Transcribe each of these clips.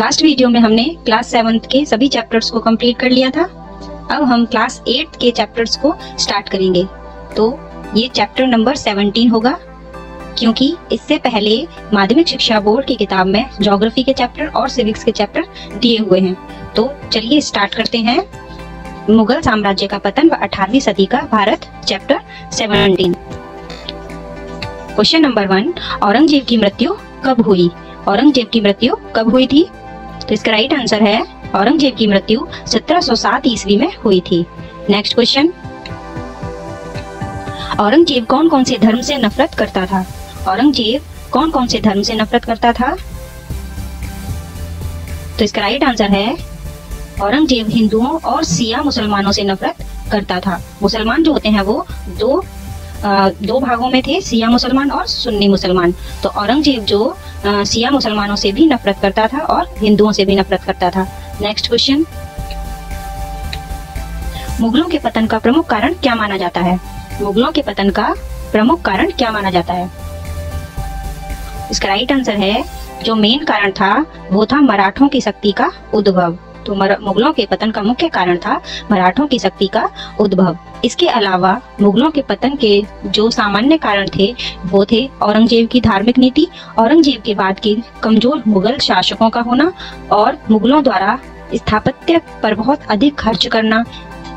Last video में हमने class seventh के सभी चैप्टर्स को कंप्लीट कर लिया था। अब हम क्लास एट के चैप्टर्स को स्टार्ट करेंगे। तो ये चैप्टर नंबर सेवनटीन होगा, क्योंकि इससे पहले माध्यमिक शिक्षा बोर्ड की किताब में ज्योग्राफी के चैप्टर और सिविक्स के चैप्टर दिए हुए हैं। तो चलिए स्टार्ट करते हैं। मुगल साम्राज्य का पतन व अठारहवीं सदी का Bharat chapter seventeen question number one Aurangzeb की मृत्यु कब हुई? औरंगज़ेब की मृत्यु कब हुई थी? तो इसका राइट आंसर है, औरंगज़ेब की मृत्यु 1707 ईस्वी में हुई थी। नेक्स्ट क्वेश्चन औरंगज़ेब कौन कौन से धर्म से नफरत करता था? औरंगज़ेब कौन कौन से धर्म से नफरत करता था? तो इसका राइट आंसर है, औरंगज़ेब हिंदुओं और सिया मुसलमानों से नफरत करता था। मुसलमान जो होते हैं वो दो दो भागों में थे, सिया मुसलमान और सुन्नी मुसलमान। तो औरंगज़ेब जो सिया मुसलमानों से भी नफरत करता था और हिंदुओं से भी नफरत करता था। नेक्स्ट क्वेश्चन मुगलों के पतन का प्रमुख कारण क्या माना जाता है? मुगलों के पतन का प्रमुख कारण क्या माना जाता है? इसका राइट आंसर है, जो मेन कारण था, वो था मराठों की शक्ति का उद्भव। तो मुगलों के पतन का मुख्य कारण था मराठों की शक्ति का उद्भव। इसके अलावा मुगलों के पतन के जो सामान्य कारण थे, वो थे औरंगज़ेब की धार्मिक नीति, औरंगज़ेब के बाद के कमज़ोर मुगल शासकों का होना और मुगलों द्वारा स्थापत्य पर बहुत अधिक खर्च करना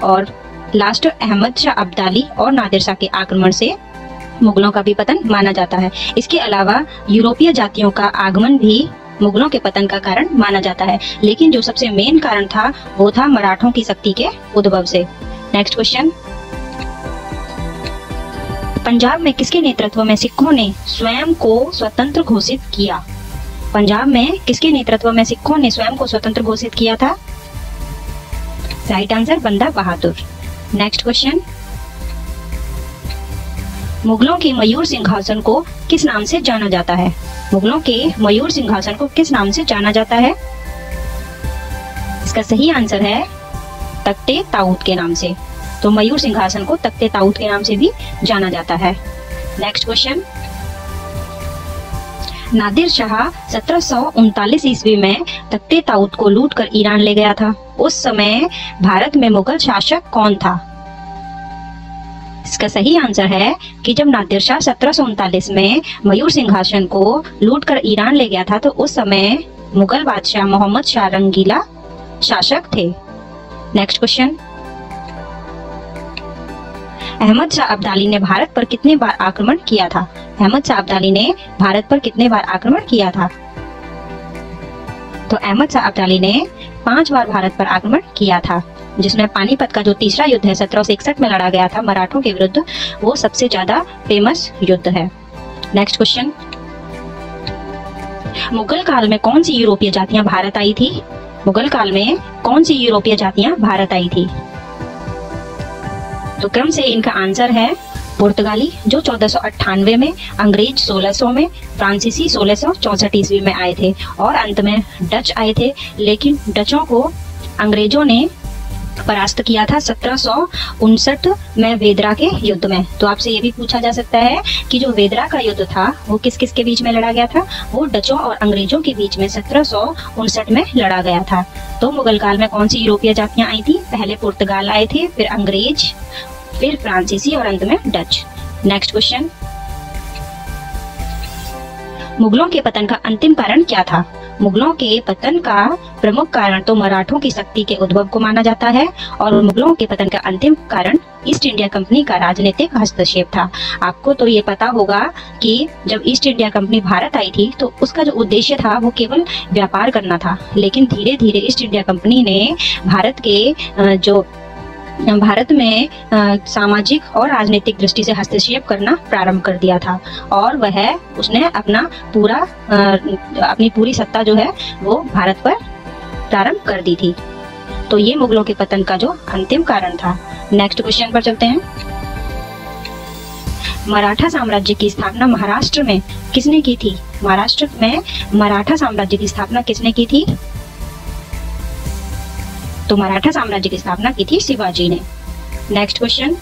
और लास्ट अहमद शाह अब्दाली और नादिर शाह के आक्रमण से मुगलों का भी पतन माना जाता है। इसके अलावा यूरोपीय जातियों का आगमन भी मुगलों के पतन का कारण माना जाता है। लेकिन जो सबसे मेन कारण था, वो था मराठों की शक्ति के उद्भव से। नेक्स्ट क्वेश्चन पंजाब में किसके नेतृत्व में सिखों ने स्वयं को स्वतंत्र घोषित किया? पंजाब में किसके नेतृत्व में सिखों ने स्वयं को स्वतंत्र घोषित किया था? राइट आंसर बंदा बहादुर। नेक्स्ट क्वेश्चन मुगलों के मयूर सिंहासन को किस नाम से जाना जाता है? मुगलों के मयूर सिंहासन को किस नाम से जाना जाता है? इसका सही आंसर है तख्ते ताऊत के नाम से। तो मयूर सिंहासन को तख्ते ताऊत के नाम से भी जाना जाता है। नेक्स्ट क्वेश्चन नादिर शाह सत्रह ईस्वी में तख्ते ताऊत को लूट कर ईरान ले गया था। उस समय भारत में मुगल शासक कौन था? इसका सही आंसर है कि जब नादिर शाह सत्रह में मयूर सिंहासन को लूट कर ईरान ले गया था तो उस समय मुगल बादशाह मोहम्मद शाह रंगीला शासक थे। नेक्स्ट क्वेश्चन अहमद शाह अब्दाली ने भारत पर कितने बार आक्रमण किया था? अहमद शाह अब्दाली ने भारत पर कितने बार आक्रमण किया था? तो अहमद शाह अब्दाली ने पाँच बार भारत पर आक्रमण किया था। जिसमें पानीपत का जो तीसरा युद्ध है, सत्रह सौ इकसठ में लड़ा गया था मराठों के विरुद्ध, वो सबसे ज़्यादा फ़ेमस युद्ध है। नेक्स्ट क्वेश्चन मुगल काल में कौन सी यूरोपीय जातियाँ भारत आई थी? मुगल काल में कौन सी यूरोपीय जातियाँ भारत आई थी? तो क्रम से इनका आंसर है पुर्तगाली, जो चौदह में, अंग्रेज़ 1600 में, फ्रांसीसी सोलह सौ ईस्वी में आए थे। और अंत में डच आए थे, लेकिन डचों को अंग्रेज़ों ने परास्त किया था सत्रह सौ उनसठ में वेदरा के युद्ध में। तो आपसे ये भी पूछा जा सकता है कि जो वेदरा का युद्ध था, वो किस किस के बीच में लड़ा गया था? वो डचों और अंग्रेज़ों के बीच में सत्रह में लड़ा गया था। तो मुगल काल में कौन सी यूरोपीय जातियाँ आई थी? पहले पुर्तगाल आए थे, फिर अंग्रेज़, फिर फ्रांसीसी और अंत में डच। नेक्स्ट क्वेश्चन मुगलों के पतन का अंतिम कारण क्या था? मुगलों के पतन का प्रमुख कारण तो मराठों की शक्ति के उद्भव को माना जाता है और मुगलों के पतन का अंतिम कारण ईस्ट इंडिया कंपनी का राजनीतिक हस्तक्षेप था। आपको तो ये पता होगा कि जब ईस्ट इंडिया कंपनी भारत आई थी तो उसका जो उद्देश्य था, वो केवल व्यापार करना था। लेकिन धीरे धीरे ईस्ट इंडिया कंपनी ने भारत के जो भारत में सामाजिक और राजनीतिक दृष्टि से हस्तक्षेप करना प्रारंभ कर दिया था। और वह उसने अपना पूरा अपनी पूरी सत्ता जो है, वो भारत पर प्रारंभ कर दी थी। तो ये मुगलों के पतन का जो अंतिम कारण था। नेक्स्ट क्वेश्चन पर चलते हैं। मराठा साम्राज्य की स्थापना महाराष्ट्र में किसने की थी? महाराष्ट्र में मराठा साम्राज्य की स्थापना किसने की थी? तो मराठा साम्राज्य की स्थापना की थी शिवाजी ने। नेक्स्ट क्वेश्चन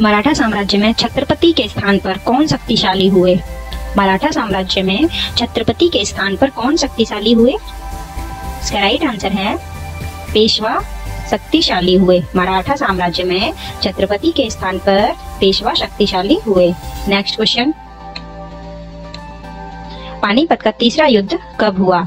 मराठा साम्राज्य में छत्रपति के स्थान पर कौन शक्तिशाली हुए? मराठा साम्राज्य में छत्रपति के स्थान पर कौन शक्तिशाली हुए? इसका राइट आंसर है, पेशवा शक्तिशाली हुए। मराठा साम्राज्य में छत्रपति के स्थान पर पेशवा शक्तिशाली हुए। नेक्स्ट क्वेश्चन पानीपत का तीसरा युद्ध कब हुआ?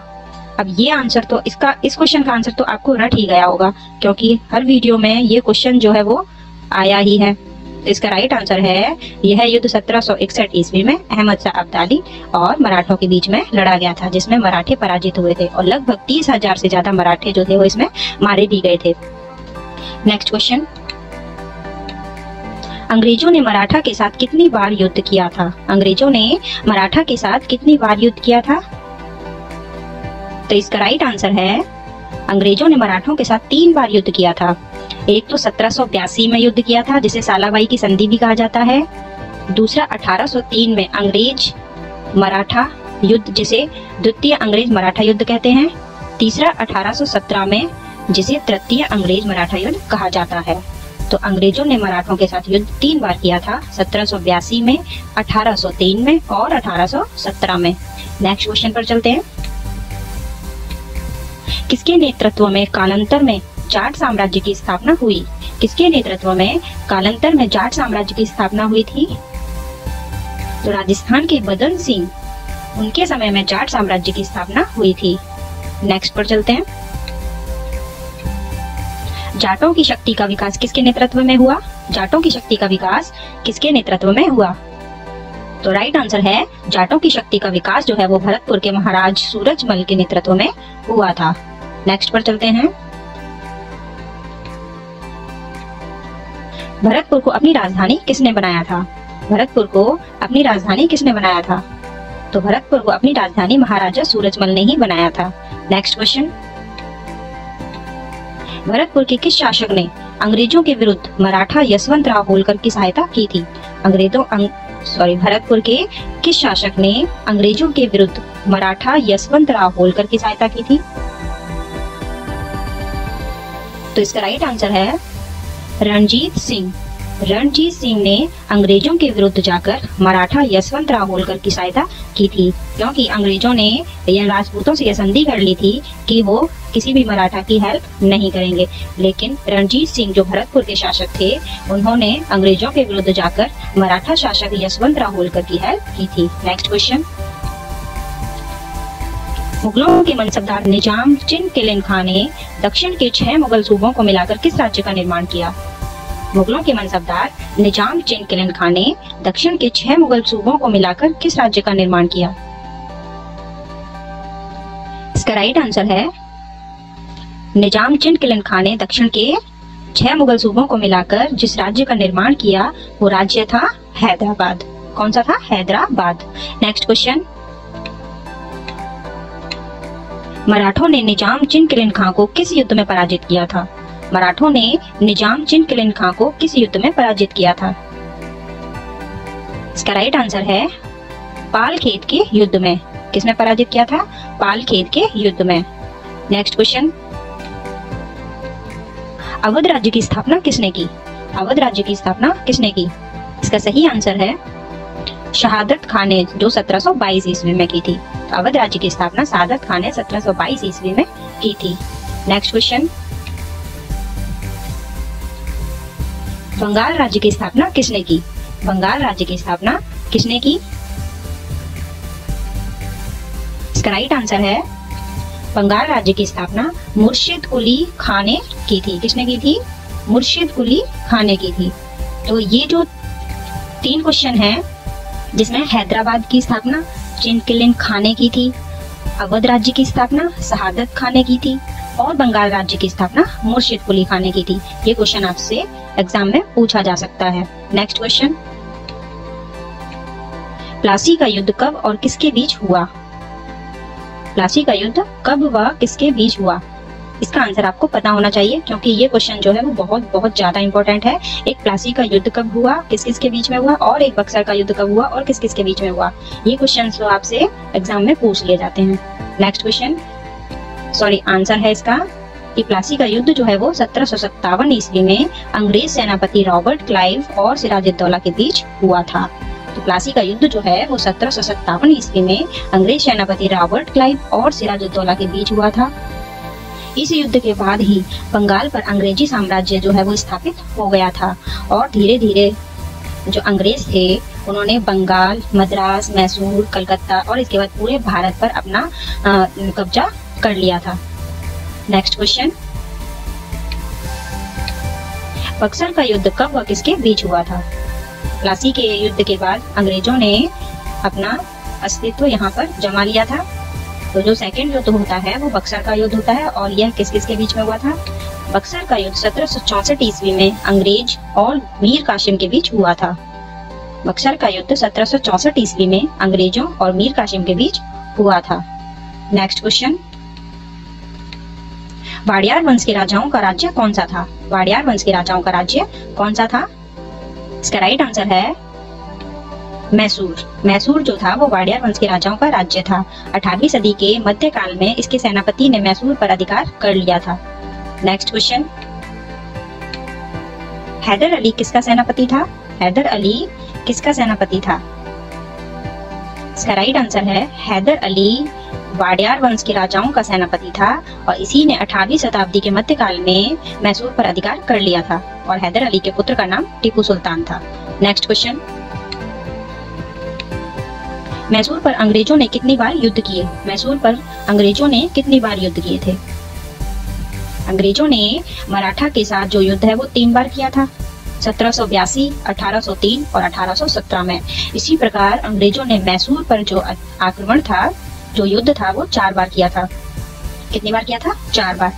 अब ये आंसर तो इसका, इस क्वेश्चन का आंसर तो आपको रट ही गया होगा, क्योंकि हर वीडियो में ये क्वेश्चन जो है वो आया ही है। तो इसका राइट आंसर है, यह युद्ध सत्रह सौ इकसठ ईस्वी में अहमद शाह अब्दाली और मराठों के बीच में लड़ा गया था, जिसमें मराठे पराजित हुए थे और लगभग तीस हज़ार से ज़्यादा मराठे जो थे वो इसमें मारे भी गए थे। नेक्स्ट क्वेश्चन अंग्रेज़ों ने मराठा के साथ कितनी बार युद्ध किया था? अंग्रेज़ों ने मराठा के साथ कितनी बार युद्ध किया था? तो इसका राइट आंसर है, अंग्रेज़ों ने मराठों के साथ तीन बार युद्ध किया था। एक तो सत्रह में युद्ध किया था, जिसे सालाबाई की संधि भी कहा जाता है। दूसरा 1803 में अंग्रेज़ मराठा युद्ध, जिसे द्वितीय अंग्रेज़ मराठा युद्ध कहते हैं। तीसरा 1817 में, जिसे तृतीय अंग्रेज़ मराठा युद्ध कहा जाता है। तो अंग्रेज़ों ने मराठों के साथ युद्ध तीन बार किया था, सत्रह में 1803 में और 1817 में। नेक्स्ट क्वेश्चन पर चलते हैं। किसके नेतृत्व में कालांतर में जाट साम्राज्य की स्थापना हुई? किसके नेतृत्व में कालांतर में जाट साम्राज्य की स्थापना हुई थी? तो राजस्थान के बदन सिंह, उनके समय में जाट साम्राज्य की स्थापना हुई थी। नेक्स्ट पर चलते हैं। जाटों की शक्ति का विकास किसके नेतृत्व में हुआ? जाटों की शक्ति का विकास किसके नेतृत्व में हुआ? तो राइट आंसर है जाटों की शक्ति का विकास जो है वो भरतपुर के महाराज सूरजमल के नेतृत्व में हुआ था। नेक्स्ट पर चलते हैं। भरतपुर को अपनी राजधानी किसने बनाया था? भरतपुर को अपनी राजधानी किसने बनाया था? तो भरतपुर को अपनी राजधानी महाराजा सूरजमल ने ही बनाया था। नेक्स्ट क्वेश्चन भरतपुर के किस शासक ने अंग्रेज़ों के विरुद्ध मराठा यशवंत राव होलकर की सहायता की थी? अंग्रेज़ों अंग, सॉरी, भरतपुर के किस शासक ने अंग्रेज़ों के विरुद्ध मराठा यशवंत राव होलकर की सहायता की थी? तो इसका राइट आंसर है रणजीत सिंह। रणजीत सिंह ने अंग्रेज़ों के विरुद्ध जाकर मराठा यशवंत राव होलकर की सहायता की थी। क्योंकि अंग्रेज़ों ने राजपूतों से यह संधि कर ली थी कि वो किसी भी मराठा की हेल्प नहीं करेंगे। लेकिन रणजीत सिंह जो भरतपुर के शासक थे, उन्होंने अंग्रेज़ों के विरुद्ध जाकर मराठा शासक यशवंत राव होलकर की हेल्प की थी। Next question. मुगलों के मनसबदार निज़ाम चिन किलिन खान ने दक्षिण के छह मुगल सूबों को मिलाकर किस राज्य का निर्माण किया? मुगलों के मनसबदार निज़ाम चिन किलिन खान ने दक्षिण के छह मुगल सूबों को मिलाकर किस राज्य का निर्माण किया? इसका राइट आंसर है, निज़ाम चिन किलिन खान ने दक्षिण के छह मुगल सूबों को मिलाकर जिस राज्य का निर्माण किया, वो राज्य था हैदराबाद। कौन सा था? हैदराबाद। नेक्स्ट क्वेश्चन मराठों ने निज़ाम चिन किलिन खां को किस युद्ध में पराजित किया था? मराठों ने निज़ाम चिन किलिन खां को किस युद्ध में पराजित किया था। इसका राइट आंसर है, पाल खेत के युद्ध में। किसने पराजित किया था? पाल खेत के युद्ध में। नेक्स्ट क्वेश्चन अवध राज्य की स्थापना किसने की? अवध राज्य की स्थापना किसने की? इसका सही आंसर है, शहादत खान ने जो 1722 ईस्वी में की थी। तो अवध राज्य की स्थापना शहादत खान ने 1722 ईस्वी में की थी। नेक्स्ट क्वेश्चन बंगाल राज्य की स्थापना किसने की? बंगाल राज्य की स्थापना किसने की? इसका राइट आंसर है, बंगाल राज्य की स्थापना मुर्शिद कुली खान की थी। किसने की थी? मुर्शिद कुली खान की थी। तो ये जो तीन क्वेश्चन हैं, जिसमें हैदराबाद की स्थापना चिंकिलिन खाने की थी, अवध राज्य की स्थापना, शहादत खाने की थी, और बंगाल राज्य की स्थापना मुर्शिद कुली खाने की थी। ये क्वेश्चन आपसे एग्ज़ाम में पूछा जा सकता है। नेक्स्ट क्वेश्चन प्लासी का युद्ध कब और किसके बीच हुआ? प्लासी का युद्ध कब व किसके बीच हुआ? इसका आंसर आपको पता होना चाहिए, क्योंकि ये क्वेश्चन जो है वो बहुत बहुत ज़्यादा इंपॉर्टेंट है। एक प्लासी का युद्ध कब हुआ, किस किस के बीच में हुआ और एक बक्सर का युद्ध कब हुआ और किस किस के बीच में हुआ? ये क्वेश्चन तो आपसे एग्ज़ाम में पूछ लिए जाते हैं। नेक्स्ट क्वेश्चन सॉरी आंसर है इसका। कि प्लासी का युद्ध जो है वो सत्रह ईस्वी में अंग्रेज़ सेनापति रॉबर्ट क्लाइव और सिराजुद्दौला के बीच हुआ था। तो प्लासी का युद्ध जो है वो सत्रह ईस्वी में अंग्रेज़ सेनापति रॉबर्ट क्लाइव और सिराजुद्दौला के बीच हुआ था। इस युद्ध के बाद ही बंगाल पर अंग्रेज़ी साम्राज्य जो है वो स्थापित हो गया था और धीरे धीरे जो अंग्रेज़ थे, उन्होंने बंगाल, मद्रास, मैसूर, कलकत्ता और इसके बाद पूरे भारत पर अपना कब्जा कर लिया था। नेक्स्ट क्वेश्चन बक्सर का युद्ध कब व किसके बीच हुआ था? प्लासी के युद्ध के बाद अंग्रेज़ों ने अपना अस्तित्व यहाँ पर जमा लिया था। तो जो सेकंड युद्ध होता है, वो बक्सर का युद्ध होता है और यह किस किस के बीच में हुआ था? बक्सर का युद्ध सत्रह सौ ईस्वी में अंग्रेज़ और मीर काशिम के बीच हुआ था। बक्सर का युद्ध सत्रह सौ ईस्वी में अंग्रेज़ों और मीर काशिम के बीच हुआ था। नेक्स्ट क्वेश्चन वाडियार वंश के राजाओं का राज्य कौन सा था? वाडियार वंश के राजाओं का राज्य कौन सा था? इसका राइट आंसर है मैसूर। मैसूर जो था, वो वाडियार वंश के राजाओं का राज्य था। 18वीं सदी के मध्यकाल में इसके सेनापति ने मैसूर पर अधिकार कर लिया था। नेक्स्ट क्वेश्चन हैदर अली किसका सेनापति था? हैदर अली किसका सेनापति था? इसका राइट आंसर है हैदर अली वाडियार वंश के राजाओं का सेनापति था और इसी ने 18वीं शताब्दी के मध्यकाल में मैसूर पर अधिकार कर लिया था और हैदर अली के पुत्र का नाम टीपू सुल्तान था। नेक्स्ट क्वेश्चन मैसूर पर अंग्रेज़ों ने कितनी बार युद्ध किए? मैसूर पर अंग्रेज़ों ने कितनी बार युद्ध किए थे? अंग्रेज़ों ने मराठा के साथ जो युद्ध है वो तीन बार किया था। सत्रह सौ बयासी, अठारह सौ तीन और अठारह सौ सत्रह में। इसी प्रकार अंग्रेज़ों ने मैसूर पर जो आक्रमण था जो युद्ध था वो चार बार किया था। कितनी बार किया था? चार बार।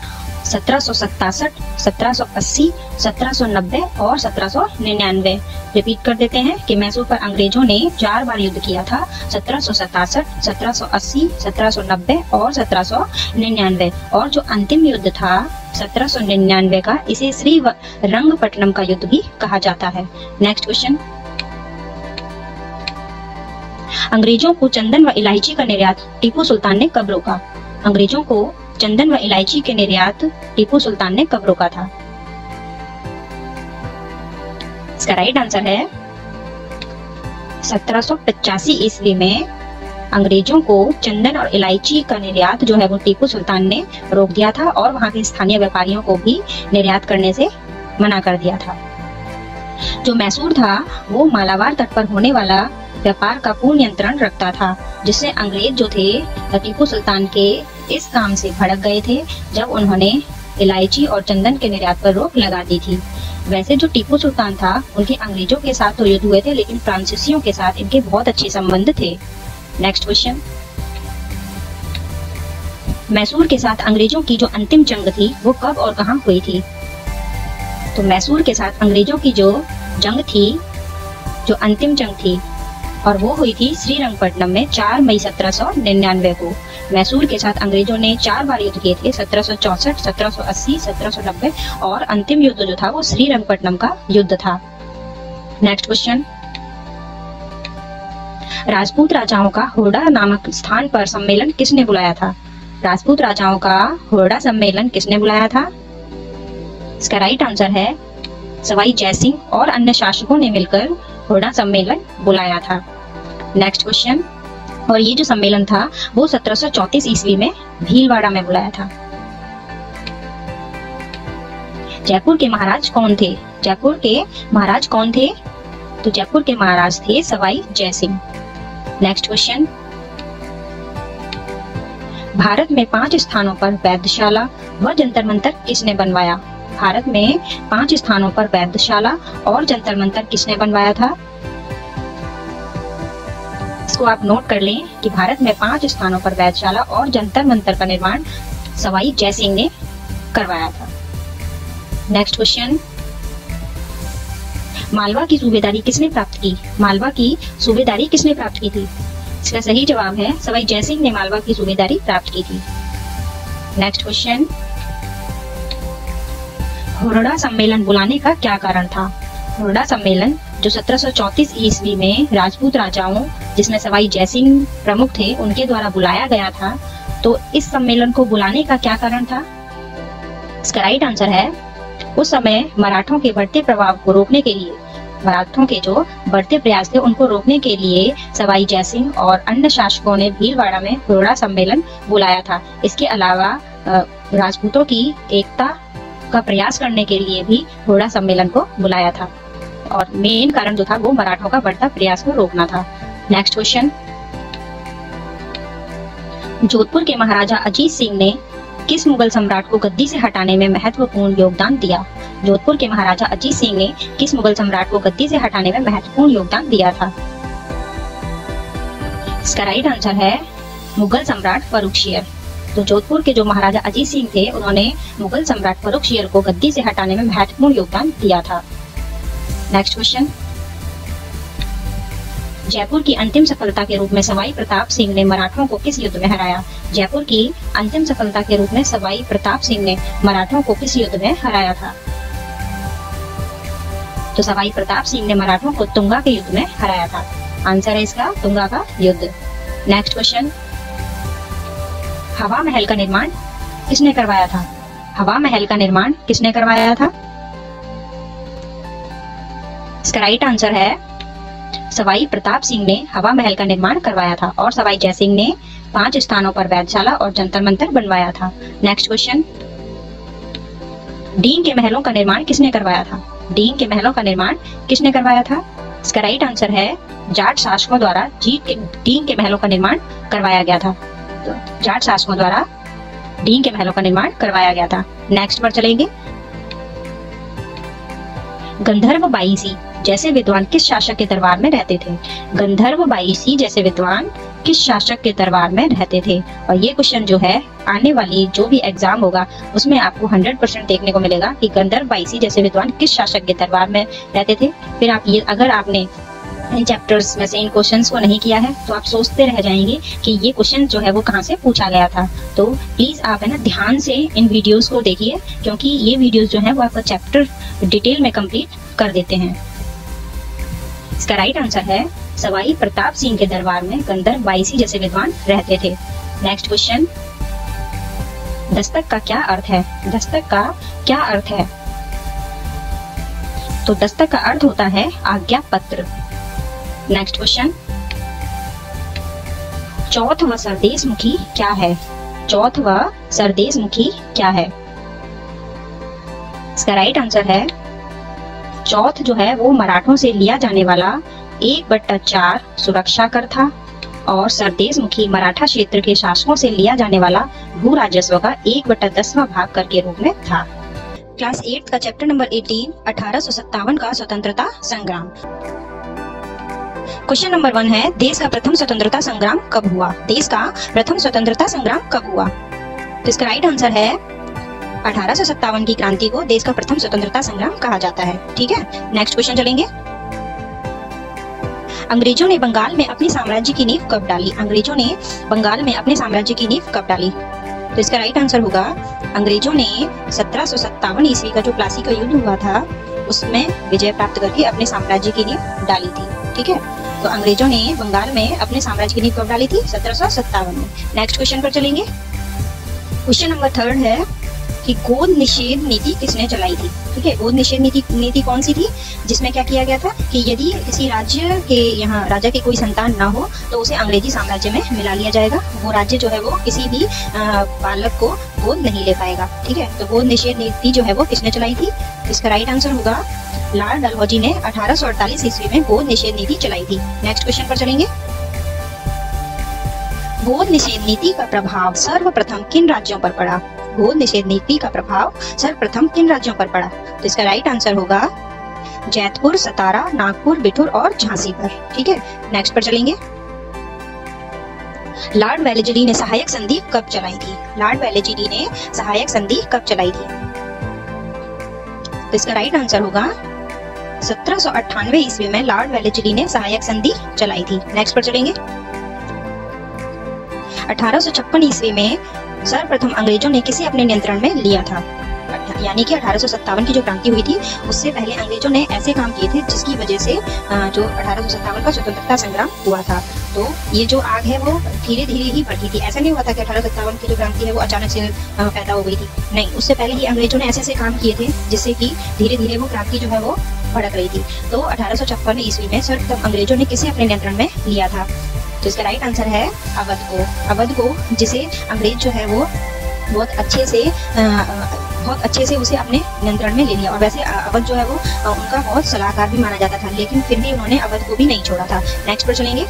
सत्रह सौ सत्तासठ, सत्रह सौ अस्सी, सत्रह नब्बे और सत्रह सौ निन्यानवे। रिपीट कर देते हैं कि मैसूर पर अंग्रेज़ों ने चार बार युद्ध किया था। सत्रह सौ सतासठ सत्रह सौ अस्सी, सत्रह सौ नब्बे और सत्रह सौ निन्यानवे। और जो अंतिम युद्ध था, सत्रह सौ निन्यानवे का, इसे श्री रंगपट्टनम का युद्ध भी कहा जाता है। नेक्स्ट क्वेश्चन अंग्रेज़ों को चंदन व इलायची का निर्यात टीपू सुल्तान ने कब रोका? अंग्रेज़ों को चंदन व इलायची के निर्यात टीपू सुल्तान ने कब रोका था? इसका राइट आंसर है सत्रह ईस्वी में अंग्रेज़ों को चंदन और इलायची का निर्यात जो है वो टीपू सुल्तान ने रोक दिया था और वहाँ के स्थानीय व्यापारियों को भी निर्यात करने से मना कर दिया था। जो मैसूर था, वो मालावार तट पर होने वाला व्यापार का पूर्ण नियंत्रण रखता था, जिससे अंग्रेज़ जो थे टीपू सुल्तान के इस काम से भड़क गए थे, जब उन्होंने इलायची और चंदन के निर्यात पर रोक लगा दी थी। वैसे जो टीपू सुल्तान था, उनके अंग्रेज़ों के साथ तो युद्ध हुए थे, लेकिन फ्रांसीसियों के साथ इनके बहुत अच्छे संबंध थे। नेक्स्ट क्वेश्चन मैसूर के साथ अंग्रेज़ों की जो अंतिम जंग थी, वो कब और कहाँ हुई थी? तो मैसूर के साथ अंग्रेज़ों की जो जंग थी, जो अंतिम जंग थी और वो हुई थी श्रीरंगपट्टनम में 4 मई सत्रह सौ निन्यानवे को। मैसूर के साथ अंग्रेज़ों ने चार बार युद्ध किए थे, सत्रह सौ चौसठ, सत्रह सौ अस्सी, सत्रह सौ नब्बे और अंतिम युद्ध जो था वो श्रीरंगपट्टनम का युद्ध था। नेक्स्ट क्वेश्चन राजपूत राजाओं का होड़ा नामक स्थान पर सम्मेलन किसने बुलाया था? राजपूत राजाओं का होड़ा सम्मेलन किसने बुलाया था? इसका राइट आंसर है सवाई जयसिंह और अन्य शासकों ने मिलकर होड़ा सम्मेलन बुलाया था। नेक्स्ट क्वेश्चन और ये जो सम्मेलन था, वो सत्रह ईस्वी में भीलवाड़ा में बुलाया था। जयपुर के महाराज कौन थे? जयपुर के महाराज कौन थे? तो जयपुर के महाराज थे सवाई जयसिंह। नेक्स्ट क्वेश्चन भारत में पाँच स्थानों पर वैधशाला व जंतर मंतर किसने बनवाया? भारत में पाँच स्थानों पर वैधशाला और जंतर मंतर किसने बनवाया था? इसको आप नोट कर लें कि भारत में पाँच स्थानों पर वैधशाला और जंतर मंतर का निर्माण सवाई जयसिंह ने करवाया था। नेक्स्ट क्वेश्चन मालवा की सूबेदारी किसने प्राप्त की? मालवा की सूबेदारी किसने प्राप्त की थी? इसका सही जवाब है सवाई जयसिंह ने मालवा की सूबेदारी प्राप्त की थी। नेक्स्ट क्वेश्चन होरडा सम्मेलन बुलाने का क्या कारण था? होरडा सम्मेलन, जो सत्रह ईस्वी में राजपूत राजाओं जिसमें सवाई जयसिंह प्रमुख थे, उनके द्वारा बुलाया गया था। तो इस सम्मेलन को बुलाने का क्या कारण था? इसका राइट आंसर है, उस समय मराठों के बढ़ते प्रभाव को रोकने के लिए, मराठों के जो बढ़ते प्रयास थे, उनको रोकने के लिए सवाई जयसिंह और अन्य शासकों ने भीलवाड़ा में घोड़ा सम्मेलन बुलाया था। इसके अलावा राजपूतों की एकता का प्रयास करने के लिए भी घोड़ा सम्मेलन को बुलाया था। और मेन कारण जो था, वो मराठों का बढ़ता प्रयास को रोकना था। नेक्स्ट क्वेश्चन जोधपुर के महाराजा अजीत सिंह ने किस मुगल सम्राट को गद्दी से हटाने में महत्वपूर्ण योगदान दिया? जोधपुर के महाराजा अजीत सिंह ने किस मुगल सम्राट को गद्दी से हटाने में महत्वपूर्ण योगदान दिया था? इसका राइट आंसर है मुगल सम्राट फरुख शेयर तो जोधपुर के जो महाराजा अजीत सिंह थे, उन्होंने मुगल सम्राट फरुख शेयर को गद्दी से हटाने में महत्वपूर्ण योगदान दिया था। नेक्स्ट क्वेश्चन जयपुर की अंतिम सफलता के रूप में सवाई प्रताप सिंह ने मराठों को किस युद्ध में हराया? जयपुर की अंतिम सफलता के रूप में सवाई प्रताप सिंह ने मराठों को किस युद्ध में हराया था? तो सवाई प्रताप सिंह ने मराठों को तुंगा के युद्ध में हराया था। आंसर है इसका तुंगा का युद्ध। नेक्स्ट क्वेश्चन हवा महल का निर्माण किसने करवाया था? हवा महल का निर्माण किसने करवाया था? इसका राइट आंसर है सवाई प्रताप सिंह ने हवा महल का निर्माण करवाया था और सवाई जयसिंह ने पाँच स्थानों पर वैधशाला और जंतर मंतर बनवाया था। नेक्स्ट क्वेश्चन डीन के महलों का निर्माण किसने करवाया था? डीन के महलों का निर्माण किसने करवाया था? इसका राइट आंसर है, जाट शासकों द्वारा जीत के, डीन के महलों का निर्माण करवाया गया था। जाट शासकों द्वारा डीन के महलों का निर्माण करवाया गया था। नेक्स्ट पर चलेंगे। गंधर्व बाईसी जैसे विद्वान किस शासक के दरबार में रहते थे? गंधर्व बाईसी जैसे विद्वान किस शासक के दरबार में रहते थे? और ये क्वेश्चन जो है, आने वाली जो भी एग्ज़ाम होगा, उसमें आपको 100 परसेंट देखने को मिलेगा कि गंधर्व बाईसी जैसे विद्वान किस शासक के दरबार में रहते थे। फिर आप ये, अगर आपने इन चैप्टर्स में से इन क्वेश्चंस को नहीं किया है तो आप सोचते रह जाएँगे कि ये क्वेश्चन जो है वो कहाँ से पूछा गया था। तो प्लीज़ आप है ना, ध्यान से इन वीडियोस को देखिए, क्योंकि ये वीडियोस जो है वो आपका चैप्टर डिटेल में कंप्लीट कर देते हैं। इसका राइट आंसर है सवाई प्रताप सिंह के दरबार में गंधर्व बाईसी जैसे विद्वान रहते थे। नेक्स्ट क्वेश्चन दस्तक का क्या अर्थ है? दस्तक का क्या अर्थ है? तो दस्तक का अर्थ होता है आज्ञा पत्र। नेक्स्ट क्वेश्चन चौथ व सरदेश मुखी क्या है? चौथ व सरदेश मुखी क्या है? इसका राइट आंसर है चौथ जो है वो मराठों से लिया जाने वाला एक बट्टा चार सुरक्षा कर था और सरदेश मुखी मराठा क्षेत्र के शासकों से लिया जाने वाला भू राजस्व का एक बट्टा दसवा भाग कर के रूप में था। क्लास एट का चैप्टर नंबर 18 अठारह का स्वतंत्रता संग्राम। क्वेश्चन नंबर वन है, देश का प्रथम स्वतंत्रता संग्राम कब हुआ? देश का प्रथम स्वतंत्रता संग्राम कब हुआ? तो इसका राइट आंसर है अठारह की क्रांति को देश का प्रथम स्वतंत्रता संग्राम कहा जाता है। ठीक है? नेक्स्ट क्वेश्चन चलेंगे। अंग्रेज़ों ने बंगाल में अपने साम्राज्य की नींव कब डाली? अंग्रेज़ों ने बंगाल में अपने साम्राज्य की नींव कब डाली? तो इसका राइट आंसर होगा, अंग्रेज़ों ने सत्रह ईस्वी का जो प्लासी का युद्ध हुआ था, उसमें विजय प्राप्त करके अपने साम्राज्य की नींव डाली थी। ठीक है? तो अंग्रेज़ों ने बंगाल में अपने साम्राज्य की नींव कब डाली थी? सत्रह में। नेक्स्ट क्वेश्चन पर चलेंगे। क्वेश्चन नंबर थर्ड है कि गोद निषेध नीति किसने चलाई थी? ठीक है, गोद निषेध नीति नीति कौन सी थी? जिसमें क्या किया गया था कि यदि किसी राज्य के यहाँ, राजा के कोई संतान ना हो तो उसे अंग्रेज़ी साम्राज्य में मिला लिया जाएगा। वो राज्य जो है वो किसी भी बालक को गोद नहीं ले पाएगा। ठीक है तो गोद निषेध नीति जो है वो किसने चलाई थी? इसका राइट आंसर होगा, लाल डलहौजी ने अठारह सौ अड़तालीस ईस्वी में गोद निषेध नीति चलाई थी। नेक्स्ट क्वेश्चन पर चलेंगे। गोद निषेध नीति का प्रभाव सर्वप्रथम किन राज्यों पर पड़ा? गोद निषेध नीति का प्रभाव सर्वप्रथम किन राज्यों पर पड़ा? तो इसका राइट आंसर होगा जैतपुर, सतारा, नागपुर, बिठुर और झांसी पर। ठीक है? नेक्स्ट पर चलेंगे। लॉर्ड वेलेजरी ने सहायक संधि कब चलाई थी? लॉर्ड वेलेजरी ने सहायक संधि कब चलाई थी? तो इसका राइट आंसर होगा सत्रह ईस्वी में लॉर्ड वेलेजरी ने सहायक संधि चलाई थी। नेक्स्ट पर चलेंगे। अठारह ईस्वी में सर्वप्रथम अंग्रेज़ों ने किसे अपने नियंत्रण में लिया था? यानी कि अठारह की जो क्रांति हुई थी, उससे पहले अंग्रेज़ों ने ऐसे काम किए थे जिसकी वजह से जो अठारह का स्वतंत्रता संग्राम हुआ था। तो ये जो आग है, वो धीरे धीरे ही बढ़ी थी। ऐसा नहीं हुआ था कि अठारह की जो क्रांति है, वो अचानक से पैदा हो गई थी। नहीं, उससे पहले ही अंग्रेज़ों ने ऐसे ऐसे काम किए थे जिससे कि धीरे धीरे वो क्रांति जो है, वो भड़क रही थी। तो अठारह ईस्वी में सर्वप्रथम अंग्रेज़ों ने किसे अपने नियंत्रण में लिया था? तो इसका राइट आंसर है अवध को। अवध को जिसे अंग्रेज़ जो है वो बहुत अच्छे से बहुत अच्छे से उसे अपने नियंत्रण में ले लिया। और वैसे अवध जो है वो उनका बहुत सलाहकार भी माना जाता था, लेकिन फिर भी उन्होंने अवध को भी नहीं छोड़ा था। नेक्स्ट पर चलेंगे।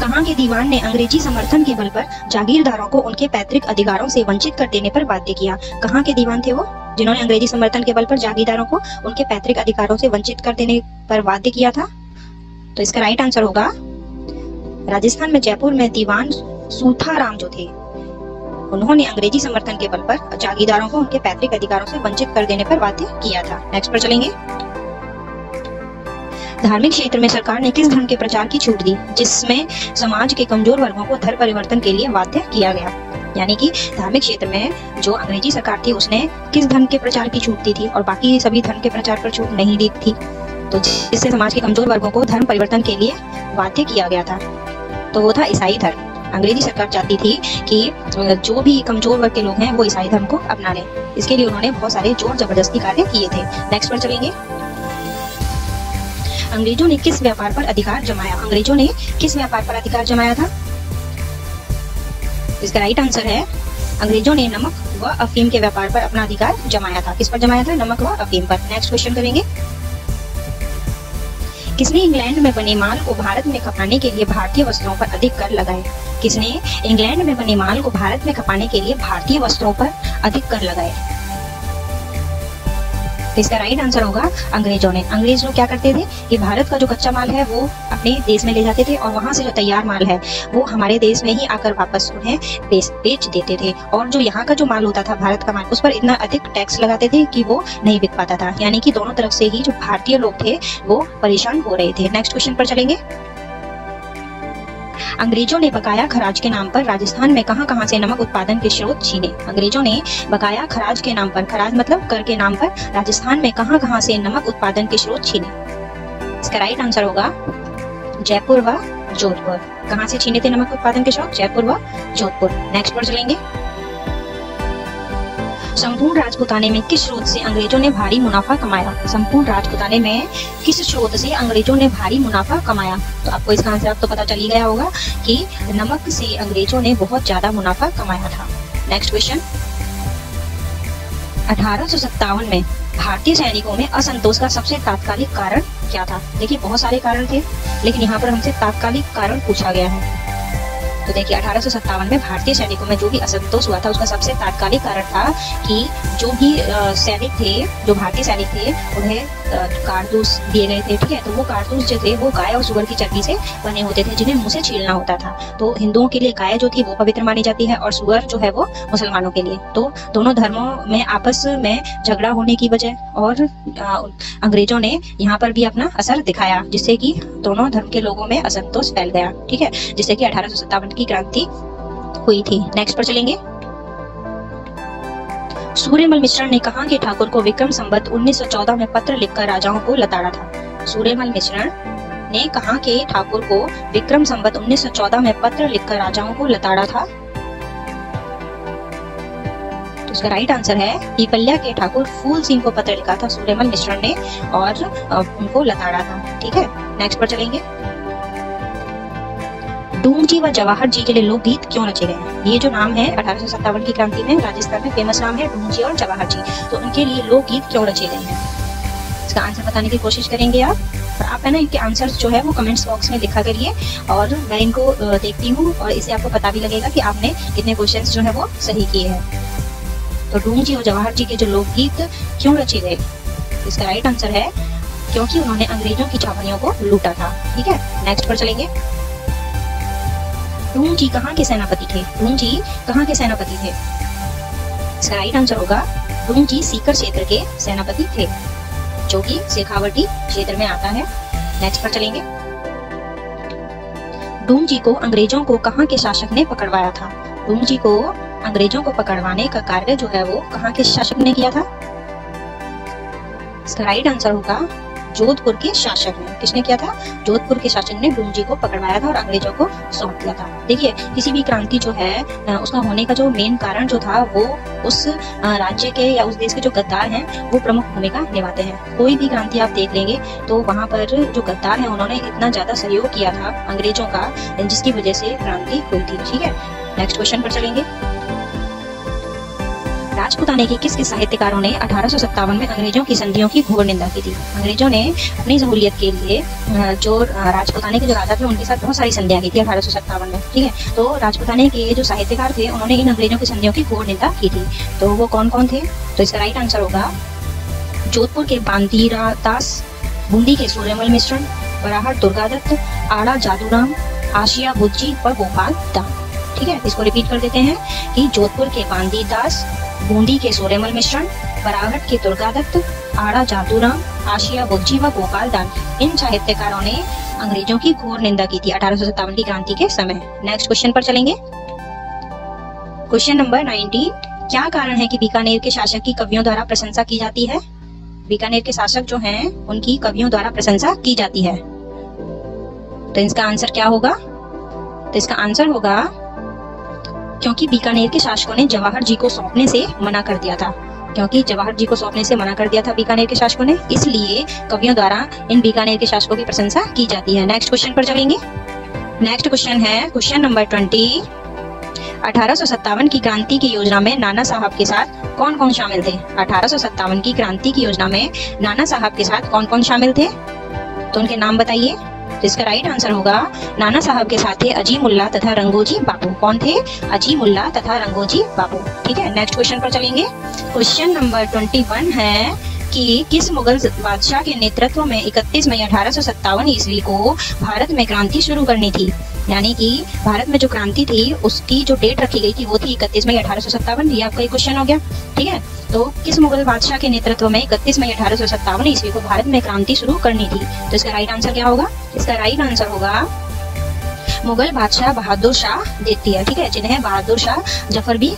कहाँ के दीवान ने अंग्रेज़ी समर्थन के बल पर जागीरदारों को उनके पैतृक अधिकारों से वंचित कर देने पर बाध्य किया? कहाँ के दीवान थे वो? जिन्होंने अंग्रेज़ी समर्थन के बल पर जागीरदारों को उनके पैतृक अधिकारों से वंचित कर देने पर बाध्य किया था? तो इसका राइट आंसर होगा, राजस्थान में जयपुर में दीवान सूथाराम जो थे, उन्होंने अंग्रेज़ी समर्थन के बल पर जागीरदारों को, उनके पैतृक अधिकारों से वंचित कर देने पर बाध्य किया था। नेक्स्ट पर चलेंगे। धार्मिक क्षेत्र में सरकार ने किस धर्म के प्रचार की छूट दी, जिसमें समाज के कमज़ोर वर्गों को धर्म परिवर्तन के लिए बाध्य किया गया? यानी कि धार्मिक क्षेत्र में जो अंग्रेज़ी सरकार थी, उसने किस धर्म के प्रचार की छूट दी थी और बाकी सभी धर्म के प्रचार पर छूट नहीं दी थी? तो जिससे समाज के कमज़ोर वर्गों को धर्म परिवर्तन के लिए बाध्य किया गया था। तो वो था ईसाई धर्म। अंग्रेज़ी सरकार चाहती थी कि जो भी कमज़ोर वर्ग के लोग हैं, वो ईसाई धर्म को अपना लें। इसके लिए उन्होंने बहुत सारे ज़ोर ज़बरदस्ती कार्य किए थे। नेक्स्ट पर चलेंगे। अंग्रेज़ों ने किस व्यापार पर अधिकार जमाया? अंग्रेज़ों ने किस व्यापार पर अधिकार जमाया था? इसका राइट आंसर है, अंग्रेज़ों ने नमक व अफीम के व्यापार पर अपना अधिकार जमाया था। किस पर जमाया था? नमक व अफीम पर। नेक्स्ट क्वेश्चन करेंगे। किसने इंग्लैंड में बने माल को भारत में खपाने के लिए भारतीय वस्त्रों पर अधिक कर लगाए? किसने इंग्लैंड में बने माल को भारत में खपाने के लिए भारतीय वस्त्रों पर अधिक कर लगाए? तो इसका राइट आंसर होगा अंग्रेज़ों ने। अंग्रेज़ लोग क्या करते थे कि भारत का जो कच्चा माल है, वो अपने देश में ले जाते थे और वहाँ से जो तैयार माल है, वो हमारे देश में ही आकर वापस उन्हें बेच देते थे। और जो यहाँ का जो माल होता था, भारत का माल, उस पर इतना अधिक टैक्स लगाते थे कि वो नहीं बिक पाता था। यानी कि दोनों तरफ़ से ही जो भारतीय लोग थे, वो परेशान हो रहे थे। नेक्स्ट क्वेश्चन पर चलेंगे। अंग्रेज़ों ने बकाया खराज के नाम पर राजस्थान में कहाँ कहाँ से नमक उत्पादन के स्रोत छीने। अंग्रेज़ों ने बकाया खराज के नाम पर, खराज मतलब कर के नाम पर राजस्थान में कहाँ कहाँ से नमक उत्पादन के स्रोत छीने। इसका राइट आंसर होगा जयपुर व जोधपुर। कहाँ से छीने थे नमक उत्पादन के स्रोत? जयपुर व जोधपुर। नेक्स्ट पर चलेंगे संपूर्ण राजपुताने में किस स्रोत से अंग्रेज़ों ने भारी मुनाफा कमाया? संपूर्ण राजपुताने में किस स्रोत से अंग्रेज़ों ने भारी मुनाफा कमाया? तो आपको इसका आंसर अब तो पता चल ही गया होगा कि नमक से अंग्रेज़ों ने बहुत ज़्यादा मुनाफा कमाया था। नेक्स्ट क्वेश्चन अठारह में भारतीय सैनिकों में असंतोष का सबसे तात्कालिक कारण क्या था? देखिए, बहुत सारे कारण थे, लेकिन यहाँ पर हमसे तात्कालिक कारण पूछा गया है। तो देखिए अठारह में भारतीय सैनिकों में जो भी असंतोष हुआ था, उसका सबसे तात्कालिक कारण था कि जो भी सैनिक थे, जो भारतीय सैनिक थे, उन्हें कारतूस दिए गए थे, ठीक है? तो वो कारतूस जो थे, वो गाय और सुअर की चर्बी से बने होते थे, जिन्हें मुँह से छीलना होता था। तो हिंदुओं के लिए गाय जो थी, वो पवित्र मानी जाती है और सुअर जो है, वो मुसलमानों के लिए। तो दोनों धर्मों में आपस में झगड़ा होने की वजह और अंग्रेज़ों ने यहाँ पर भी अपना असर दिखाया, जिससे कि दोनों धर्म के लोगों में असंतोष फैल गया, ठीक है? जिससे कि अठारह की क्रांति हुई थी। नेक्स्ट पर चलेंगे। सूर्यमल मिश्रा ने कहा कि ठाकुर को विक्रम संबत 1914 में पत्र लिखकर राजाओं को लताड़ा था। सूर्यमल मिश्रण ने कहा कि ठाकुर को विक्रम संबत 1914 में पत्र लिखकर राजाओं को लताड़ा था। तो उसका राइट आंसर है पीपल्या के ठाकुर फूल सिंह को पत्र लिखा था सूर्यमल मिश्रण ने और उनको लताड़ा था। ठीक है? नेक्स्ट पर चलेंगे। डूमजी व जवाहर जी के लिए लोकगीत क्यों रचे गए? हैं ये जो नाम है, अठारह सौ सत्तावन की क्रांति में राजस्थान में फ़ेमस नाम है डूमजी और जवाहर जी। तो उनके लिए लोकगीत क्यों रचे गए हैं? इसका आंसर बताने की कोशिश करेंगे आप। और आप है ना, इनके आंसर जो है वो कमेंट्स बॉक्स में लिखा करिए। और मैं इनको देखती हूँ और इससे आपको पता भी लगेगा कि आपने कितने क्वेश्चन जो है वो सही किए हैं। तो डूम जी और जवाहर जी के जो लोकगीत क्यों रचे गए? इसका राइट आंसर है, क्योंकि उन्होंने अंग्रेज़ों की छावनियों को लूटा था। ठीक है? नेक्स्ट पर चलेंगे। रूम जी कहाँ के सेनापति थे? रूम जी कहाँ के सेनापति थे? इसका राइट आंसर होगा रूम जी सीकर क्षेत्र के सेनापति थे। जो कि शेखावटी क्षेत्र में आता है। नेक्स्ट पर चलेंगे। डूम जी को अंग्रेज़ों को कहाँ के शासक ने पकड़वाया था? डूम जी को अंग्रेज़ों को पकड़वाने का कार्य जो है वो कहाँ के शासक ने किया था? इसका राइट आंसर होगा जोधपुर के शासक ने किसने किया था? जोधपुर के शासक ने डूमजी को पकड़वाया था और अंग्रेज़ों को सौंप दिया था। देखिए, किसी भी क्रांति जो है उसका होने का जो मेन कारण जो था, वो उस राज्य के या उस देश के जो गद्दार हैं, वो प्रमुख भूमिका निभाते हैं। कोई भी क्रांति आप देख लेंगे तो वहाँ पर जो गद्दार है, उन्होंने इतना ज़्यादा सहयोग किया था अंग्रेज़ों का, जिसकी वजह से क्रांति हुई थी। ठीक है? नेक्स्ट क्वेश्चन पर चलेंगे। राजपुताने के किस किस साहित्यकारों ने अठारह में अंग्रेज़ों की संधियों की घोर निंदा की थी? अंग्रेज़ों ने अपनी सहूलियत के लिए जो राजपुताने के जो राजा थे, उनके साथ बहुत सारी संधियाँ की थी अठारह में, ठीक है? तो राजपुताने के जो साहित्यकार थे, उन्होंने इन अंग्रेज़ों की संधियों की घोर निंदा की थी। तो वो कौन कौन थे? तो इसका राइट आंसर होगा, जोधपुर के बांदीरा दास बूंदी के सूर्यमल मिश्रण बराहट दुर्गादत्त, आड़ा जादूराम, आशिया बुज्जी और गोपाल दाम। ठीक है? इसको रिपीट कर देते हैं कि जोधपुर के बांदी दास बूंदी के सूर्यमल मिश्रण, बरागट के दुर्गादत्त आड़ा जादूराम, आशिया बुज्जी व गोपाल दान। इन साहित्यकारों ने अंग्रेज़ों की घोर निंदा की थी अठारह की क्रांति के समय। नेक्स्ट क्वेश्चन पर चलेंगे। क्वेश्चन नंबर नाइनटीन क्या कारण है कि बीकानेर के शासक की कवियों द्वारा प्रशंसा की जाती है? बीकानेर के शासक जो हैं, उनकी कवियों द्वारा प्रशंसा की जाती है। तो इसका आंसर क्या होगा? तो इसका आंसर होगा क्योंकि बीकानेर के शासकों ने जवाहर जी को सौंपने से मना कर दिया था। क्योंकि जवाहर जी को सौंपने से मना कर दिया था बीकानेर के शासकों ने, इसलिए कवियों द्वारा इन बीकानेर के शासकों की प्रशंसा की जाती है। नेक्स्ट क्वेश्चन पर चलेंगे। नेक्स्ट क्वेश्चन है क्वेश्चन नंबर ट्वेंटी अठारह की क्रांति की योजना में नाना साहब के साथ कौन कौन शामिल थे? अठारह की क्रांति की योजना में नाना साहब के साथ कौन कौन शामिल थे? तो उनके नाम बताइए। इसका राइट आंसर होगा नाना साहब के साथ थे अजीमुल्ला तथा रंगोजी बापू कौन थे? अजीमुल्ला तथा रंगोजी बापू ठीक है नेक्स्ट क्वेश्चन पर चलेंगे। क्वेश्चन नंबर ट्वेंटी वन है कि किस मुगल बादशाह के नेतृत्व में 31 मई अठारह ईस्वी को भारत में क्रांति शुरू करनी थी। यानी कि भारत में जो क्रांति थी, उसकी जो डेट रखी गई थी, वो थी इकतीस मई अठारह ये आपका क्वेश्चन हो गया, ठीक है? तो किस मुगल बादशाह के नेतृत्व में इकतीस मई अठारह ईस्वी को भारत में क्रांति शुरू करनी थी? तो इसका राइट आंसर क्या होगा? इसका राइट आंसर होगा, मुगल बादशाह बहादुर शाह द्वितीय ठीक है? जिन्हें बहादुर शाह ज़फ़र भी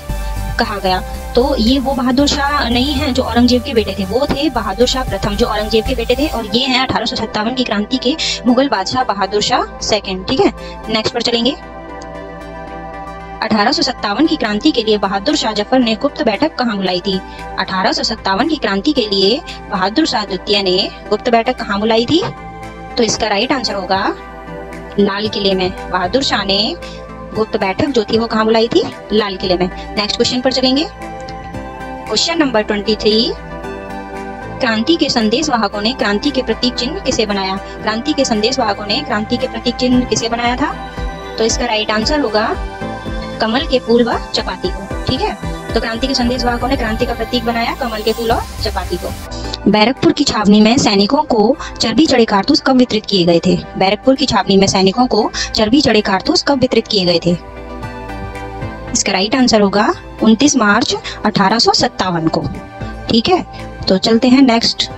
कहा गया। तो ये वो बहादुर शाह नहीं है जो औरंगज़ेब के बेटे थे। वो थे बहादुर शाह प्रथम, जो औरंगज़ेब के बेटे थे और ये हैं अठारह की क्रांति के मुगल बादशाह बहादुर शाह सेकंड ठीक है? नेक्स्ट पर चलेंगे। अठारह की क्रांति के लिए बहादुर शाह ज़फ़र ने गुप्त बैठक कहाँ बुलाई थी? अठारह की क्रांति के लिए बहादुर शाह द्वितीय ने गुप्त बैठक कहाँ बुलाई थी? तो इसका राइट आंसर होगा लाल किले में। बहादुर शाह ने गुप्त बैठक जो थी वो कहाँ बुलाई थी? लाल किले में। नेक्स्ट क्वेश्चन पर चलेंगे। क्वेश्चन नंबर ट्वेंटी थ्री क्रांति के संदेश वाहकों ने क्रांति के प्रतीक चिन्ह किसे बनाया? क्रांति के संदेश वाहकों ने क्रांति के प्रतीक चिन्ह किसे बनाया था? तो इसका राइट आंसर होगा कमल के फूल व चपाती को। ठीक है? तो क्रांति के संदेश वाहकों ने क्रांति का प्रतीक बनाया कमल के फूल और चपाती को। बैरकपुर की छावनी में सैनिकों को चर्बी चढ़े कारतूस कब वितरित किए गए थे? बैरकपुर की छावनी में सैनिकों को चर्बी चढ़े कारतूस कब वितरित किए गए थे? इसका राइट आंसर होगा 29 मार्च अठारह सौ सत्तावन को। ठीक है तो चलते हैं नेक्स्ट।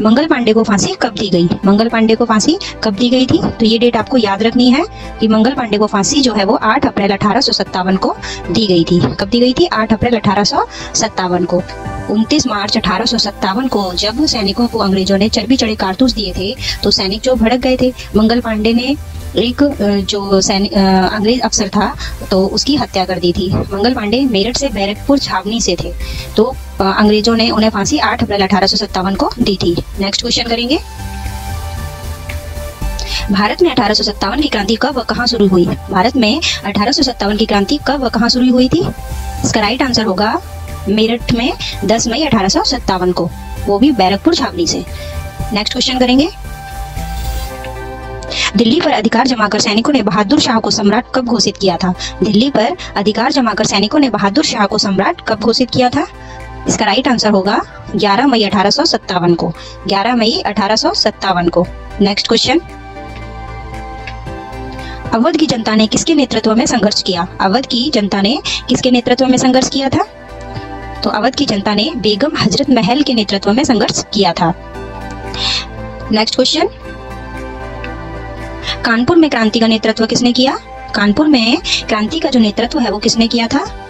मंगल पांडे को फांसी कब दी गई? मंगल पांडे को फांसी कब दी गई थी? तो ये डेट आपको याद रखनी है कि मंगल पांडे को फांसी जो है वो 8 अप्रैल अठारह को दी गई थी। कब दी गई थी? 8 अप्रैल अठारह को। 29 मार्च अठारह को जब सैनिकों को अंग्रेज़ों ने चर्बी चढ़े कारतूस दिए थे तो सैनिक जो भड़क गए थे, मंगल पांडे ने एक जो सैनिक अंग्रेज़ अफसर था तो उसकी हत्या कर दी थी। मंगल पांडे मेरठ से बैरकपुर छावनी से थे। तो अंग्रेज़ों ने उन्हें फांसी 8 अप्रैल अठारह को दी थी। नेक्स्ट क्वेश्चन करेंगे। भारत में अठारह की क्रांति कब व कहाँ शुरू हुई? भारत में अठारह की क्रांति कब व कहाँ शुरू हुई थी? इसका राइट आंसर होगा मेरठ में 10 मई अठारह को। वो भी बैरकपुर छावनी से। नेक्स्ट क्वेश्चन करेंगे। दिल्ली पर अधिकार जमाकर सैनिकों ने बहादुर शाह को सम्राट कब घोषित किया था? दिल्ली पर अधिकार जमाकर सैनिकों ने बहादुर शाह को सम्राट कब घोषित किया था? इसका राइट आंसर होगा 11 मई अठारह को। 11 मई अठारह को। नेक्स्ट क्वेश्चन अवध की जनता ने किसके नेतृत्व में संघर्ष किया? अवध की जनता ने किसके नेतृत्व में संघर्ष किया था? तो अवध की जनता ने बेगम हज़रत महल के नेतृत्व में संघर्ष किया था। नेक्स्ट क्वेश्चन कानपुर में क्रांति का नेतृत्व किसने किया? कानपुर में क्रांति का जो नेतृत्व है वो किसने किया था?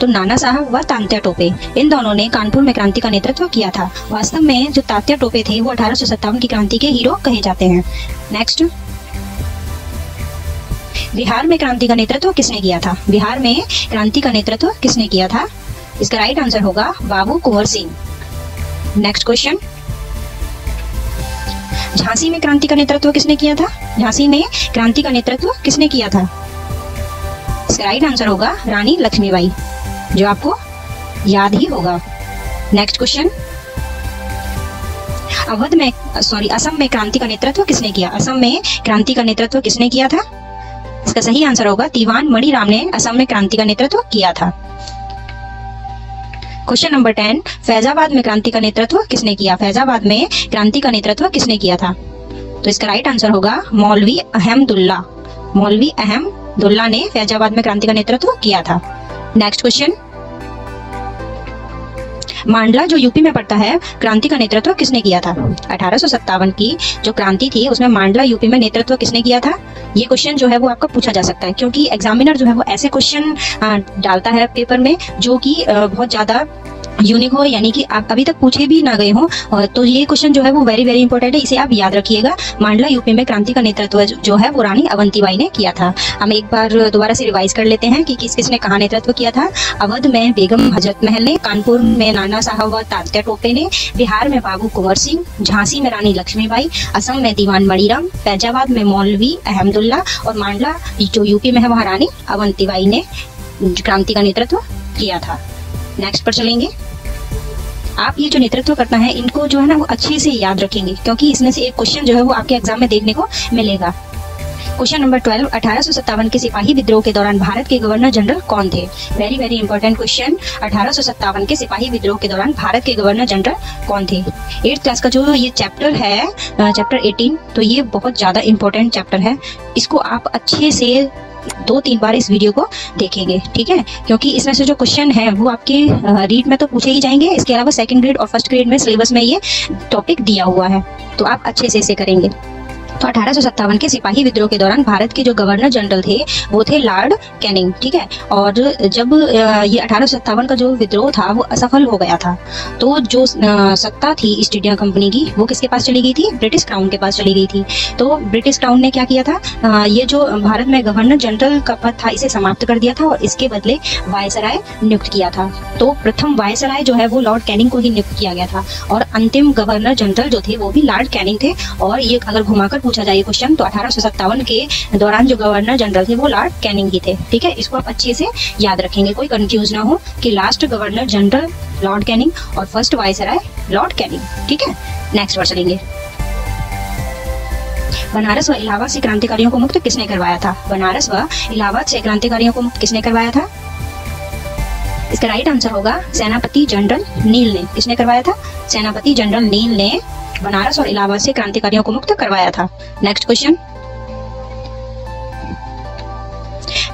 तो नाना साहब व तांत्या टोपे। इन दोनों ने कानपुर में क्रांति का नेतृत्व किया था। वास्तव में जो तात्या टोपे थे, वो अठारह की क्रांति के हीरो कहे जाते हैं। नेक्स्ट बिहार में क्रांति का नेतृत्व किसने किया था? बिहार में क्रांति का नेतृत्व किसने किया था? इसका राइट आंसर होगा बाबू कुंवर सिंह। नेक्स्ट क्वेश्चन झांसी में क्रांति का नेतृत्व किसने किया था? झांसी में क्रांति का नेतृत्व किसने किया था? इसका राइट आंसर होगा रानी लक्ष्मीबाई। जो आपको याद ही होगा। नेक्स्ट क्वेश्चन अवध में सॉरी असम में क्रांति का नेतृत्व किसने किया? असम में क्रांति का नेतृत्व किसने किया था? इसका सही आंसर होगा, दीवान मणिराम ने असम में क्रांति का नेतृत्व किया था। क्वेश्चन नंबर टेन फैजाबाद में क्रांति का नेतृत्व किसने किया? फैजाबाद में क्रांति का नेतृत्व किसने किया था? तो इसका राइट आंसर होगा, मौलवी अहमदुल्ला। मौलवी अहमदुल्ला ने फैजाबाद में क्रांति का नेतृत्व किया था। नेक्स्ट क्वेश्चन मांडला जो यूपी में पड़ता है, क्रांति का नेतृत्व किसने किया था? अठारह की जो क्रांति थी, उसमें मांडला यूपी में नेतृत्व किसने किया था? ये क्वेश्चन जो है वो आपका पूछा जा सकता है, क्योंकि एग्जामिनर जो है वो ऐसे क्वेश्चन डालता है पेपर में, जो कि बहुत ज़्यादा यूनिक हो, यानी कि आप अभी तक पूछे भी ना गए हो। तो ये क्वेश्चन जो है वो वेरी वेरी इंपॉर्टेंट है, इसे आप याद रखिएगा। मांडला यूपी में क्रांति का नेतृत्व जो है वो रानी अवंतीबाई ने किया था। हम एक बार दोबारा से रिवाइज कर लेते हैं कि किस, किसने कहा नेतृत्व किया था। अवध में बेगम हज़रत महल ने, कानपुर में नाना साहब व तात्या टोपे ने, बिहार में बाबू कुंवर सिंह, झांसी में रानी लक्ष्मीबाई, असम में दीवान मणिराम, फैजाबाद में मौलवी अहमदुल्ला और मांडला जो यूपी में है वहाँ रानी अवंतीबाई ने क्रांति का नेतृत्व किया था। नेक्स्ट पर चलेंगे। आप ये जो नेतृत्व करना है, इनको जो है ना, वो अच्छे से याद रखेंगे, क्योंकि इसमें से एक क्वेश्चन जो है वो आपके एग्ज़ाम में देखने को मिलेगा। क्वेश्चन नंबर ट्वेल्व अठारह के सिपाही विद्रोह के दौरान भारत के गवर्नर जनरल कौन थे? वेरी वेरी इंपॉर्टेंट क्वेश्चन अठारह के सिपाही विद्रोह के दौरान भारत के गवर्नर जनरल कौन थे? एट्थ क्लास का जो ये चैप्टर है चैप्टर एटीन तो ये बहुत ज़्यादा इंपॉर्टेंट चैप्टर है। इसको आप अच्छे से दो तीन बार इस वीडियो को देखेंगे, ठीक है? क्योंकि इसमें से जो क्वेश्चन है, वो आपके रीड में तो पूछे ही जाएँगे। इसके अलावा सेकेंड ग्रेड और फ़र्स्ट ग्रेड में सिलेबस में ये टॉपिक दिया हुआ है। तो आप अच्छे से इसे करेंगे। तो अठारह के सिपाही विद्रोह के दौरान भारत के जो गवर्नर जनरल थे, वो थे लॉर्ड कैनिंग, ठीक है? और जब ये अठारह का जो विद्रोह था, वो असफल हो गया था तो जो सत्ता थी ईस्ट इंडिया कंपनी की, वो किसके पास चली गई थी? ब्रिटिश क्राउन के पास चली गई थी। तो ब्रिटिश क्राउन ने क्या किया था? ये जो भारत में गवर्नर जनरल का पद था, इसे समाप्त कर दिया था और इसके बदले वायसराय नियुक्त किया था। तो प्रथम वायसराय जो है, वो लॉर्ड कैनिंग को ही नियुक्त किया गया था और अंतिम गवर्नर जनरल जो थे, वो भी लॉर्ड कैनिंग थे और ये अगर घुमाकर पूछा जाए क्वेश्चन तो अठारह के दौरान जो गवर्नर जनरल थे, वो लॉर्ड कैनिंग ही थे, ठीक है? इसको आप अच्छे से याद रखेंगे, कोई कंफ्यूज ना हो कि last governor general lord Canning और फ़र्स्ट वाइसराय लॉर्ड कैनिंग ठीक है? नेक्स्ट वर्ड चलेंगे। बनारस व इलाहाबाद से क्रांतिकारियों को मुक्त किसने करवाया था? बनारस व इलाहाबाद से क्रांतिकारियों को मुक्त किसने करवाया था? इसका राइट आंसर होगा सेनापति जनरल नील ने। किसने करवाया था? सेनापति जनरल नील ने बनारस और इलाहाबाद से क्रांतिकारियों को मुक्त करवाया था। नेक्स्ट क्वेश्चन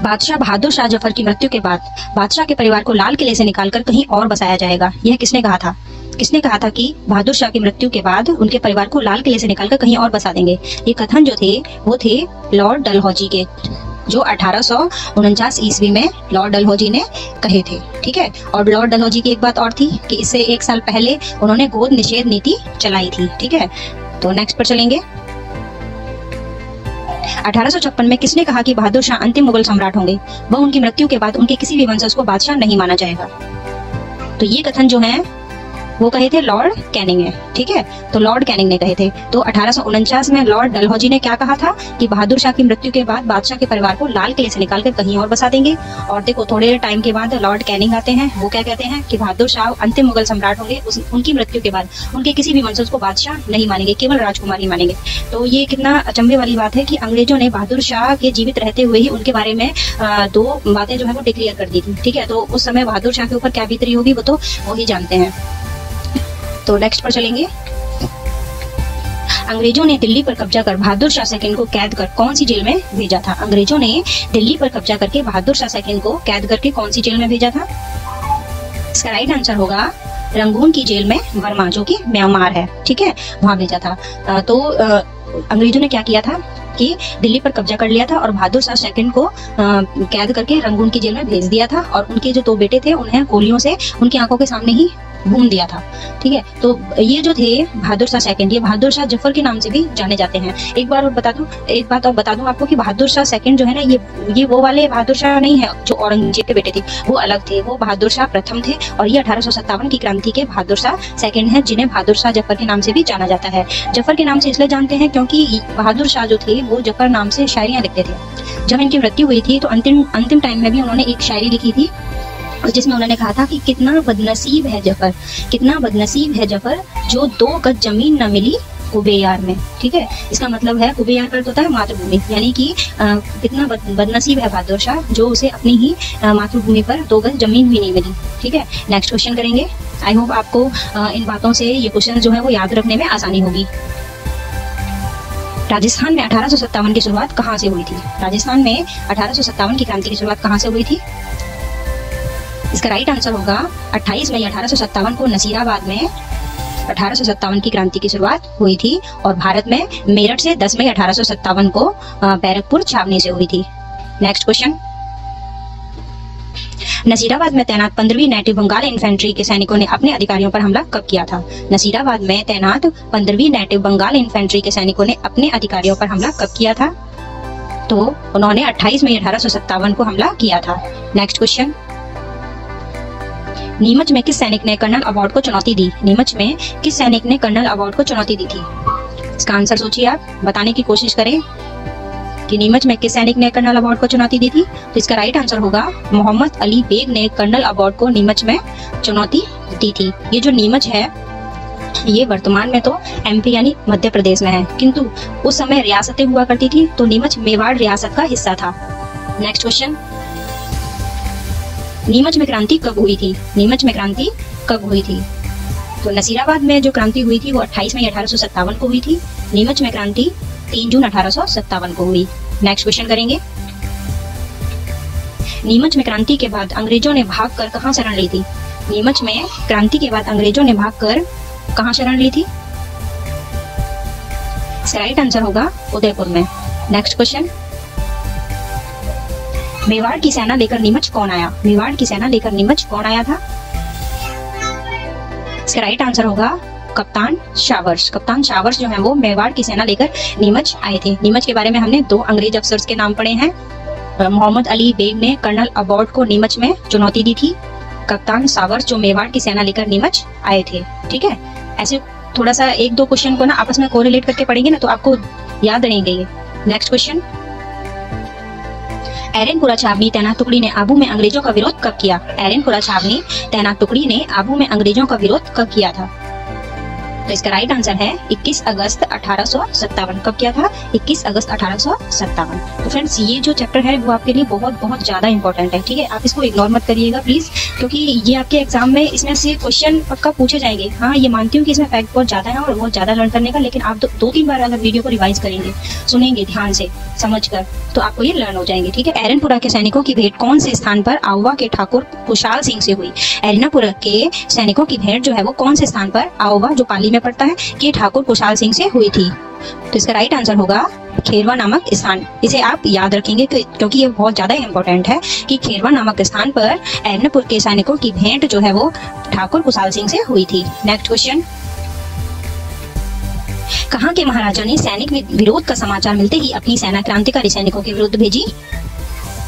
बादशाह बहादुर शाह ज़फ़र की मृत्यु के बाद बादशाह के परिवार को लाल किले से निकालकर कहीं और बसाया जाएगा। यह किसने कहा था? किसने कहा था कि बहादुर शाह की मृत्यु के बाद उनके परिवार को लाल किले से निकालकर कहीं और बसा देंगे? ये कथन जो थे, वो थे लॉर्ड डलहौजी के। जो अठारह ईस्वी में लॉर्ड डलहौजी ने कहे थे, ठीक है? और लॉर्ड डलहौजी की एक बात और थी कि इससे एक साल पहले उन्होंने गोद निषेध नीति चलाई थी, ठीक है? तो नेक्स्ट पर चलेंगे। अठारह सौ छप्पन में किसने कहा कि बहादुर शाह अंतिम मुगल सम्राट होंगे? वह उनकी मृत्यु के बाद उनके किसी भी वंशज को बादशाह नहीं माना जाएगा। तो ये कथन जो है वो कहे थे लॉर्ड कैनिंग है, ठीक है? तो लॉर्ड कैनिंग ने कहे थे। तो अठारह सौ उनचास में लॉर्ड डलहौजी ने क्या कहा था? कि बहादुर शाह की मृत्यु के बाद बादशाह के परिवार को लाल किले से निकाल कर कहीं और बसा देंगे। और देखो, थोड़े टाइम के बाद लॉर्ड कैनिंग आते हैं। वो क्या कहते हैं? कि बहादुर शाह अंतिम मुगल सम्राट होंगे। उनकी मृत्यु के बाद उनके किसी भी वंशज को बादशाह नहीं मानेंगे, केवल राजकुमार ही मानेंगे। तो ये कितना अचंभे वाली बात है कि अंग्रेज़ों ने बहादुर शाह के जीवित रहते हुए ही उनके बारे में दो बातें जो है वो डिक्लेयर कर दी थी, ठीक है? तो उस समय बहादुर शाह के ऊपर क्या बीतरी होगी वो तो वो ही जानते हैं। तो नेक्स्ट पर चलेंगे। अंग्रेज़ों ने दिल्ली पर कब्जा कर बहादुर शाह सेकंड को कैद कर कौन सी जेल में भेजा था? अंग्रेज़ों ने दिल्ली पर कब्जा करके बहादुर शाह सेकंड को कैद करके कौन सी जेल में भेजा था? इसका राइट आंसर होगा, रंगून की जेल में वर्मा, जो कि म्यांमार है, ठीक है? वहाँ भेजा था। तो अंग्रेज़ों ने क्या किया था? कि दिल्ली पर कब्जा कर लिया था और बहादुर शाह सेकंड को कैद करके रंगून की जेल में भेज दिया था और उनके जो दो बेटे थे, उन्हें गोलियों से उनकी आँखों के सामने ही भून दिया था, ठीक है? तो ये जो थे बहादुर शाह सेकंड ये बहादुर शाह ज़फ़र के नाम से भी जाने जाते हैं। एक बार और बता दूँ, एक बात और बता दूँ आपको कि बहादुर शाह सेकंड जो है ना, ये ये वो वाले बहादुर शाह नहीं है, जो औरंगज़ेब के बेटे थे, वो अलग थे, वो बहादुर शाह प्रथम थे और ये अठारह की क्रांति के बहादुर शाह सेकंड है, जिन्हें बहादुर शाह ज़फ़र के नाम से भी जाना जाता है। ज़फ़र के नाम से इसलिए जानते हैं क्योंकि बहादुर शाह जो थे, वो ज़फ़र नाम से शायरियाँ लिखते थे। जब इनकी मृत्यु हुई थी तो अंतिम अंतिम टाइम में भी उन्होंने एक शायरी लिखी थी जिसमें उन्होंने कहा था कि कितना बदनसीब है ज़फ़र कितना बदनसीब है ज़फ़र जो दो गज ज़मीन न मिली कुबेयार में ठीक है? इसका मतलब है कुबेयार का होता है मातृभूमि यानी कि कितना बद, बदनसीब है बहादुर शाह जो उसे अपनी ही मातृभूमि पर दो गज ज़मीन भी नहीं मिली ठीक है? नेक्स्ट क्वेश्चन करेंगे। आई होप आपको इन बातों से ये क्वेश्चन जो है वो याद रखने में आसानी होगी। राजस्थान में अठारह की शुरुआत कहाँ से हुई थी? राजस्थान में अठारह की क्रांति की शुरुआत कहाँ से हुई थी? इसका राइट आंसर होगा 28 मई अठारह को नसीराबाद में अठारह की क्रांति की शुरुआत हुई थी और भारत में मेरठ से 10 मई अठारह को बैरकपुर छावनी से हुई थी। नेक्स्ट क्वेश्चन नसीराबाद में तैनात पंद्रहवीं नेटिव बंगाल इन्फेंट्री के सैनिकों ने अपने अधिकारियों पर हमला कब किया था? नसीराबाद में तैनात पंद्रहवीं नेटिव बंगाल इन्फेंट्री के सैनिकों ने अपने अधिकारियों पर हमला कब किया था? तो उन्होंने 28 मई अठारह को हमला किया था। नेक्स्ट क्वेश्चन नीमच में किस सैनिक ने कर्नल अवार्ड को चुनौती दी? नीमच में किस सैनिक ने कर्नल अवार्ड को चुनौती दी थी? इसका आंसर सोचिए आप, बताने की कोशिश करें कि नीमच में किस सैनिक ने कर्नल अवार्ड को चुनौती दी थी? तो इसका राइट आंसर होगा, मोहम्मद अली बेग ने कर्नल अवार्ड को नीमच में चुनौती दी थी। ये जो नीमच है, ये वर्तमान में तो एमपी यानी मध्य प्रदेश में है। किंतु उस समय रियासतें हुआ करती थी तो नीमच मेवाड़ रियासत का हिस्सा था। नेक्स्ट क्वेश्चन नीमच में क्रांति कब हुई थी? नीमच में क्रांति कब हुई थी? तो नसीराबाद में जो क्रांति हुई थी, वो 28 मई अठारह को हुई थी। नीमच में क्रांति 3 जून अठारह को हुई। नेक्स्ट क्वेश्चन करेंगे। नीमच में क्रांति के बाद अंग्रेज़ों ने भाग कर कहा शरण ली थी? नीमच में क्रांति के बाद अंग्रेज़ों ने भाग कर कहा शरण ली थी? राइट आंसर होगा उदयपुर में। नेक्स्ट क्वेश्चन मेवाड़ की सेना लेकर नीमच कौन आया? मेवाड़ की सेना लेकर नीमच कौन आया था? इसका राइट आंसर होगा कप्तान शावर्स। कप्तान शावर्स जो है वो मेवाड़ की सेना लेकर नीमच आए थे। नीमच के बारे में हमने दो अंग्रेज़ अफसर्स के नाम पढ़े हैं। मोहम्मद अली बेग ने कर्नल अबॉर्ड को नीमच में चुनौती दी थी। कप्तान सावर्स जो मेवाड़ की सेना लेकर नीमच आए थे। ठीक है? ऐसे थोड़ा सा एक दो क्वेश्चन को ना आपस में कोरिलेट करके पढ़ेंगे ना तो आपको याद रहेंगे नेक्स्ट क्वेश्चन एरेनपुरा छावनी तैनात टुकड़ी ने आबू में अंग्रेज़ों का विरोध कब किया एरन छावनी तैनात टुकड़ी ने आबू में अंग्रेज़ों का विरोध कब किया था तो इसका राइट आंसर है 21 अगस्त अठारह कब किया था? 21 अगस्त अठारह सौ सत्तावन। तो फ्रेंड्स ये जो चैप्टर है वो आपके लिए बहुत बहुत ज़्यादा इंपॉर्टेंट है ठीक है? आप इसको इग्नोर मत करिएगा प्लीज़ क्योंकि ये आपके एग्ज़ाम में इसमें से क्वेश्चन पक्का पूछे जाएँगे? हाँ ये मानती हूँ कि इसमें फैक्ट बहुत ज़्यादा है और बहुत ज़्यादा लर्न करने का लेकिन आप दो, दो तीन बार अगर वीडियो को रिवाइज करेंगे सुनेंगे ध्यान से समझ कर तो आपको ये लर्न हो जाएँगे ठीक है? एरनपुरा के सैनिकों की भेंट कौन से स्थान पर आउवा के ठाकुर कुशाल सिंह से हुई? एरनापुरा के सैनिकों की भेंट जो है वो कौन से स्थान पर आउवा जो पाली में पड़ता है कि ठाकुर कुशाल सिंह से हुई थी। तो इसका राइट आंसर होगा खेरवा नामक स्थान। इसे आप याद रखेंगे क्योंकि ये बहुत ज़्यादा इम्पोर्टेंट है कि खेरवा नामक स्थान पर एर्नपुर के सैनिकों की भेंट जो है वो ठाकुर कुशाल सिंह से हुई थी। नेक्स्ट क्वेश्चन कहा के महाराजा ने सैनिक विरोध का समाचार मिलते ही अपनी सेना क्रांतिकारी सैनिकों के विरुद्ध भेजी?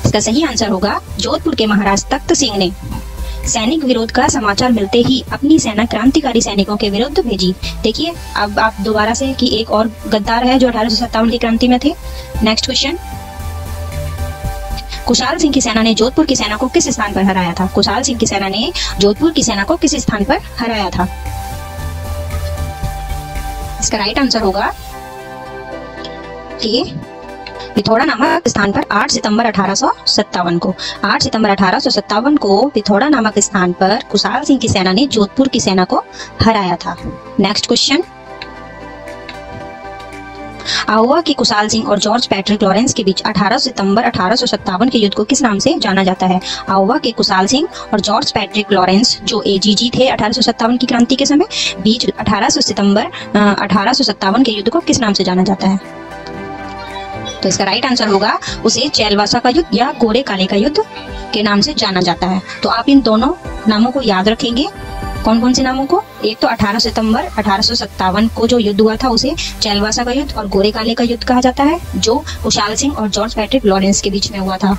इसका सही आंसर होगा जोधपुर के महाराज तख्त सिंह ने। सैनिक विरोध का समाचार मिलते ही अपनी सेना क्रांतिकारी सैनिकों के विरुद्ध भेजी। देखिए, अब आप दोबारा से कि एक और गद्दार है जो अठारह की क्रांति में थे। नेक्स्ट क्वेश्चन कुशाल सिंह की सेना ने जोधपुर की सेना को किस स्थान पर हराया था? कुशाल सिंह की सेना ने जोधपुर की सेना को किस स्थान पर हराया था? इसका राइट आंसर होगा पिथौरा नामक स्थान पर 8 सितंबर अठारह को 8 सितंबर अठारह को पिथौरा नामक स्थान पर कुशाल सिंह की सेना ने जोधपुर की सेना को हराया था। नेक्स्ट क्वेश्चन आहुआ की कुशाल सिंह और जॉर्ज पैट्रिक लॉरेंस के बीच 18 सितंबर अठारह के युद्ध को किस नाम से जाना जाता है? आहुआ के कुशाल सिंह और जॉर्ज पैट्रिक लॉरेंस, जो एजीजी थे अठारह की क्रांति के समय, बीच 18 सितंबर अठारह के युद्ध को किस नाम से जाना जाता है? तो इसका राइट आंसर होगा उसे चैलवासा का युद्ध या गोरे काले का युद्ध के नाम से जाना जाता है। तो आप इन दोनों नामों को याद रखेंगे। कौन कौन से नामों को? एक तो 18 सितंबर, अठारह को जो युद्ध हुआ था उसे चैलवासा का युद्ध और गोरे काले का युद्ध कहा जाता है, जो कुशाल सिंह और जॉर्ज पैट्रिक लॉरेंस के बीच में हुआ था।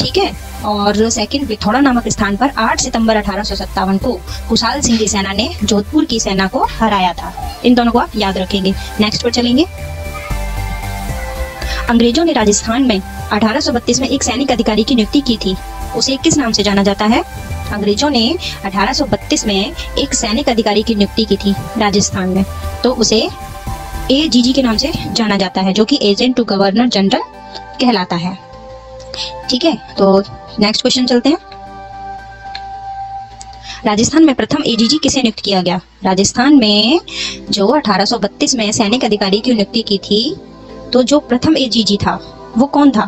ठीक है? और सेकंड विथोड़ा नामक स्थान पर 8 सितंबर, अठारह को कुशाल सिंह की सेना ने जोधपुर की सेना को हराया था। इन दोनों को आप याद रखेंगे। नेक्स्ट पर चलेंगे। अंग्रेज़ों ने राजस्थान में 1832 में एक सैनिक अधिकारी की नियुक्ति की थी। उसे किस नाम से जाना जाता है? अंग्रेज़ों ने 1832 में एक सैनिक अधिकारी की नियुक्ति की थी राजस्थान में। तो उसे ए जी जी के नाम से जाना जाता है, जो कि एजेंट टू गवर्नर जनरल कहलाता है। ठीक है तो नेक्स्ट क्वेश्चन चलते हैं। राजस्थान में प्रथम एजीजी किसे नियुक्त किया गया? राजस्थान में जो 1832 में सैनिक अधिकारी की नियुक्ति की थी तो जो प्रथम एजीजी था, वो कौन था?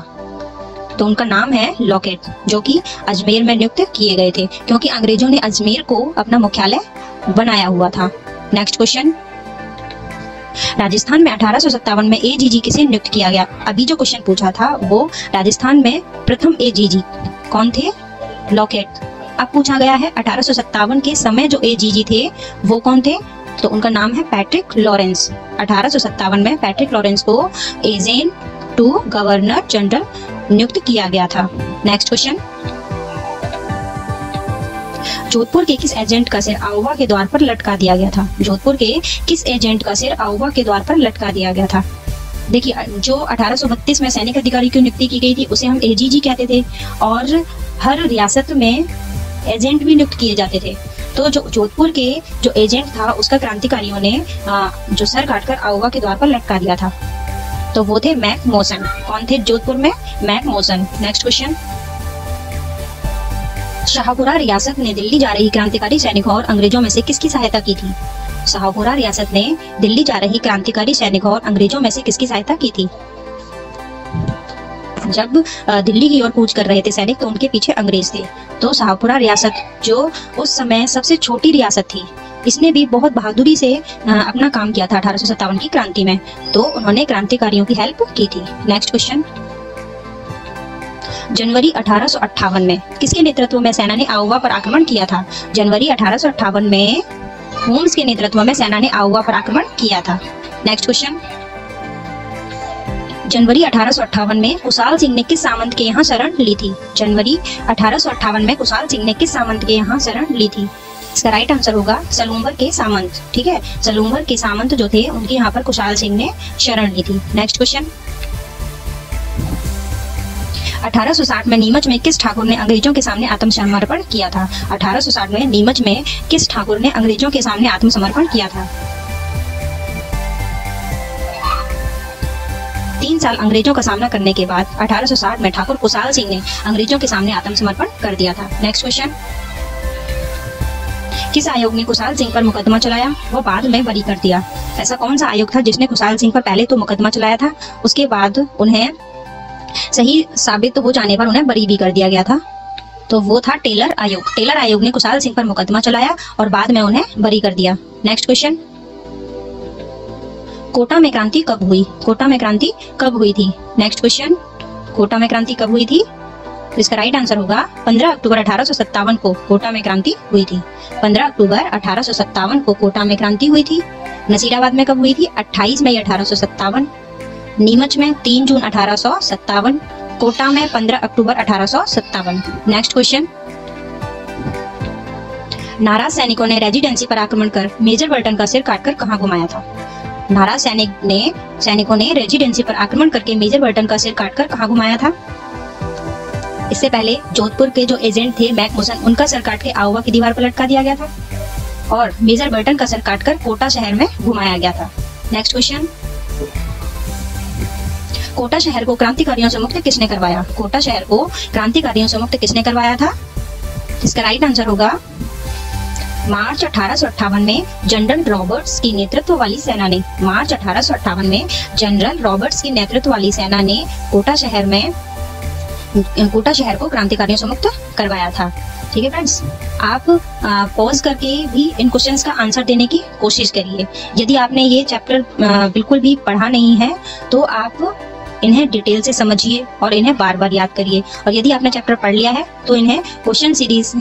तो उनका नाम है लॉकेट, जो कि अजमेर में नियुक्त किए गए थे, क्योंकि अंग्रेज़ों ने अजमेर को अपना मुख्यालय बनाया हुआ था। नेक्स्ट क्वेश्चन राजस्थान में अठारह में एजीजी किसे नियुक्त किया गया? अभी जो क्वेश्चन पूछा था, वो राजस्थान में प्रथम एजीजी कौन थे? लॉकेट अब पूछा गया है, अठारह के समय जो एजीजी थे, वो कौन थे? तो उनका नाम है पैट्रिक लॉरेंस। अठारह में पैट्रिक लॉरेंस को एजेंट टू गवर्नर जनरल नियुक्त किया गया था। नेक्स्ट क्वेश्चन जोधपुर के किस एजेंट का सिर आउवा के द्वार पर लटका दिया गया था? जोधपुर के किस एजेंट का सिर आउवा के द्वार पर लटका दिया गया था? देखिए, जो 1832 में सैनिक अधिकारी की नियुक्ति की गई थी, उसे हम एजीजी कहते थे और हर रियासत में एजेंट भी नियुक्त किए जाते थे। तो जो जोधपुर के जो एजेंट था, उसका क्रांतिकारियों ने जो सर काटकर आउवा के द्वार पर लटका दिया था। तो वो थे मैक मोसन। कौन थे जोधपुर में? Mac Mason. Next question Shahpura रियासत ने दिल्ली जा रही क्रांतिकारी सैनिकों और अंग्रेज़ों में से किसकी सहायता की थी? शाहपुरा रियासत ने दिल्ली जा रही क्रांतिकारी सैनिकों और अंग्रेज़ों में से किसकी सहायता की थी? जब दिल्ली की ओर कूच कर रहे थे सैनिक तो उनके पीछे अंग्रेज़ थे। तो शाहपुरा रियासत, जो उस समय सबसे छोटी रियासत थी, इसने भी बहुत बहादुरी से अपना काम किया था अठारह की क्रांति में। तो उन्होंने क्रांतिकारियों की हेल्प की थी। नेक्स्ट क्वेश्चन जनवरी अठारह में किसके नेतृत्व में सेना ने आउवा पर आक्रमण किया था? जनवरी अठारह में होम्स के नेतृत्व में सेना ने आउवा पर आक्रमण किया था। नेक्स्ट क्वेश्चन जनवरी अठारह में कुशाल सिंह ने किस सामंत के यहाँ शरण ली थी? जनवरी अठारह में कुशाल सिंह ने किस सामंत के यहाँ शरण ली थी? इसका राइट आंसर होगा सलूम्बर के सामंत, ठीक है? सलूम्बर के सामंत जो थे, उनके यहाँ पर कुशाल सिंह ने शरण ली थी। नेक्स्ट क्वेश्चन 1860 में नीमच में किस ठाकुर ने अंग्रेज़ों के सामने आत्मसमर्पण किया था? 1860 में नीमच में किस ठाकुर ने अंग्रेज़ों के सामने आत्मसमर्पण किया था? तीन साल अंग्रेज़ों का सामना करने के बाद 1860 में ठाकुर कुशाल सिंह ने अंग्रेज़ों के सामने आत्मसमर्पण कर दिया था। नेक्स्ट क्वेश्चन किस आयोग ने कुशाल सिंह पर मुकदमा चलाया? वो बाद में बरी कर दिया। ऐसा कौन सा आयोग था जिसने कुशाल सिंह पर पहले तो मुकदमा चलाया था? उसके बाद उन्हें सही साबित हो जाने पर उन्हें बरी भी कर दिया गया था। तो वो था टेलर आयोग। टेलर आयोग ने कुशाल सिंह पर मुकदमा चलाया और बाद में उन्हें बरी कर दिया। नेक्स्ट क्वेश्चन कोटा में क्रांति कब हुई? कोटा में क्रांति कब हुई थी? नेक्स्ट क्वेश्चन कोटा में क्रांति कब हुई थी? तो इसका राइट आंसर होगा 15 अक्टूबर अठारह को कोटा में क्रांति हुई थी। 15 अक्टूबर अठारह को कोटा में क्रांति हुई थी। नसीराबाद में कब हुई थी? 28 मई अठारह नीमच में 3 जून अठारह कोटा में 15 अक्टूबर अठारह नेक्स्ट क्वेश्चन नाराज़ सैनिकों ने रेजिडेंसी पर आक्रमण कर मेजर बर्टन का सिर काटकर कहाँ घुमाया था? नाराज़ सैनिक ने, सैनिकों ने रेजिडेंसी पर आक्रमण करके मेजर बर्टन का सिर काटकर कहाँ घुमाया था? इससे पहले जोधपुर के जो एजेंट थे मैक मोसन उनका सर काट के आउवा की दीवार पर लटका दिया गया था और मेजर बर्टन का सर काटकर कोटा शहर में घुमाया गया था। नेक्स्ट क्वेश्चन कोटा शहर को क्रांतिकारियों से मुक्त किसने करवाया? कोटा शहर को क्रांतिकारियों से मुक्त किसने करवाया था? इसका राइट आंसर होगा मार्च अठारह में जनरल रॉबर्ट्स की नेतृत्व वाली सेना ने, मार्च अठारह में जनरल रॉबर्ट्स की नेतृत्व वाली सेना ने कोटा शहर में, कोटा शहर को क्रांतिकारियों से मुक्त करवाया था। ठीक है फ्रेंड्स आप पॉज करके भी इन क्वेश्चंस का आंसर देने की कोशिश करिए। यदि आपने ये चैप्टर बिल्कुल भी पढ़ा नहीं है तो आप इन्हें डिटेल से समझिए और इन्हें बार बार याद करिए। और यदि आपने चैप्टर पढ़ लिया है तो इन्हें क्वेश्चन सीरीज़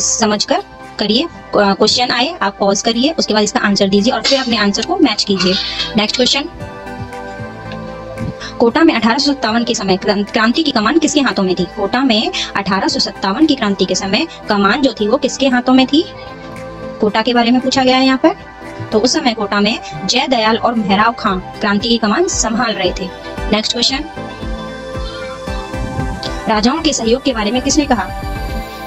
समझकर करिए क्वेश्चन आए, आप पॉज करिए, उसके बाद इसका आंसर दीजिए और फिर अपने आंसर को मैच कीजिए। नेक्स्ट क्वेश्चन कोटा में अठारह के समय क्रांति की कमान किसके हाथों में थी? कोटा में अठारह की क्रांति के समय कमान जो थी वो किसके हाथों में थी? कोटा के बारे में पूछा गया है यहाँ पर। तो उस समय कोटा में जय दयाल और मेहराव खान क्रांति की कमान संभाल रहे थे। नेक्स्ट क्वेश्चन राजाओं के सहयोग के बारे में किसने कहा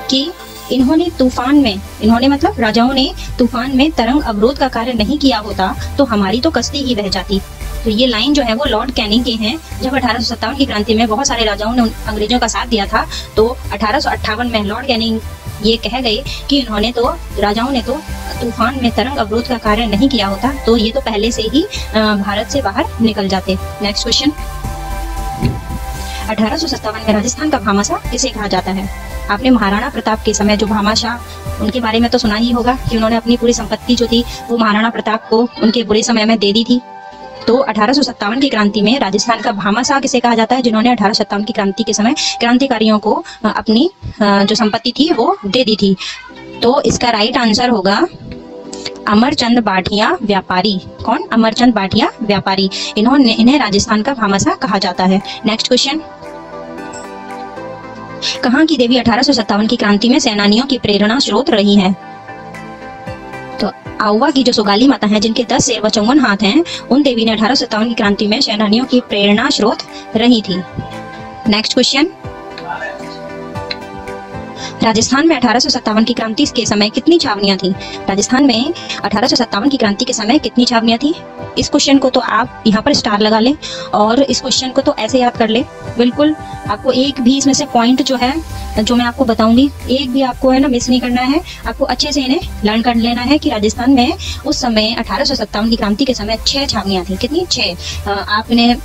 कि इन्होंने तूफ़ान में, इन्होंने मतलब राजाओं ने तूफ़ान में तरंग अवरोध का कार्य नहीं किया होता तो हमारी तो कश्ती ही बह जाती। तो ये लाइन जो है वो लॉर्ड कैनिंग के हैं। जब अठारह की क्रांति में बहुत सारे राजाओं ने अंग्रेज़ों का साथ दिया था तो अठारह में लॉर्ड कैनिंग ये कह गए कि इन्होंने तो राजाओं ने तो तूफ़ान में तरंग अवरोध का कार्य नहीं किया होता तो ये तो पहले से ही भारत से बाहर निकल जाते। नेक्स्ट क्वेश्चन अठारह में राजस्थान का भामाशाह किसे कहा जाता है? आपने महाराणा प्रताप के समय जो भामाशाह उनके बारे में तो सुना ही होगा कि उन्होंने अपनी पूरी संपत्ति जो थी, वो महाराणा प्रताप को उनके बुरे समय में दे दी थी। तो अठारह की क्रांति में राजस्थान का भामाशाह किसे कहा जाता है, जिन्होंने अठारह की क्रांति के समय क्रांतिकारियों को अपनी जो संपत्ति थी, वो दे दी थी। तो इसका राइट आंसर होगा अमरचंद बाटिया व्यापारी। कौन? अमरचंद बाटिया व्यापारी। इन्होंने, इन्हें राजस्थान का भामाशाह कहा जाता है। नेक्स्ट क्वेश्चन कहाँ की देवी अठारह की क्रांति में सेनानियों की प्रेरणा स्रोत रही है? तो आउवा की जो सुगाली माता है, जिनके दस शेर व चौवन हाथ हैं, उन देवी ने अठारह की क्रांति में सेनानियों की प्रेरणा स्रोत रही थी। नेक्स्ट क्वेश्चन राजस्थान में अठारह की क्रांति के समय कितनी छावनियाँ थी? राजस्थान में अठारह की क्रांति के समय कितनी छावनियाँ थी? इस क्वेश्चन को तो आप यहाँ पर स्टार लगा ले और इस क्वेश्चन को तो ऐसे याद कर ले। बिल्कुल, आपको एक भी इसमें से पॉइंट जो है, जो मैं आपको बताऊँगी, एक भी आपको है ना मिस नहीं करना है। आपको अच्छे से इन्हें लर्न कर लेना है कि राजस्थान में उस समय अठारह की क्रांति के समय छह छावनियाँ थी। कितनी? छह। आप इन्हें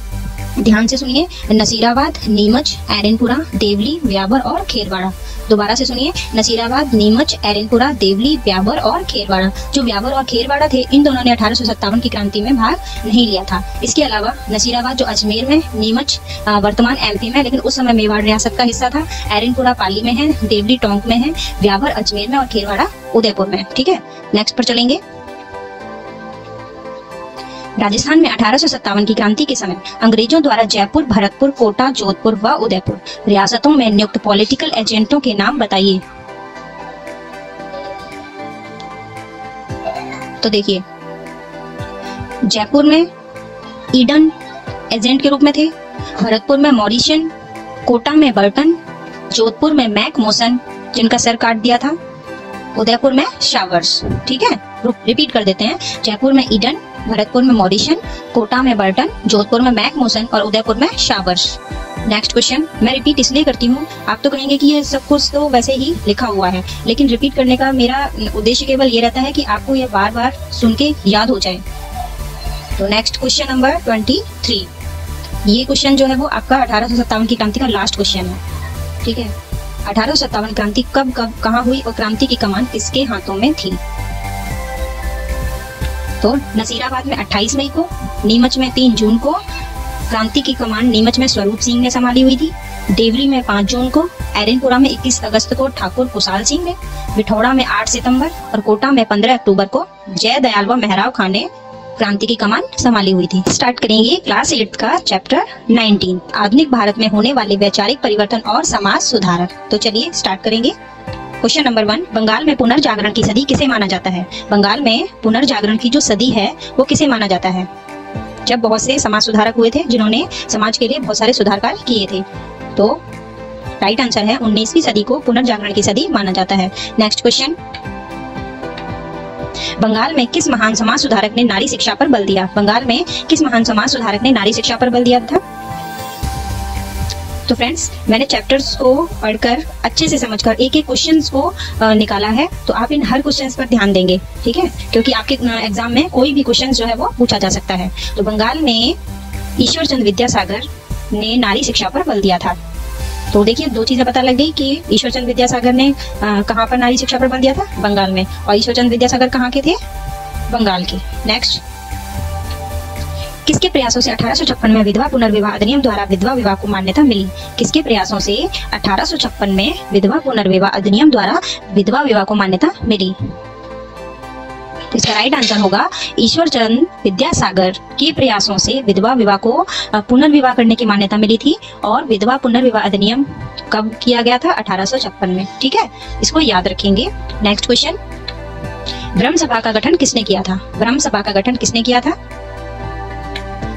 ध्यान से सुनिए, नसीराबाद, नीमच, एरनपुरा, देवली व्याबर और खेरवाड़ा। दोबारा से सुनिए नसीराबाद, नीमच, एरनपुरा, देवली, ब्यावर और खेरवाड़ा। जो ब्यावर और खेरवाड़ा थे, इन दोनों ने अठारह सौ सत्तावन की क्रांति में भाग नहीं लिया था। इसके अलावा नसीराबाद, जो अजमेर में, नीमच वर्तमान एमपी में, लेकिन उस समय मेवाड़ रियासत का हिस्सा था, एरनपुरा पाली में है, देवली टोंक में है, ब्यावर, अजमेर में और खेरवाड़ा उदयपुर में ठीक है? नेक्स्ट पर चलेंगे। राजस्थान में अठारह सौ सत्तावन की क्रांति के समय अंग्रेज़ों द्वारा जयपुर, भरतपुर, कोटा, जोधपुर व उदयपुर रियासतों में नियुक्त पॉलिटिकल एजेंटों के नाम बताइए। तो देखिए, जयपुर में ईडन एजेंट के रूप में थे, भरतपुर में मॉरिशन कोटा में बर्टन जोधपुर में मैक मोसन, जिनका सर काट दिया था। उदयपुर में शावर्स ठीक है? रिपीट कर देते हैं। जयपुर में ईडन भरतपुर में मॉरिशन कोटा में बर्टन जोधपुर में मैक मोसन और उदयपुर में शावर्स नेक्स्ट क्वेश्चन मैं रिपीट इसलिए करती हूँ, आप तो कहेंगे कि ये सब कुछ तो वैसे ही लिखा हुआ है, लेकिन रिपीट करने का मेरा उद्देश्य केवल ये रहता है कि आपको ये बार बार सुन के याद हो जाए। तो next question number twenty three ये क्वेश्चन जो है वो आपका अठारह सौ सत्तावन की क्रांति का लास्ट क्वेश्चन है, ठीक है? अठारह सौ सत्तावन क्रांति कब कब, कहाँ हुई और क्रांति की कमान किसके हाथों में थी? तो नसीराबाद में 28 मई को, नीमच में 3 जून को, क्रांति की कमान नीमच में स्वरूप सिंह ने संभाली हुई थी। देवरी में 5 जून को एरनपुरा में 21 अगस्त को ठाकुर कुशाल सिंह ने, बिठौड़ा में 8 सितंबर और कोटा में 15 अक्टूबर को जय दयाल व मेहराव खान ने क्रांति की कमान संभाली हुई थी। स्टार्ट करेंगे क्लास एट का चैप्टर 19 आधुनिक भारत में होने वाले वैचारिक परिवर्तन और समाज सुधार तो चलिए स्टार्ट करेंगे। क्वेश्चन नंबर वन बंगाल में पुनर्जागरण की सदी किसे माना जाता है? बंगाल में पुनर्जागरण की जो सदी है, वो किसे माना जाता है? जब बहुत से समाज सुधारक हुए थे, जिन्होंने समाज के लिए बहुत सारे सुधार कार्य किए थे तो राइट आंसर है, उन्नीसवीं सदी को पुनर्जागरण की सदी माना जाता है। नेक्स्ट क्वेश्चन बंगाल में किस महान समाज सुधारक ने नारी शिक्षा पर बल दिया? बंगाल में किस महान समाज सुधारक ने नारी शिक्षा पर बल दिया था? तो फ्रेंड्स मैंने चैप्टर्स को पढ़कर, अच्छे से समझकर एक एक क्वेश्चन को निकाला है तो आप इन हर क्वेश्चन पर ध्यान देंगे, ठीक है? क्योंकि आपके एग्ज़ाम में कोई भी क्वेश्चन जो है वो पूछा जा सकता है। तो बंगाल में ईश्वर चंद विद्यासागर ने नारी शिक्षा पर बल दिया था। तो देखिए, दो चीज़ें पता लग गई कि ईश्वर चंद विद्यासागर ने कहाँ पर नारी शिक्षा पर बल दिया था? बंगाल में। और ईश्वर चंद विद्यासागर कहाँ के थे? बंगाल के। नेक्स्ट किसके प्रयासों से अठारह में विधवा पुनर्विवाह अधिनियम द्वारा विधवा विवाह को मान्यता मिली? किसके प्रयासों से अठारह में विधवा पुनर्विवाह अधिनियम द्वारा विधवा विवाह को मान्यता मिली? इसका राइट आंसर होगा ईश्वर चंद विद्यासागर के प्रयासों से विधवा विवाह को पुनर्विवाह करने की मान्यता मिली थी और विधवा पुनर्विवाह अधिनियम कब किया गया था? अठारह में। ठीक है? इसको याद रखेंगे। नेक्स्ट क्वेश्चन ब्रह्म सभा का गठन किसने किया था? ब्रह्म सभा का गठन किसने किया था?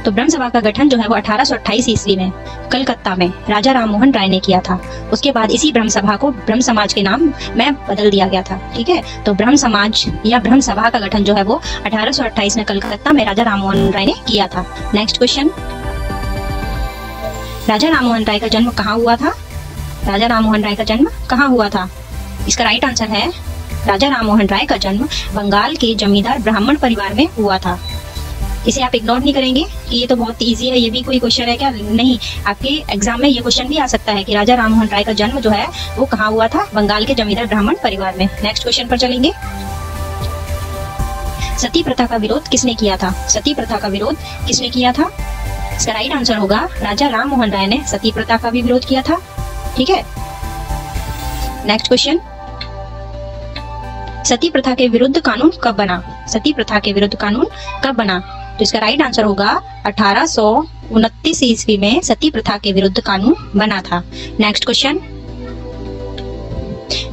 तो ब्रह्म सभा का गठन जो है वो अठारह ईस्वी में कलकत्ता में राजा राम मोहन राय ने किया था। उसके बाद इसी ब्रह्म सभा को ब्रह्म समाज के नाम में बदल दिया गया था, ठीक है? तो ब्रह्म समाज या ब्रह्म सभा का गठन जो है वो अठारह सौ अट्ठाईस में कलकत्ता में राजा राम मोहन राय ने किया था। नेक्स्ट क्वेश्चन राजा राम मोहन राय का जन्म कहाँ हुआ था? राजा राम मोहन राय का जन्म कहाँ हुआ था? इसका राइट आंसर है, राजा राम मोहन राय का जन्म बंगाल के जमींदार ब्राह्मण परिवार में हुआ था। इसे आप इग्नोर नहीं करेंगे कि ये तो बहुत इजी है, ये भी कोई क्वेश्चन है क्या? नहीं, आपके एग्ज़ाम में ये क्वेश्चन भी आ सकता है कि राजा राम राय का जन्म जो है, वो कहाँ हुआ था? बंगाल के जमींदार ब्राह्मण परिवार में। नेक्स्ट क्वेश्चन पर चलेंगे। सती प्रथा का विरोध किसने किया था? सती प्रथा का विरोध किसने किया था? इसका राइट आंसर होगा, राजा राम मोहन राय ने सती प्रथा का भी विरोध किया था। ठीक है? नेक्स्ट क्वेश्चन सती प्रथा के विरुद्ध कानून कब बना? सती प्रथा के विरुद्ध कानून कब बना? तो इसका राइट आंसर होगा अठारह ईस्वी में सती प्रथा के विरुद्ध कानून बना था। नेक्स्ट क्वेश्चन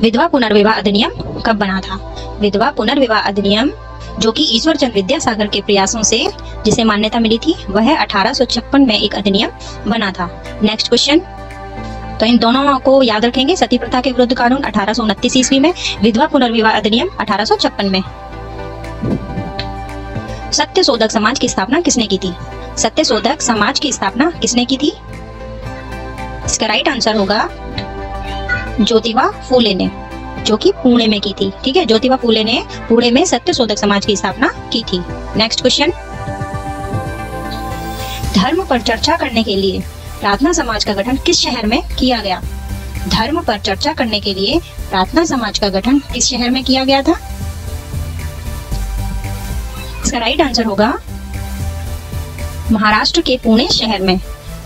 विधवा पुनर्विवाह अधिनियम कब बना था? विधवा पुनर्विवाह अधिनियम, जो कि ईश्वर चंद विद्यासागर के प्रयासों से जिसे मान्यता मिली थी, वह अठारह में एक अधिनियम बना था। नेक्स्ट क्वेश्चन तो इन दोनों को याद रखेंगे, सती प्रथा के विरुद्ध कानून अठारह ईस्वी में, विधवा पुनर्विवाह अधिनियम अठारह में। सत्य शोधक समाज की स्थापना किसने की थी? सत्य शोधक समाज की स्थापना किसने की थी? इसका राइट आंसर होगा ज्योतिबा फूले ने, जो कि पुणे में की थी, ठीक है? ज्योतिबा फूले ने पुणे में सत्य शोधक समाज की स्थापना की थी। नेक्स्ट क्वेश्चन धर्म पर चर्चा करने के लिए प्रार्थना समाज का गठन किस शहर में किया गया? धर्म पर चर्चा करने के लिए प्रार्थना समाज का गठन किस शहर में किया गया था? इसका राइट आंसर होगा। महाराष्ट्र के पुणे शहर में।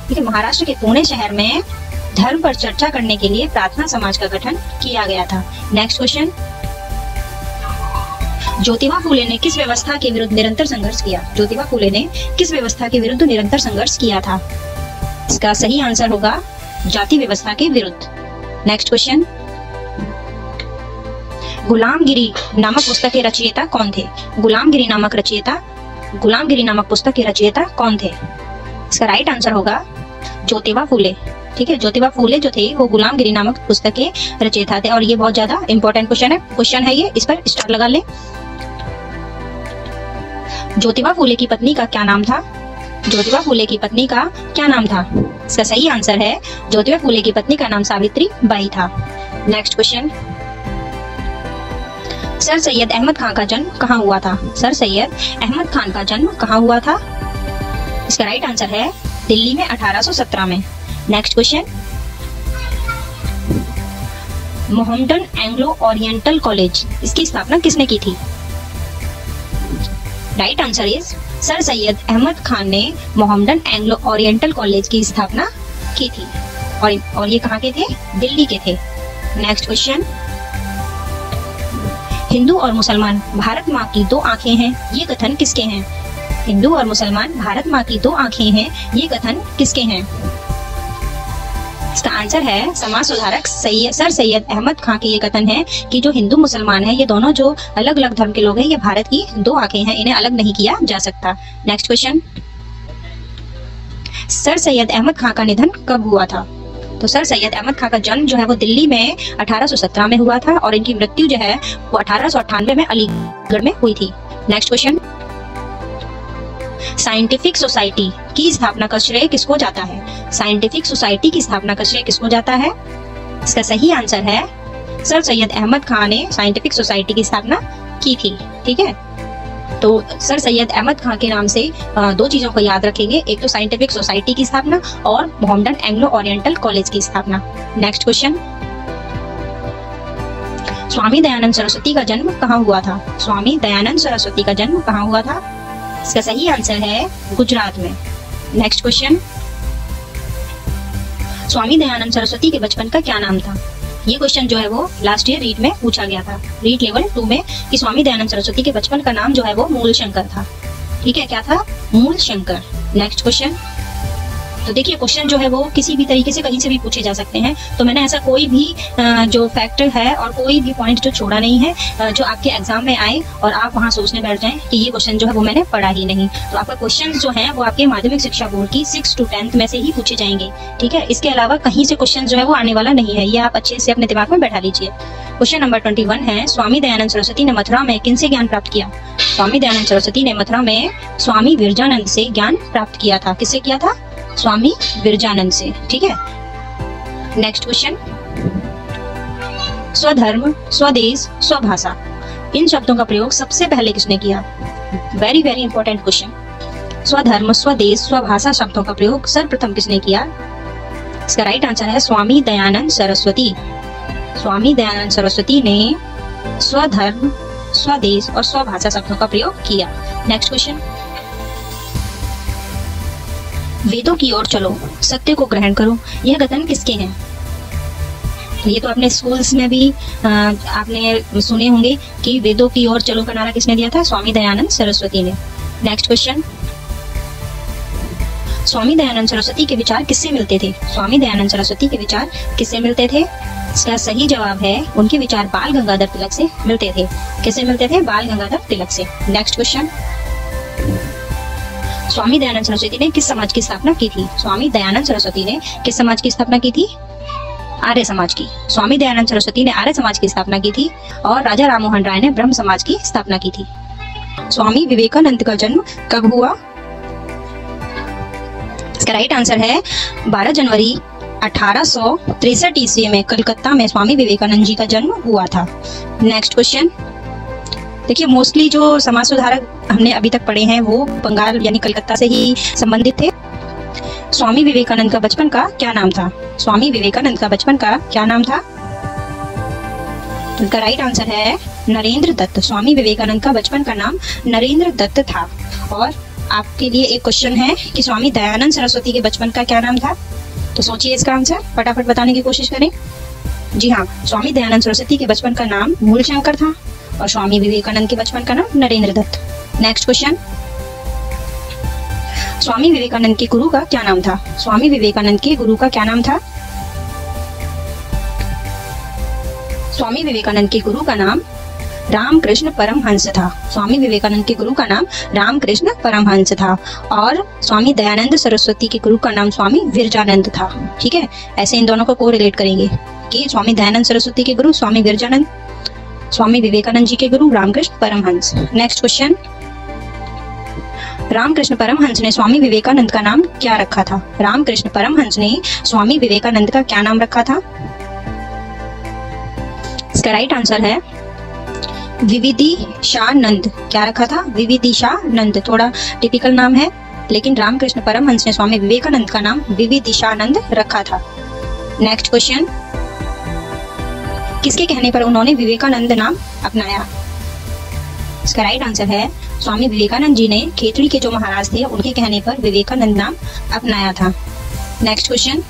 ठीक है, महाराष्ट्र के पुणे शहर में धर्म पर चर्चा करने के लिए प्रार्थना समाज का गठन किया गया था। नेक्स्ट क्वेश्चन ज्योतिबा फूले ने किस व्यवस्था के विरुद्ध निरंतर संघर्ष किया? ज्योतिबा फूले ने किस व्यवस्था के विरुद्ध निरंतर संघर्ष किया था? इसका सही आंसर होगा जाति व्यवस्था के विरुद्ध। नेक्स्ट क्वेश्चन गुलामगिरी नामक पुस्तक के रचयिता कौन थे? गुलामगिरी नामक रचयिता, गुलामगिरी नामक पुस्तक के रचयिता कौन थे? इसका राइट आंसर होगा ज्योतिबा फूले। ठीक है, ज्योतिबा फूले जो थे, वो गुलामगिरी नामक पुस्तक के रचयिता थे। और ये बहुत ज़्यादा इंपॉर्टेंट क्वेश्चन है। क्वेश्चन है ये, इस पर स्टार लगा ले। ज्योतिबा फूले की पत्नी का क्या नाम था? ज्योतिबा फूले की पत्नी का क्या नाम था? इसका सही आंसर है, ज्योतिबा फूले की पत्नी का नाम सावित्री बाई था। Next question sir Syed Ahmad Khan का जन्म कहाँ हुआ था? सर सैयद अहमद खान का जन्म कहाँ हुआ था? इसका राइट आंसर है दिल्ली में 1817 में। Next question Mohammedan Anglo Oriental college इसकी स्थापना किसने की थी? Right answer is sir Syed Ahmad Khan ने मोहम्मदन एंग्लो ओरिएंटल कॉलेज की स्थापना की थी। और और ये कहाँ के थे? दिल्ली के थे। नेक्स्ट क्वेश्चन हिंदू और मुसलमान, भारत माँ की दो आँखें हैं, ये कथन किसके हैं? हिंदू और मुसलमान, भारत माँ की दो आँखें हैं, ये कथन किसके हैं? इसका आंसर है समाज सुधारक सैयद सर सैयद अहमद खान के ये कथन है कि जो हिंदू, मुसलमान है, ये दोनों जो अलग अलग धर्म के लोग हैं, ये भारत की दो आँखें हैं, इन्हें अलग नहीं किया जा सकता। Next question sir Syed Ahmad Khan का निधन कब हुआ था? तो सर सैयद अहमद खान का जन्म जो है वो दिल्ली में 1817 में हुआ था और इनकी मृत्यु जो है वो अठारह में अलीगढ़ में हुई थी। नेक्स्ट क्वेश्चन साइंटिफिक सोसाइटी की स्थापना का श्रेय किसको जाता है? साइंटिफिक सोसाइटी की स्थापना का श्रेय किसको जाता है? इसका सही आंसर है सर सैयद अहमद खान ने साइंटिफिक सोसाइटी की स्थापना की थी। ठीक है? तो सर सैयद अहमद खान के नाम से दो चीज़ों को याद रखेंगे। एक तो साइंटिफिक सोसाइटी की स्थापना और मोहम्मदन एंग्लो ओरिएंटल कॉलेज की स्थापना। नेक्स्ट क्वेश्चन स्वामी दयानंद सरस्वती का जन्म कहाँ हुआ था? स्वामी दयानंद सरस्वती का जन्म कहाँ हुआ था? इसका सही आंसर है गुजरात में। नेक्स्ट क्वेश्चन स्वामी दयानंद सरस्वती के बचपन का क्या नाम था? ये क्वेश्चन जो है वो लास्ट ईयर रीट में पूछा गया था। रीट लेवल टू में कि स्वामी दयानंद सरस्वती के बचपन का नाम जो है वो मूल शंकर था। ठीक है, क्या था? मूल शंकर नेक्स्ट क्वेश्चन तो देखिए क्वेश्चन जो है वो किसी भी तरीके से कहीं से भी पूछे जा सकते हैं। तो मैंने ऐसा कोई भी जो फैक्टर है और कोई भी पॉइंट जो छोड़ा नहीं है जो आपके एग्ज़ाम में आए और आप वहाँ सोचने बैठ जाए कि ये क्वेश्चन जो है वो मैंने पढ़ा ही नहीं। तो आपका क्वेश्चन जो है वो आपके माध्यमिक शिक्षा बोर्ड की सिक्स टू टेंथ में से ही पूछे जाएँगे, ठीक है? इसके अलावा कहीं से क्वेश्चन जो है वो आने वाला नहीं है, ये आप अच्छे से अपने दिमाग में बैठा लीजिए। क्वेश्चन नंबर ट्वेंटी वन है, स्वामी दयानंद सरस्वती ने मथुरा में किन से ज्ञान प्राप्त किया? स्वामी दयानंद सरस्वती ने मथुरा में स्वामी विरजानंद से ज्ञान प्राप्त किया था। किससे किया था? स्वामी विरजानंद से, ठीक है? नेक्स्ट क्वेश्चन स्वधर्म, स्वदेश, स्वभाषा, इन शब्दों का प्रयोग सबसे पहले किसने किया? वेरी वेरी इंपॉर्टेंट क्वेश्चन स्वधर्म, स्वदेश, स्वभाषा शब्दों का प्रयोग सर्वप्रथम किसने किया? इसका राइट आंसर है स्वामी दयानंद सरस्वती। स्वामी दयानंद सरस्वती ने स्वधर्म, स्वदेश और स्वभाषा शब्दों का प्रयोग किया। नेक्स्ट क्वेश्चन वेदों की ओर चलो, सत्य को ग्रहण करो। यह कथन किसके हैं? ये तो अपने स्कूल्स में भी आपने सुने होंगे कि वेदों की ओर चलो का नारा किसने दिया था? स्वामी दयानंद सरस्वती ने। नेक्स्ट क्वेश्चन स्वामी दयानंद सरस्वती के विचार किससे मिलते थे? स्वामी दयानंद सरस्वती के विचार किससे मिलते थे? इसका सही जवाब है, उनके विचार बाल गंगाधर तिलक से मिलते थे। किससे मिलते थे? बाल गंगाधर तिलक से। नेक्स्ट क्वेश्चन स्वामी दयानंद सरस्वती ने किस समाज की स्थापना की थी? स्वामी दयानंद सरस्वती ने किस समाज की स्थापना की थी? आर्य समाज की। स्वामी दयानंद सरस्वती ने आर्य समाज की स्थापना की थी और राजा राममोहन राय ने ब्रह्म समाज की स्थापना की थी। स्वामी विवेकानंद का जन्म कब हुआ? इसका राइट आंसर है 12 जनवरी अठारह ईस्वी में कलकत्ता में स्वामी विवेकानंद जी का जन्म हुआ था। नेक्स्ट क्वेश्चन देखिए मोस्टली जो समाज सुधारक हमने अभी तक पढ़े हैं, वो बंगाल यानी कलकत्ता से ही संबंधित थे। स्वामी विवेकानंद का बचपन का क्या नाम था? स्वामी विवेकानंद का बचपन का क्या नाम था? उनका राइट आंसर है नरेंद्र दत्त। स्वामी विवेकानंद का बचपन का नाम नरेंद्र दत्त था। और आपके लिए एक क्वेश्चन है कि स्वामी दयानंद सरस्वती के बचपन का क्या नाम था? तो सोचिए इसका आंसर फटाफट बताने की कोशिश करें। जी हाँ स्वामी दयानंद सरस्वती के बचपन का नाम मूल शंकर था। और स्वामी विवेकानंद के बचपन का नाम नरेंद्र दत्त। नेक्स्ट क्वेश्चन स्वामी विवेकानंद के गुरु का क्या नाम था? स्वामी विवेकानंद के गुरु का क्या नाम था? स्वामी विवेकानंद के गुरु का नाम रामकृष्ण परमहंस था। स्वामी विवेकानंद के गुरु का नाम रामकृष्ण परमहंस था और स्वामी दयानंद सरस्वती के गुरु का नाम स्वामी विरजानंद था। ठीक है? ऐसे इन दोनों को रिलेट करेंगे कि स्वामी दयानंद सरस्वती के गुरु, स्वामी विरजानंद स्वामी विवेकानंद जी के गुरु रामकृष्ण परमहंस। नेक्स्ट क्वेश्चन रामकृष्ण परमहंस ने स्वामी विवेकानंद का नाम क्या रखा था? रामकृष्ण परमहंस ने स्वामी विवेकानंद का क्या नाम रखा था? इसका राइट आंसर है विविधि शाह क्या रखा था? विविधि शाह थोड़ा टिपिकल नाम है, लेकिन रामकृष्ण परमहंस ने स्वामी विवेकानंद का नाम विविदिशानंद रखा था। नेक्स्ट क्वेश्चन किसके कहने पर उन्होंने विवेकानंद नाम अपनाया? इसका राइट आंसर है, स्वामी विवेकानंद जी ने खेतड़ी के जो महाराज थे, उनके कहने पर विवेकानंद नाम अपनाया था। नेक्स्ट क्वेश्चन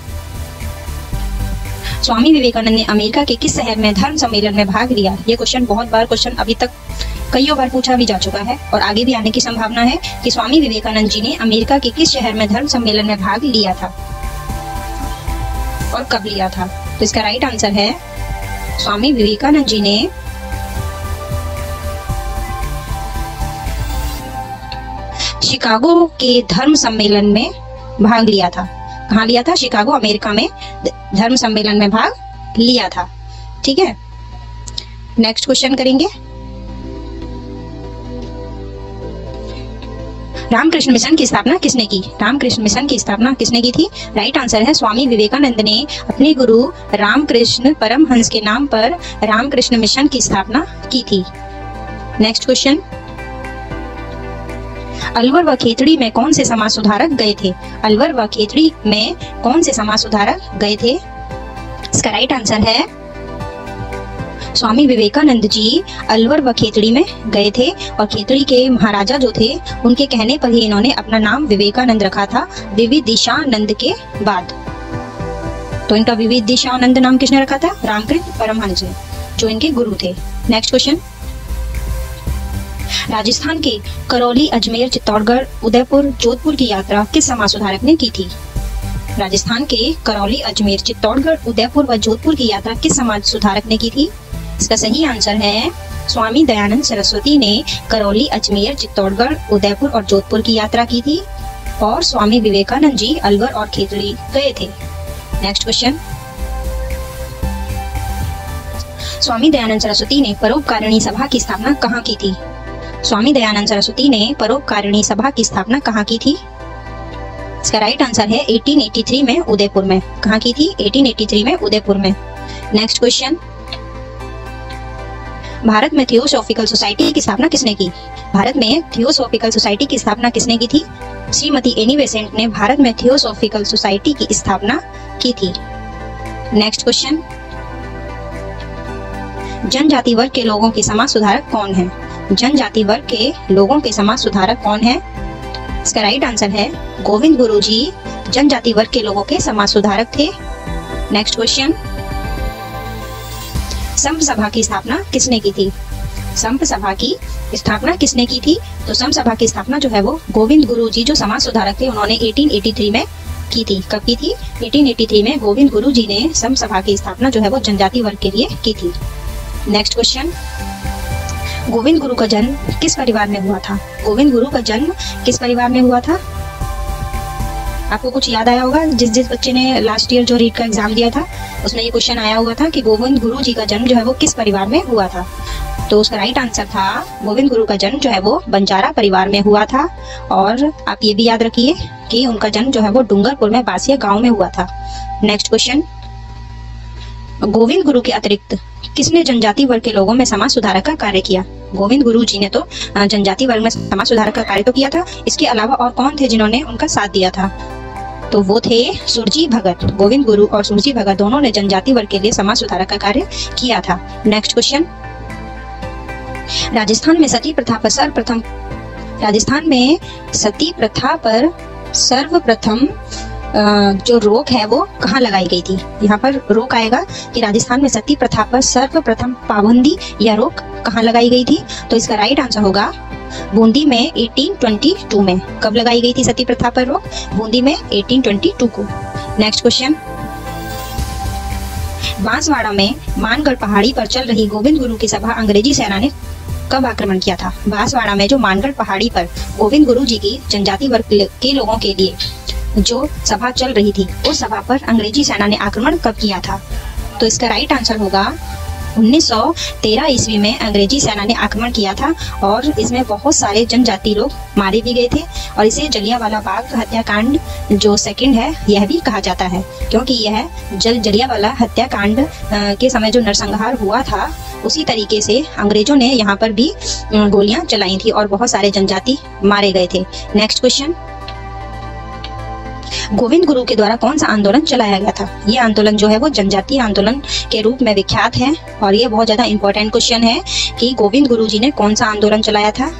स्वामी विवेकानंद ने अमेरिका के किस शहर में धर्म सम्मेलन में भाग लिया? ये क्वेश्चन बहुत बार क्वेश्चन अभी तक कईयों बार पूछा भी जा चुका है और आगे भी आने की संभावना है कि स्वामी विवेकानंद जी ने अमेरिका के किस शहर में धर्म सम्मेलन में भाग लिया था और कब लिया था? तो इसका राइट आंसर है स्वामी विवेकानंद जी ने शिकागो के धर्म सम्मेलन में भाग लिया था। कहा लिया था? शिकागो, अमेरिका में धर्म सम्मेलन में भाग लिया था। ठीक है? नेक्स्ट क्वेश्चन करेंगे। रामकृष्ण मिशन की स्थापना किसने की? रामकृष्ण मिशन की स्थापना किसने की थी? राइट आंसर है स्वामी विवेकानंद ने अपने गुरु रामकृष्ण परमहंस के नाम पर रामकृष्ण मिशन की स्थापना की थी। नेक्स्ट क्वेश्चन अलवर व खेतड़ी में कौन से समाज सुधारक गए थे? अलवर व खेतड़ी में कौन से समाज सुधारक गए थे? इसका राइट आंसर है स्वामी विवेकानंद जी अलवर व खेतड़ी में गए थे और खेतड़ी के महाराजा जो थे, उनके कहने पर ही इन्होंने अपना नाम विवेकानंद रखा था विविध दिशानंद के बाद। तो इनका विविदिशानंद नाम किसने रखा था? रामकृत परमहंस जो इनके गुरु थे। नेक्स्ट क्वेश्चन राजस्थान के करौली, अजमेर, चित्तौड़गढ़, उदयपुर, जोधपुर की यात्रा किस समाज सुधारक ने की थी? राजस्थान के करौली, अजमेर, चित्तौड़गढ़, उदयपुर व जोधपुर की यात्रा किस समाज सुधारक ने की थी? इसका सही आंसर है स्वामी दयानंद सरस्वती ने करौली, अजमेर, चित्तौड़गढ़, उदयपुर और जोधपुर की यात्रा की थी और स्वामी विवेकानंद जी अलवर और खेतड़ी गए थे। नेक्स्ट क्वेश्चन स्वामी दयानंद सरस्वती ने परोपकारिणी सभा की स्थापना कहाँ की थी? स्वामी दयानंद सरस्वती ने परोपकारिणी सभा की स्थापना कहाँ की थी? इसका राइट आंसर है 1883 में उदयपुर में। कहा की थी? 1883 में उदयपुर में। नेक्स्ट क्वेश्चन भारत में थियोसॉफिकल सोसाइटी की स्थापना किसने की? भारत में थियोसॉफिकल सोसाइटी की स्थापना किसने की थी? श्रीमती एनी बेसेंट ने भारत में थियोसॉफिकल सोसाइटी की स्थापना की थी। नेक्स्ट क्वेश्चन जनजाति वर्ग के लोगों के समाज सुधारक कौन है? जनजाति वर्ग के लोगों के समाज सुधारक कौन है? इसका राइट आंसर है गोविंद गुरु जी जनजाति वर्ग के लोगों के समाज सुधारक थे। नेक्स्ट क्वेश्चन संप सभा की स्थापना किसने की थी? संप सभा की स्थापना किसने की थी? तो संप सभा की स्थापना जो है वो गोविंद गुरु जी जो समाज सुधारक थे, उन्होंने 1883 में की थी। कब की थी? 1883 में गोविंद गुरु जी ने संप सभा की स्थापना जो है वो जनजाति वर्ग के लिए की थी। नेक्स्ट क्वेश्चन गोविंद गुरु का जन्म किस परिवार में हुआ था? गोविंद गुरु का जन्म किस परिवार में हुआ था? आपको कुछ याद आया होगा? जिस जिस बच्चे ने लास्ट ईयर जो रीट का एग्ज़ाम दिया था, उसमें ये क्वेश्चन आया हुआ था कि गोविंद गुरु जी का जन्म जो है वो किस परिवार में हुआ था? तो उसका राइट आंसर था, गोविंद गुरु का जन्म जो है वो बंजारा परिवार में हुआ था। और आप ये भी याद रखिए कि उनका जन्म जो है वो डूंगरपुर में बासिया गाँव में हुआ था। नेक्स्ट क्वेश्चन गोविंद गुरु के अतिरिक्त किसने जनजाति वर्ग के लोगों में समाज सुधारक का कार्य किया? गोविंद गुरु जी ने तो जनजाति वर्ग में समाज सुधारक का कार्य तो किया था। इसके अलावा और कौन थे जिन्होंने उनका साथ दिया था? तो वो थे सुरजी भगत, गोविंद गुरु और सुरजी भगत। दोनों ने जनजाति वर्ग के लिए समाज सुधारक का कार्य किया था। नेक्स्ट क्वेश्चन राजस्थान में सती प्रथा पर सर्वप्रथम राजस्थान में सती प्रथा पर सर्वप्रथम जो रोक है वो कहाँ लगाई गई थी? यहाँ पर रोक आएगा कि राजस्थान में सती प्रथा पर सर्वप्रथम पाबंदी या रोक कहाँ लगाई गई थी? तो इसका राइट आंसर होगा बूंदी में 1822 में। कब लगाई गई थी सती प्रथा पर रोक बूंदी में 1822 को। नेक्स्ट क्वेश्चन बांसवाड़ा में मानगढ़ पहाड़ी पर चल रही गोविंद गुरु की सभा अंग्रेज़ी सेना ने कब आक्रमण किया था? बांसवाड़ा में जो मानगढ़ पहाड़ी पर गोविंद गुरु जी की जनजाति वर्ग के लोगों के लिए जो सभा चल रही थी, उस सभा पर अंग्रेज़ी सेना ने आक्रमण कब किया था? तो इसका राइट आंसर होगा 1913 ईस्वी में अंग्रेज़ी सेना ने आक्रमण किया था और इसमें बहुत सारे जनजाति लोग मारे भी गए थे और इसे जलियावाला बाग हत्याकांड जो सेकंड है, यह भी कहा जाता है। क्योंकि यह जल जलियावाला हत्याकांड के समय जो नरसंहार हुआ था, उसी तरीके से अंग्रेज़ों ने यहाँ पर भी गोलियाँ चलाई थी और बहुत सारे जनजाति मारे गए थे। नेक्स्ट क्वेश्चन गोविंद गुरु के द्वारा कौन सा आंदोलन चलाया गया था? ये आंदोलन जो है वो जनजातीय आंदोलन के रूप में विख्यात है और ये बहुत ज़्यादा इंपॉर्टेंट क्वेश्चन है कि गोविंद गुरु जी ने कौन सा आंदोलन चलाया था?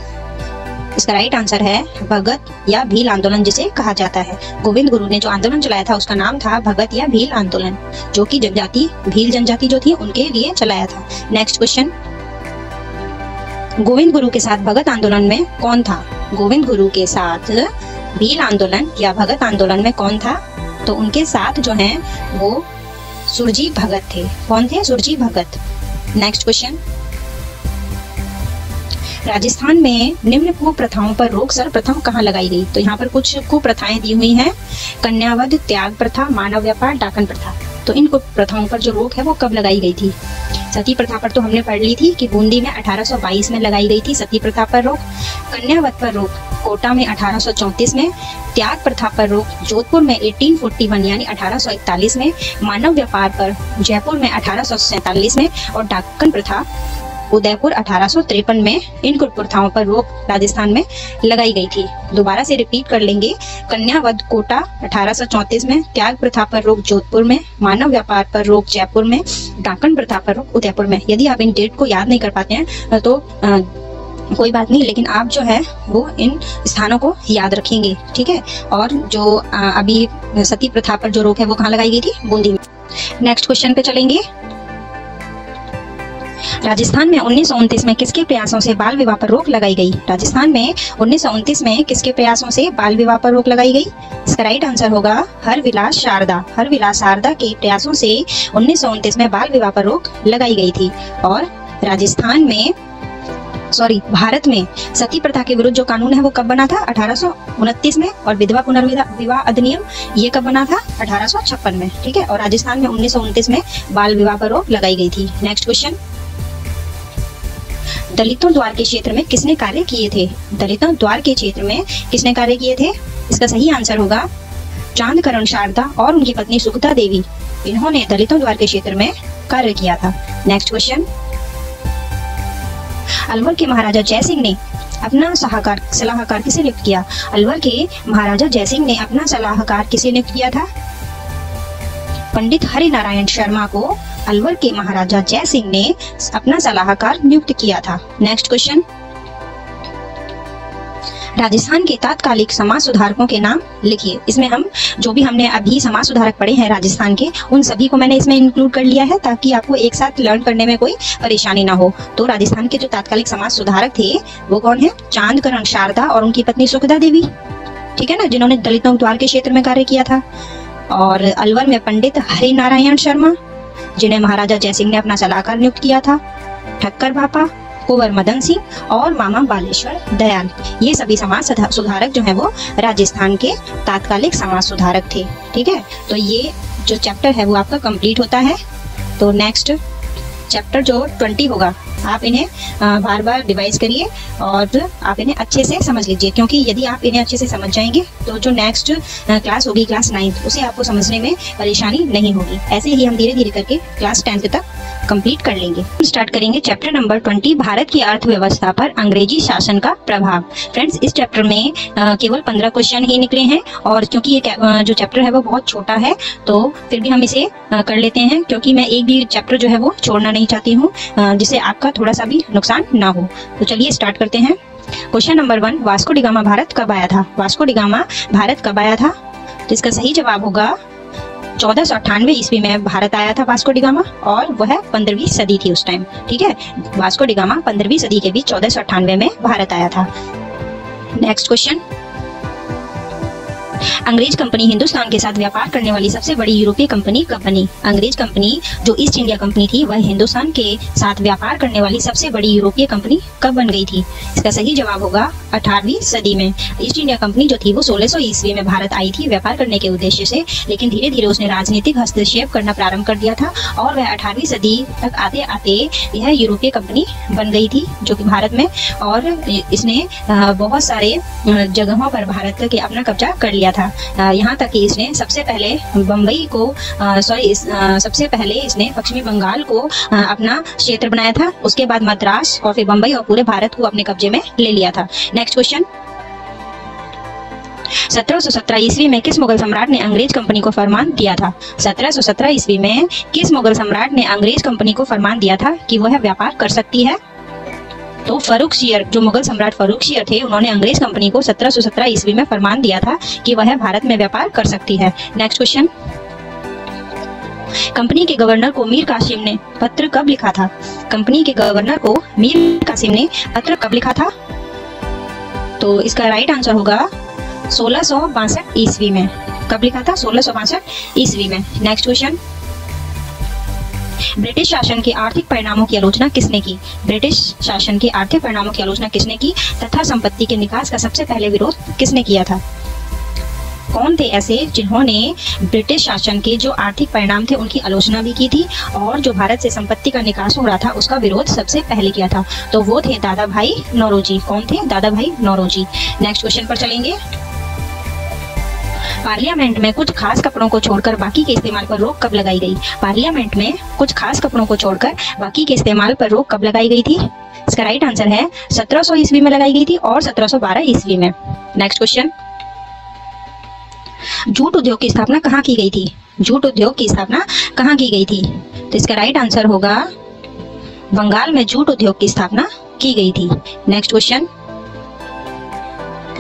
इसका राइट आंसर है भगत या भील आंदोलन जिसे कहा जाता है। गोविंद गुरु ने जो आंदोलन चलाया था, उसका नाम था भगत या भील आंदोलन, जो कि जनजाति भील जनजाति जो थी, उनके लिए चलाया था। नेक्स्ट क्वेश्चन गोविंद गुरु के साथ भगत आंदोलन में कौन था? गोविंद गुरु के साथ भील आंदोलन या भगत आंदोलन में कौन था? तो उनके साथ जो है, वो सुरजी भगत थे। कौन थे? सुरजी भगत। नेक्स्ट क्वेश्चन राजस्थान में निम्न कुप्रथाओं पर रोक सर्वप्रथम कहाँ लगाई गई? तो यहाँ पर कुछ कुप्रथाएँ दी हुई हैं। कन्यावध त्याग प्रथा, मानव व्यापार, डाकन प्रथा। तो इन कुप्रथाओं पर जो रोक है वो कब लगाई गई थी? सती प्रथा पर तो हमने पढ़ ली थी कि बूंदी में 1822 में लगाई गई थी सती प्रथा पर रोक, कन्यावत पर रोक, कोटा में 1834 में, त्याग प्रथा पर रोक, जोधपुर में 1841 यानी 1841 में, मानव व्यापार पर, जयपुर में अठारह में और डाकन प्रथा उदयपुर अठारह सौ तिरपन में इन कुप्रथाओं पर रोक राजस्थान में लगाई गई थी। दोबारा से रिपीट कर लेंगे। कन्यावध कोटा अठारह में त्याग प्रथा पर रोक जोधपुर में मानव व्यापार पर रोक जयपुर में डाकन प्रथा पर रोक उदयपुर में। यदि आप इन डेट को याद नहीं कर पाते हैं तो आ, कोई बात नहीं लेकिन आप जो है वो इन स्थानों को याद रखेंगे ठीक है? और जो आ, अभी सती प्रथा पर जो रोक है वो कहाँ लगाई गई थी? बूंदी में। नेक्स्ट क्वेश्चन पे चलेंगे। राजस्थान में उन्नीस में किसके प्रयासों से बाल विवाह पर रोक लगाई गई? राजस्थान में उन्नीस सौ उनतीस में किसके प्रयासों से बाल विवाह पर रोक लगाई गई? इसका राइट आंसर होगा हर विलास शारदा। हर विलास शारदा के प्रयासों से उन्नीस सौ उनतीस में बाल विवाह पर रोक लगाई गई थी। और राजस्थान में सॉरी भारत में सती प्रथा के विरुद्ध जो कानून है वो कब बना था? अठारह में। और विधवा पुनर्विवाह अधिनियम ये कब बना था? अठारह सौ छप्पन में। ठीक है? और राजस्थान में उन्नीस में बाल विवाह पर रोक लगाई गई थी। नेक्स्ट क्वेश्चन दलितों द्वार के क्षेत्र में किसने कार्य किए थे? दलितों द्वार के क्षेत्र में किसने कार्य किए थे? इसका सही आंसर होगा चाँद करण शारदा और उनकी पत्नी सुखता देवी। इन्होंने दलितों द्वार के क्षेत्र में कार्य किया था। नेक्स्ट क्वेश्चन अलवर के महाराजा जय सिंह ने अपना सलाहकार सलाहकार किसे नियुक्त किया? अलवर के महाराजा जयसिंह ने अपना सलाहकार किसे नियुक्त किया था? पंडित हरि नारायण शर्मा को अलवर के महाराजा जय सिंह ने अपना सलाहकार नियुक्त किया था। नेक्स्ट क्वेश्चन राजस्थान के तात्कालिक समाज सुधारकों के नाम लिखिए। इसमें हम, जो भी हमने अभी समाज सुधारक पढ़े हैं राजस्थान के, उन सभी को मैंने इसमें इंक्लूड कर लिया है ताकि आपको एक साथ लर्न करने में कोई परेशानी ना हो। तो राजस्थान के जो तात्कालिक समाज सुधारक थे, वो कौन है? चांदकरण शारदा और उनकी पत्नी सुखदा देवी। ठीक है ना? जिन्होंने दलितों द्वार के क्षेत्र में कार्य किया था। और अलवर में पंडित हरि नारायण शर्मा, जिन्हें महाराजा जयसिंह ने अपना सलाहकार नियुक्त किया था, ठक्कर बापा, कुंवर मदन सिंह और मामा बालेश्वर दयाल। ये सभी समाज सुधारक जो है वो राजस्थान के तात्कालिक समाज सुधारक थे, ठीक है? तो ये जो चैप्टर है वो आपका कंप्लीट होता है। तो नेक्स्ट चैप्टर जो ट्वेंटी होगा आप इन्हें बार बार डिवाइस करिए और आप इन्हें अच्छे से समझ लीजिए। क्योंकि यदि आप इन्हें अच्छे से समझ जाएँगे तो जो नेक्स्ट क्लास होगी क्लास नाइन्थ उसे आपको समझने में परेशानी नहीं होगी। ऐसे ही हम धीरे धीरे करके क्लास टेंथ तक कंप्लीट कर लेंगे। स्टार्ट करेंगे चैप्टर नंबर ट्वेंटी भारत की अर्थव्यवस्था पर अंग्रेज़ी शासन का प्रभाव। फ्रेंड्स इस चैप्टर में केवल पंद्रह क्वेश्चन ही निकले हैं और क्योंकि ये जो चैप्टर है, वो बहुत छोटा है तो फिर भी हम इसे कर लेते हैं। क्योंकि मैं एक भी चैप्टर जो है, वो छोड़ना नहीं चाहती हूँ जिससे आपका थोड़ा सा भी नुकसान ना हो। तो चलिए स्टार्ट करते हैं। Question number one Vasco da Gama Bharat कब आया था? वास्को डिगामा भारत कब आया था? तो इसका सही जवाब होगा चौदह सौ अट्ठानवे ईस्वी में भारत आया था वास्को डिगामा और वह पंद्रहवीं सदी थी उस टाइम ठीक है? वास्को डिगामा पंद्रहवीं सदी के बीच चौदह सौ अट्ठानवे में भारत आया था। नेक्स्ट क्वेश्चन अंग्रेज़ कंपनी हिंदुस्तान के साथ व्यापार करने वाली सबसे बड़ी यूरोपीय कंपनी कब बनी अंग्रेज़ कंपनी, जो ईस्ट इंडिया कंपनी थी, वह हिंदुस्तान के साथ व्यापार करने वाली सबसे बड़ी यूरोपीय कंपनी कब बन गई थी? इसका सही जवाब होगा अठारहवीं सदी में। ईस्ट इंडिया कंपनी जो थी, वो सोलह सौ ईस्वी में भारत आई थी व्यापार करने के उद्देश्य से, लेकिन धीरे धीरे उसने राजनीतिक हस्तक्षेप करना प्रारंभ कर दिया था और वह अठारहवीं सदी तक आते आते यह यूरोपीय कंपनी बन गई थी, जो कि भारत में, और इसने बहुत सारे जगहों पर भारत के अपना कब्जा कर लिया था। यहाँ तक कि इसने सबसे पहले बम्बई को सॉरी सबसे पहले इसने पश्चिमी बंगाल को आ, अपना क्षेत्र बनाया था। उसके बाद मद्रास और फिर बम्बई और पूरे भारत को अपने कब्जे में ले लिया था। नेक्स्ट क्वेश्चन 1717 ईस्वी में किस मुगल सम्राट ने अंग्रेज़ कंपनी को फरमान दिया था? 1717 ईस्वी में किस मुगल सम्राट ने अंग्रेज़ कंपनी को फरमान दिया था कि वह व्यापार कर सकती है? तो फरूख शियर, जो मुगल सम्राट फरूख शियर थे, उन्होंने अंग्रेज़ कंपनी को 1717 ईस्वी में फरमान दिया था कि वह भारत में व्यापार कर सकती है। नेक्स्ट क्वेश्चन कंपनी के गवर्नर को मीर कासिम ने पत्र कब लिखा था? कंपनी के गवर्नर को मीर कासिम ने पत्र कब लिखा था? तो इसका राइट आंसर होगा सोलह ईस्वी में। कब लिखा था? सोलह ईस्वी में। नेक्स्ट क्वेश्चन ब्रिटिश शासन के आर्थिक परिणामों की आलोचना किसने की? ब्रिटिश शासन के आर्थिक परिणामों की आलोचना किसने की? तथा संपत्ति के निकास का सबसे पहले विरोध किसने किया था? कौन थे ऐसे जिन्होंने ब्रिटिश शासन के जो आर्थिक परिणाम थे, उनकी आलोचना भी की थी और जो भारत से संपत्ति का निकास हो रहा था, उसका विरोध सबसे पहले किया था? तो वो थे दादा भाई नौरोजी। कौन थे? दादा भाई नौरोजी। नेक्स्ट क्वेश्चन पर चलेंगे। पार्लियामेंट में कुछ खास कपड़ों को छोड़कर बाकी के इस्तेमाल पर रोक कब लगाई गई? पार्लियामेंट में कुछ खास कपड़ों को छोड़कर बाकी के इस्तेमाल पर रोक कब लगाई गई थी? इसका राइट आंसर है 1700 ईस्वी में लगाई गई थी और 1712 ईस्वी में। नेक्स्ट क्वेश्चन जूट उद्योग की स्थापना कहाँ की गई थी? जूट उद्योग की स्थापना कहाँ की गई थी? तो इसका राइट आंसर होगा, बंगाल में जूट उद्योग की स्थापना की गई थी। नेक्स्ट क्वेश्चन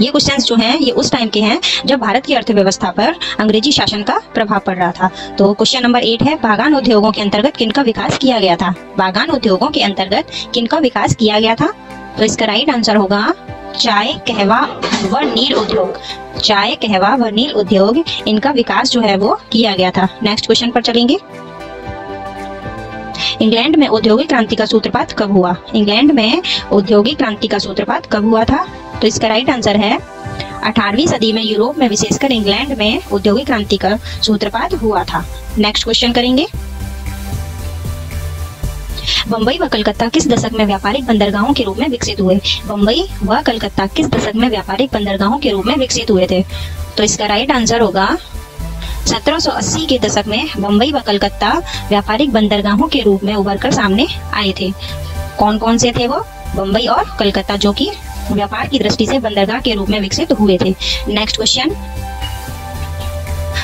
ये क्वेश्चंस जो हैं, ये उस टाइम के हैं जब भारत की अर्थव्यवस्था पर अंग्रेज़ी शासन का प्रभाव पड़ रहा था। तो क्वेश्चन नंबर एट है, बागान उद्योगों के अंतर्गत किनका विकास किया गया था? बागान उद्योगों के अंतर्गत किनका विकास किया गया था? तो इसका राइट आंसर होगा, चाय, कहवा व नील उद्योग। चाय, कहवा व नील उद्योग, इनका विकास जो है वो किया गया था। नेक्स्ट क्वेश्चन पर चलेंगे। इंग्लैंड में औद्योगिक क्रांति का सूत्रपात कब हुआ? इंग्लैंड में औद्योगिक क्रांति का सूत्रपात कब हुआ था? तो इसका राइट आंसर है 18वीं सदी में यूरोप में विशेषकर इंग्लैंड में औद्योगिक क्रांति का सूत्रपात हुआ था। नेक्स्ट क्वेश्चन करेंगे। बम्बई व कलकत्ता किस दशक में व्यापारिक बंदरगाहों के रूप में विकसित हुए? बम्बई व कलकत्ता किस दशक में व्यापारिक बंदरगाहों के रूप में विकसित हुए थे? तो इसका राइट आंसर होगा 1780 के दशक में बम्बई व कलकत्ता व्यापारिक बंदरगाहों के रूप में उभर कर सामने आए थे। कौन कौन से थे वो? बम्बई और कलकत्ता, जो कि व्यापार की दृष्टि से बंदरगाह के रूप में विकसित हुए थे। नेक्स्ट क्वेश्चन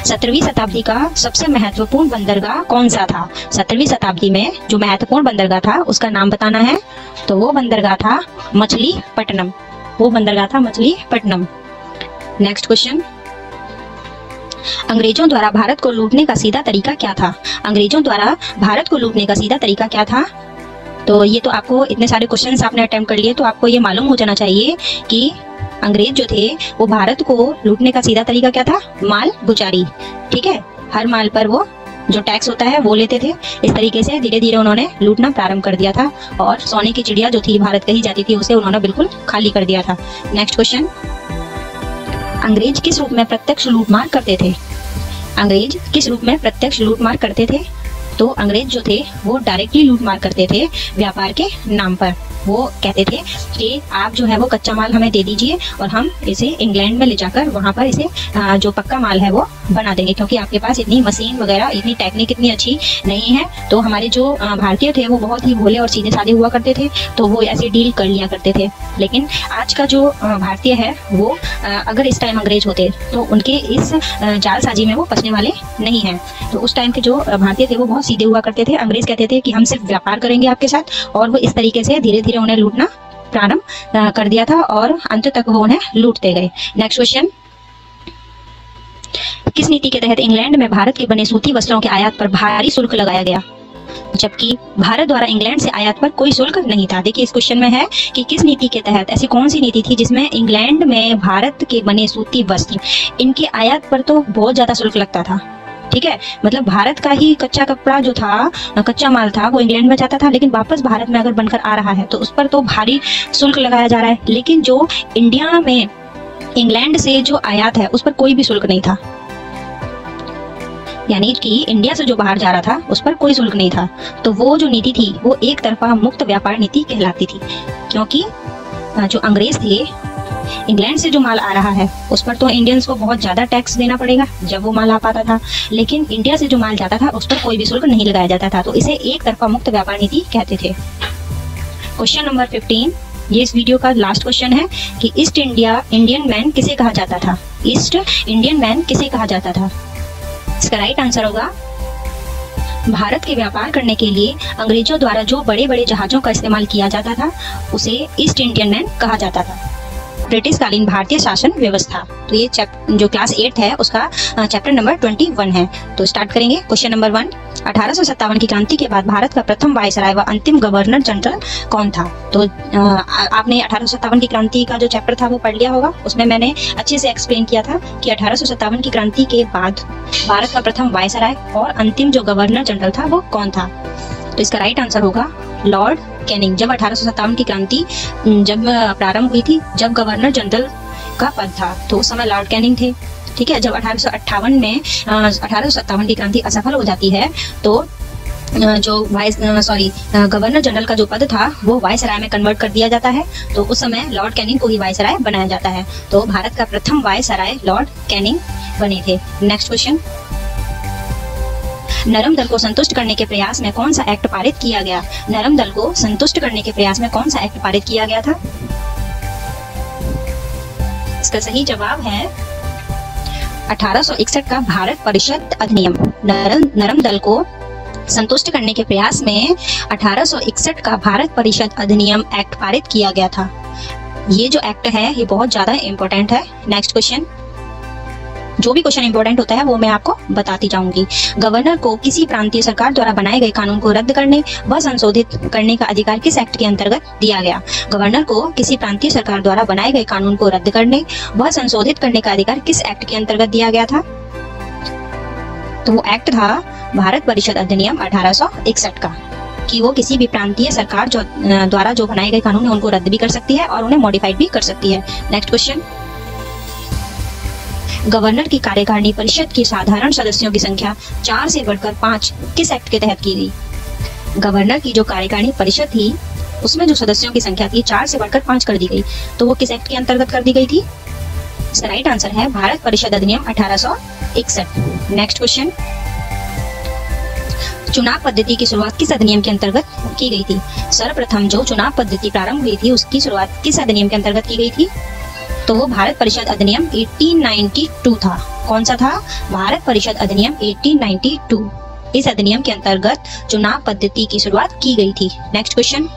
सत्रहवीं शताब्दी का सबसे महत्वपूर्ण बंदरगाह कौन सा था? सत्रहवीं शताब्दी में जो महत्वपूर्ण बंदरगाह था, उसका नाम बताना है। तो वो बंदरगाह था मछली पट्टनम वो बंदरगाह था मछली पट्टनम नेक्स्ट क्वेश्चन अंग्रेज़ों द्वारा भारत को लूटने का सीधा तरीका क्या था? अंग्रेज़ों द्वारा भारत को लूटने का सीधा तरीका क्या था? तो ये तो आपको इतने सारे क्वेश्चंस आपने अटेम्प्ट कर लिए तो आपको ये मालूम हो जाना चाहिए कि अंग्रेज़ जो थे, वो भारत को लूटने का सीधा तरीका क्या था? माल गुजारी ठीक है? हर माल पर वो जो टैक्स होता है, वो लेते थे। इस तरीके से धीरे धीरे उन्होंने लूटना प्रारंभ कर दिया था और सोने की चिड़िया जो थी, भारत कही जाती थी, उसे उन्होंने बिल्कुल खाली कर दिया था। नेक्स्ट क्वेश्चन अंग्रेज़ किस रूप में प्रत्यक्ष लूटमार करते थे? अंग्रेज़ किस रूप में प्रत्यक्ष लूटमार करते थे? तो अंग्रेज़ जो थे, वो डायरेक्टली लूट मार करते थे व्यापार के नाम पर। वो कहते थे कि आप जो है वो कच्चा माल हमें दे दीजिए और हम इसे इंग्लैंड में ले जाकर वहाँ पर इसे जो पक्का माल है वो बना देंगे। क्योंकि आपके पास इतनी मशीन वगैरह, इतनी टेक्निक इतनी अच्छी नहीं है तो हमारे जो भारतीय थे, वो बहुत ही भोले और सीधे साधे हुआ करते थे तो वो ऐसे डील कर लिया करते थे। लेकिन आज का जो भारतीय है, वो अगर इस टाइम अंग्रेज़ होते तो उनके इस जालसाजी में वो फंसने वाले नहीं है। तो उस टाइम के जो भारतीय थे, वो बहुत सीधे हुआ करते थे। अंग्रेज़ कहते थे कि हम सिर्फ़ व्यापार करेंगे आपके साथ और वो इस तरीके से धीरे धीरे उन्हें लूटना प्रारंभ कर दिया था और अंत तक वो उन्हें लूटते गए। नेक्स्ट क्वेश्चन किस नीति के तहत इंग्लैंड में भारत के बने सूती वस्त्रों के आयात पर भारी शुल्क लगाया गया? जबकि भारत द्वारा इंग्लैंड से आयात पर कोई शुल्क नहीं था। देखिए, इस क्वेश्चन में है कि किस नीति के तहत ऐसी कौन सी नीति थी जिसमें इंग्लैंड में भारत के बने सूती वस्त्र, इनके आयात पर तो बहुत ज़्यादा शुल्क लगता था। ठीक है? मतलब भारत का ही कच्चा कपड़ा जो था, कच्चा माल था, वो इंग्लैंड में जाता था, लेकिन वापस भारत में अगर बनकर आ रहा है तो उस पर तो भारी शुल्क लगाया जा रहा है। लेकिन जो इंडिया में, इंग्लैंड से जो आयात है, उस पर कोई भी शुल्क नहीं था। यानी कि इंडिया से जो बाहर जा रहा था, उस पर कोई शुल्क नहीं था। तो वो जो नीति थी, वो एक तरफा मुक्त व्यापार नीति कहलाती थी। क्योंकि जो अंग्रेज़ थे इंग्लैंड से जो माल आ रहा है, उस पर तो इंडियंस को बहुत ज़्यादा टैक्स देना पड़ेगा, जब वो माल आ पाता था। लेकिन इंडिया से जो माल जाता था, उस पर कोई भी शुल्क नहीं लगाया जाता था। तो इसे एक तरफा मुक्त व्यापार नीति कहते थे। क्वेश्चन नंबर फिफ्टीन ये इस वीडियो का लास्ट क्वेश्चन है कि ईस्ट इंडिया इंडियन मैन किसे कहा जाता था? ईस्ट इंडियन मैन किसे कहा जाता था? इसका राइट आंसर होगा, भारत के व्यापार करने के लिए अंग्रेज़ों द्वारा जो बड़े बड़े जहाजों का इस्तेमाल किया जाता था, उसे ईस्ट इंडियन मैन कहा जाता था। ब्रिटिश कालीन भारतीय शासन व्यवस्था। तो ये जो क्लास एट है, उसका चैप्टर नंबर ट्वेंटी वन है। तो स्टार्ट करेंगे। क्वेश्चन नंबर वन अठारह की क्रांति के बाद भारत का प्रथम वायसराय व अंतिम गवर्नर जनरल कौन था? तो आपने अठारह की क्रांति का जो चैप्टर था, वो पढ़ लिया होगा। उसमें मैंने अच्छे से एक्सप्लेन किया था कि अठारह की क्रांति के बाद भारत का प्रथम वायसराय और अंतिम जो गवर्नर जनरल था, वो कौन था? तो इसका राइट आंसर होगा लॉर्ड कैनिंग, जब अठारह सौ सत्तावन की क्रांति जब प्रारंभ हुई थी, जब गवर्नर जनरल का पद था तो उस समय लॉर्ड कैनिंग थे। ठीक है, जब अठारह में अठारह की क्रांति असफल हो जाती है तो जो वाइस सॉरी गवर्नर जनरल का जो पद था, वो वाइस राय में कन्वर्ट कर दिया जाता है तो उस समय लॉर्ड कैनिंग को ही वाइस राय बनाया जाता है। तो भारत का प्रथम वाइस राय लॉर्ड कैनिंग बने थे। Next question. नरम दल को संतुष्ट करने के प्रयास में कौन सा एक्ट पारित किया गया? नरम दल को संतुष्ट करने के प्रयास में कौन सा एक्ट पारित किया गया था? इसका सही जवाब है 1861 का भारत परिषद अधिनियम। नरम नरम दल को संतुष्ट करने के प्रयास में 1861 का भारत परिषद अधिनियम एक्ट पारित किया गया था। ये जो एक्ट है, ये बहुत ज़्यादा इंपॉर्टेंट है। नेक्स्ट क्वेश्चन जो भी क्वेश्चन इंपॉर्टेंट होता है, वो मैं आपको बताती जाऊँगी। गवर्नर को किसी प्रांतीय सरकार द्वारा बनाए गए कानून को रद्द करने व संशोधित करने का अधिकार किस एक्ट के अंतर्गत दिया गया? गवर्नर को किसी प्रांतीय सरकार द्वारा बनाए गए कानून को रद्द करने व संशोधित करने का अधिकार किस एक्ट के अंतर्गत दिया गया था? तो वो एक्ट था भारत परिषद अधिनियम अठारह सौ इकसठ का, कि वो किसी भी प्रांतीय सरकार जो द्वारा जो बनाए गए कानून है, उनको रद्द भी कर सकती है और उन्हें मॉडिफाइड भी कर सकती है। नेक्स्ट क्वेश्चन गवर्नर की कार्यकारिणी परिषद की साधारण सदस्यों की संख्या चार से बढ़कर पाँच किस एक्ट के तहत की गई? गवर्नर की जो कार्यकारिणी परिषद थी, उसमें जो सदस्यों की संख्या थी, चार से बढ़कर पाँच कर दी गई। तो वो किस एक्ट के अंतर्गत कर दी गई थी? इसका राइट आंसर है भारत परिषद अधिनियम अठारह सौ इकसठ। नेक्स्ट क्वेश्चन चुनाव पद्धति की शुरुआत किस अधिनियम के अंतर्गत की गई थी? सर्वप्रथम जो चुनाव पद्धति प्रारंभ हुई थी, उसकी शुरुआत किस अधिनियम के अंतर्गत की गई थी? तो वो भारत परिषद अधिनियम 1892 था। कौन सा था? भारत परिषद अधिनियम 1892 इस अधिनियम के अंतर्गत चुनाव पद्धति की शुरुआत की गई थी। नेक्स्ट क्वेश्चन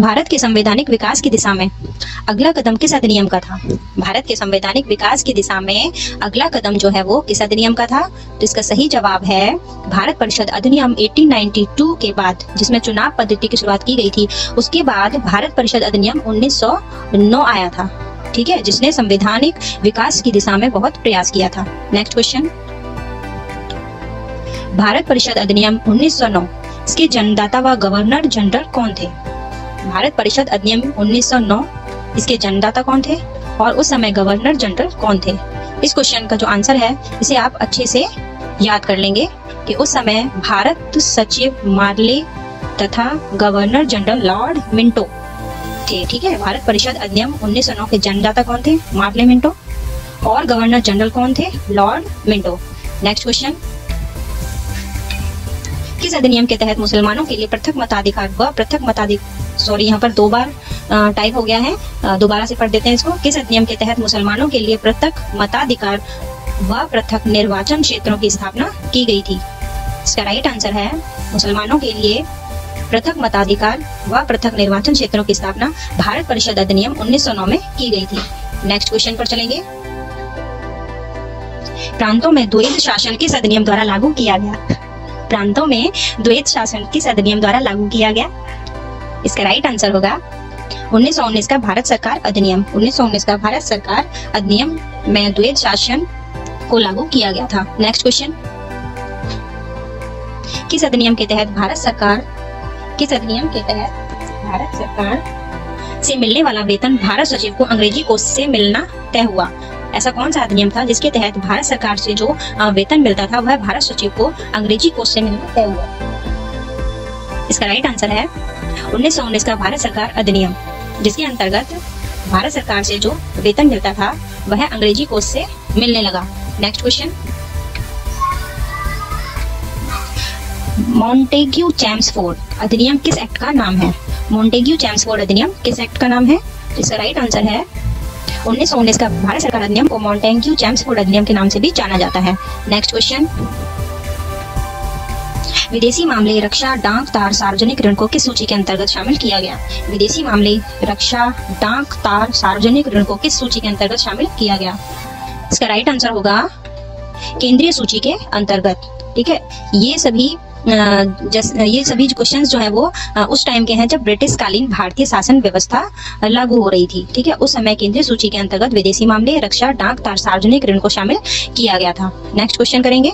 भारत के संवैधानिक विकास की दिशा में अगला कदम किस अधिनियम का था? भारत के संवैधानिक विकास की दिशा में अगला कदम जो है वो किस अधिनियम का था? तो इसका सही जवाब है भारत परिषद अधिनियम 1892 के बाद, जिसमें चुनाव पद्धति की शुरुआत की गई थी। उसके बाद भारत परिषद अधिनियम 1909 आया था, ठीक है? जिसने संवैधानिक विकास की दिशा में बहुत प्रयास किया था। नेक्स्ट क्वेश्चन भारत परिषद अधिनियम 1909 इसके जन्मदाता व गवर्नर जनरल कौन थे? भारत परिषद अधिनियम 1909 इसके जन्मदाता कौन थे? और उस समय गवर्नर जनरल कौन थे? इस क्वेश्चन का जो आंसर है, इसे आप अच्छे से याद कर लेंगे कि उस समय भारत सचिव मार्ले तथा गवर्नर जनरल लॉर्ड मिंटो थे, ठीक है? भारत परिषद अधिनियम 1909 के जन्मदाता कौन थे? Morley Minto. और गवर्नर जनरल कौन थे? Lord Minto. नेक्स्ट क्वेश्चन किस अधिनियम के तहत मुसलमानों के लिए पृथक मताधिकार व पृथक मताधिकार सॉरी यहाँ पर दो बार टाइप हो गया है। दोबारा से पढ़ देते हैं इसको। किस अधिनियम के तहत मुसलमानों के लिए पृथक मताधिकार व पृथक निर्वाचन क्षेत्रों की स्थापना की गई थी? इसका राइट आंसर है मुसलमानों के लिए पृथक मताधिकार व पृथक निर्वाचन क्षेत्रों की स्थापना भारत परिषद अधिनियम 1909 में की गई थी। नेक्स्ट क्वेश्चन पर चलेंगे। प्रांतों में द्वैत शासन किस अधिनियम द्वारा लागू किया गया? प्रांतों में द्वैत शासन किस अधिनियम द्वारा लागू किया गया। इसका राइट आंसर होगा 1919 का भारत सरकार अधिनियम। 1919 का भारत सरकार अधिनियम में द्वैत शासन को लागू किया गया था। नेक्स्ट क्वेश्चन किस अधिनियम के तहत भारत सरकार किस अधिनियम के तहत भारत सरकार से मिलने वाला वेतन भारत सचिव को अंग्रेज़ी कोष से मिलना तय हुआ? ऐसा कौन सा अधिनियम था जिसके तहत भारत सरकार से जो वेतन मिलता था, वह भारत सचिव को अंग्रेज़ी कोष से मिलना तय हुआ। इसका राइट आंसर है उन्नीस सौ उन्नीस का भारत सरकार अधिनियम, जिसके अंतर्गत भारत सरकार से जो वेतन मिलता था, वह अंग्रेज़ी कोष से मिलने लगा। नेक्स्ट क्वेश्चन मॉन्टेग्यू चैम्सफोर्ड अधिनियम किस एक्ट का नाम है? मॉन्टेग्यू चैम्सफोर्ड अधिनियम किस एक्ट का नाम है? इसका राइट आंसर है उन्नीस का भारत सरकार अधिनियम को मॉन्टेग्यू चैम्सफोर्ड अधिनियम के नाम से भी जाना जाता है। नेक्स्ट क्वेश्चन विदेशी मामले रक्षा डाक तार सार्वजनिक ऋण को किस सूची के अंतर्गत शामिल किया गया? विदेशी मामले रक्षा डाक तार सार्वजनिक ऋण को किस सूची के अंतर्गत शामिल किया गया? इसका राइट आंसर होगा केंद्रीय सूची के अंतर्गत। ठीक है? ये सभी ये सभी क्वेश्चंस जो है वो उस टाइम के हैं जब ब्रिटिश कालीन भारतीय शासन व्यवस्था लागू हो रही थी, ठीक है? उस समय केंद्रीय सूची के अंतर्गत विदेशी मामले, रक्षा, डाक सार्वजनिक ऋण को शामिल किया गया था। नेक्स्ट क्वेश्चन करेंगे।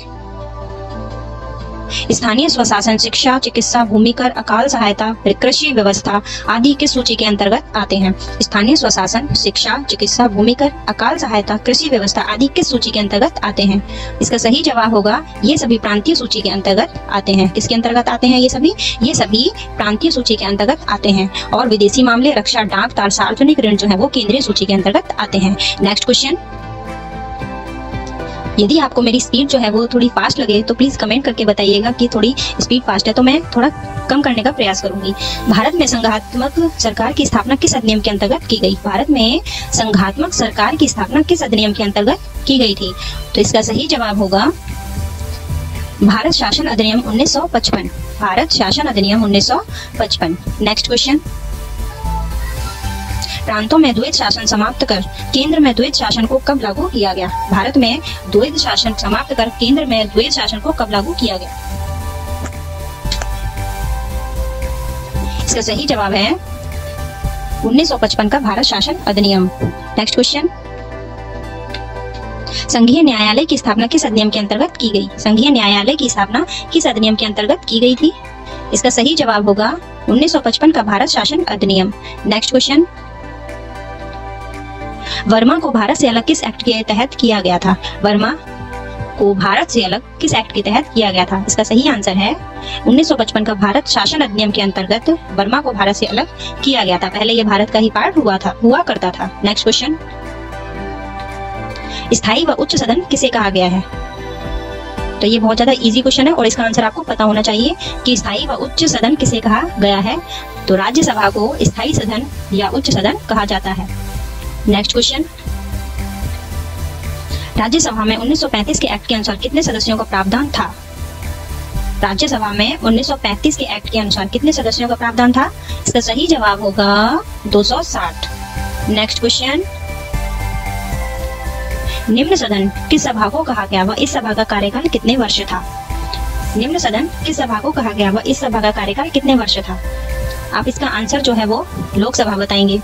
स्थानीय स्वशासन, शिक्षा, चिकित्सा भूमिकर अकाल सहायता, कृषि व्यवस्था आदि किस सूची के अंतर्गत आते हैं। स्थानीय स्वशासन, शिक्षा, चिकित्सा भूमिकर अकाल सहायता, कृषि व्यवस्था आदि किस सूची के अंतर्गत आते हैं। इसका सही जवाब होगा, ये सभी प्रांतीय सूची के अंतर्गत आते हैं। किसके अंतर्गत आते हैं ये सभी? ये सभी प्रांतीय सूची के अंतर्गत आते हैं। और विदेशी मामले, रक्षा डाक, तार सार्वजनिक ऋण जो है, वो केंद्रीय सूची के अंतर्गत आते हैं। नेक्स्ट क्वेश्चन यदि आपको मेरी स्पीड जो है वो थोड़ी फास्ट लगे तो प्लीज़ कमेंट करके बताइएगा कि थोड़ी स्पीड फास्ट है तो मैं थोड़ा कम करने का प्रयास करूँगी। भारत में संघात्मक सरकार की स्थापना किस अधिनियम के अंतर्गत की गई? भारत में संघात्मक सरकार की स्थापना किस अधिनियम के अंतर्गत की गई थी? तो इसका सही जवाब होगा, भारत शासन अधिनियम 1955 भारत शासन अधिनियम 1955 नेक्स्ट क्वेश्चन प्रांतों में द्वैत शासन समाप्त कर केंद्र में द्वैत शासन को कब लागू किया गया? भारत में द्वैत शासन समाप्त कर केंद्र में द्वैत शासन को कब लागू किया गया? इसका सही जवाब है 1955 का भारत शासन अधिनियम। नेक्स्ट क्वेश्चन संघीय न्यायालय की स्थापना किस अधिनियम के अंतर्गत की गई? संघीय न्यायालय की स्थापना किस अधिनियम के अंतर्गत की गई थी? इसका सही जवाब होगा 1955 का भारत शासन अधिनियम। नेक्स्ट क्वेश्चन वर्मा को भारत से अलग किस एक्ट के तहत किया गया था? वर्मा को भारत से अलग किस एक्ट के तहत किया गया था? इसका सही आंसर है 1955 का भारत शासन अधिनियम के अंतर्गत वर्मा को भारत से अलग किया गया था। पहले ये भारत का ही पार्ट हुआ था, हुआ करता था। नेक्स्ट क्वेश्चन स्थायी व उच्च सदन किसे कहा गया है? तो ये बहुत ज़्यादा इजी क्वेश्चन है और इसका आंसर आपको पता होना चाहिए कि स्थायी व उच्च सदन किसे कहा गया है? तो राज्यसभा को स्थायी सदन या उच्च सदन कहा जाता है। नेक्स्ट क्वेश्चन राज्यसभा में 1935 के एक्ट के अनुसार कितने सदस्यों का प्रावधान था? राज्यसभा में 1935 के एक्ट के अनुसार कितने सदस्यों का प्रावधान था? इसका सही जवाब होगा 260 नेक्स्ट क्वेश्चन निम्न सदन किस सभा को कहा गया व इस सभा का कार्यकाल कितने वर्ष था? निम्न सदन किस सभा को कहा गया व इस सभा का कार्यकाल कितने वर्ष था? आप इसका आंसर जो है वो लोकसभा बताएँगे।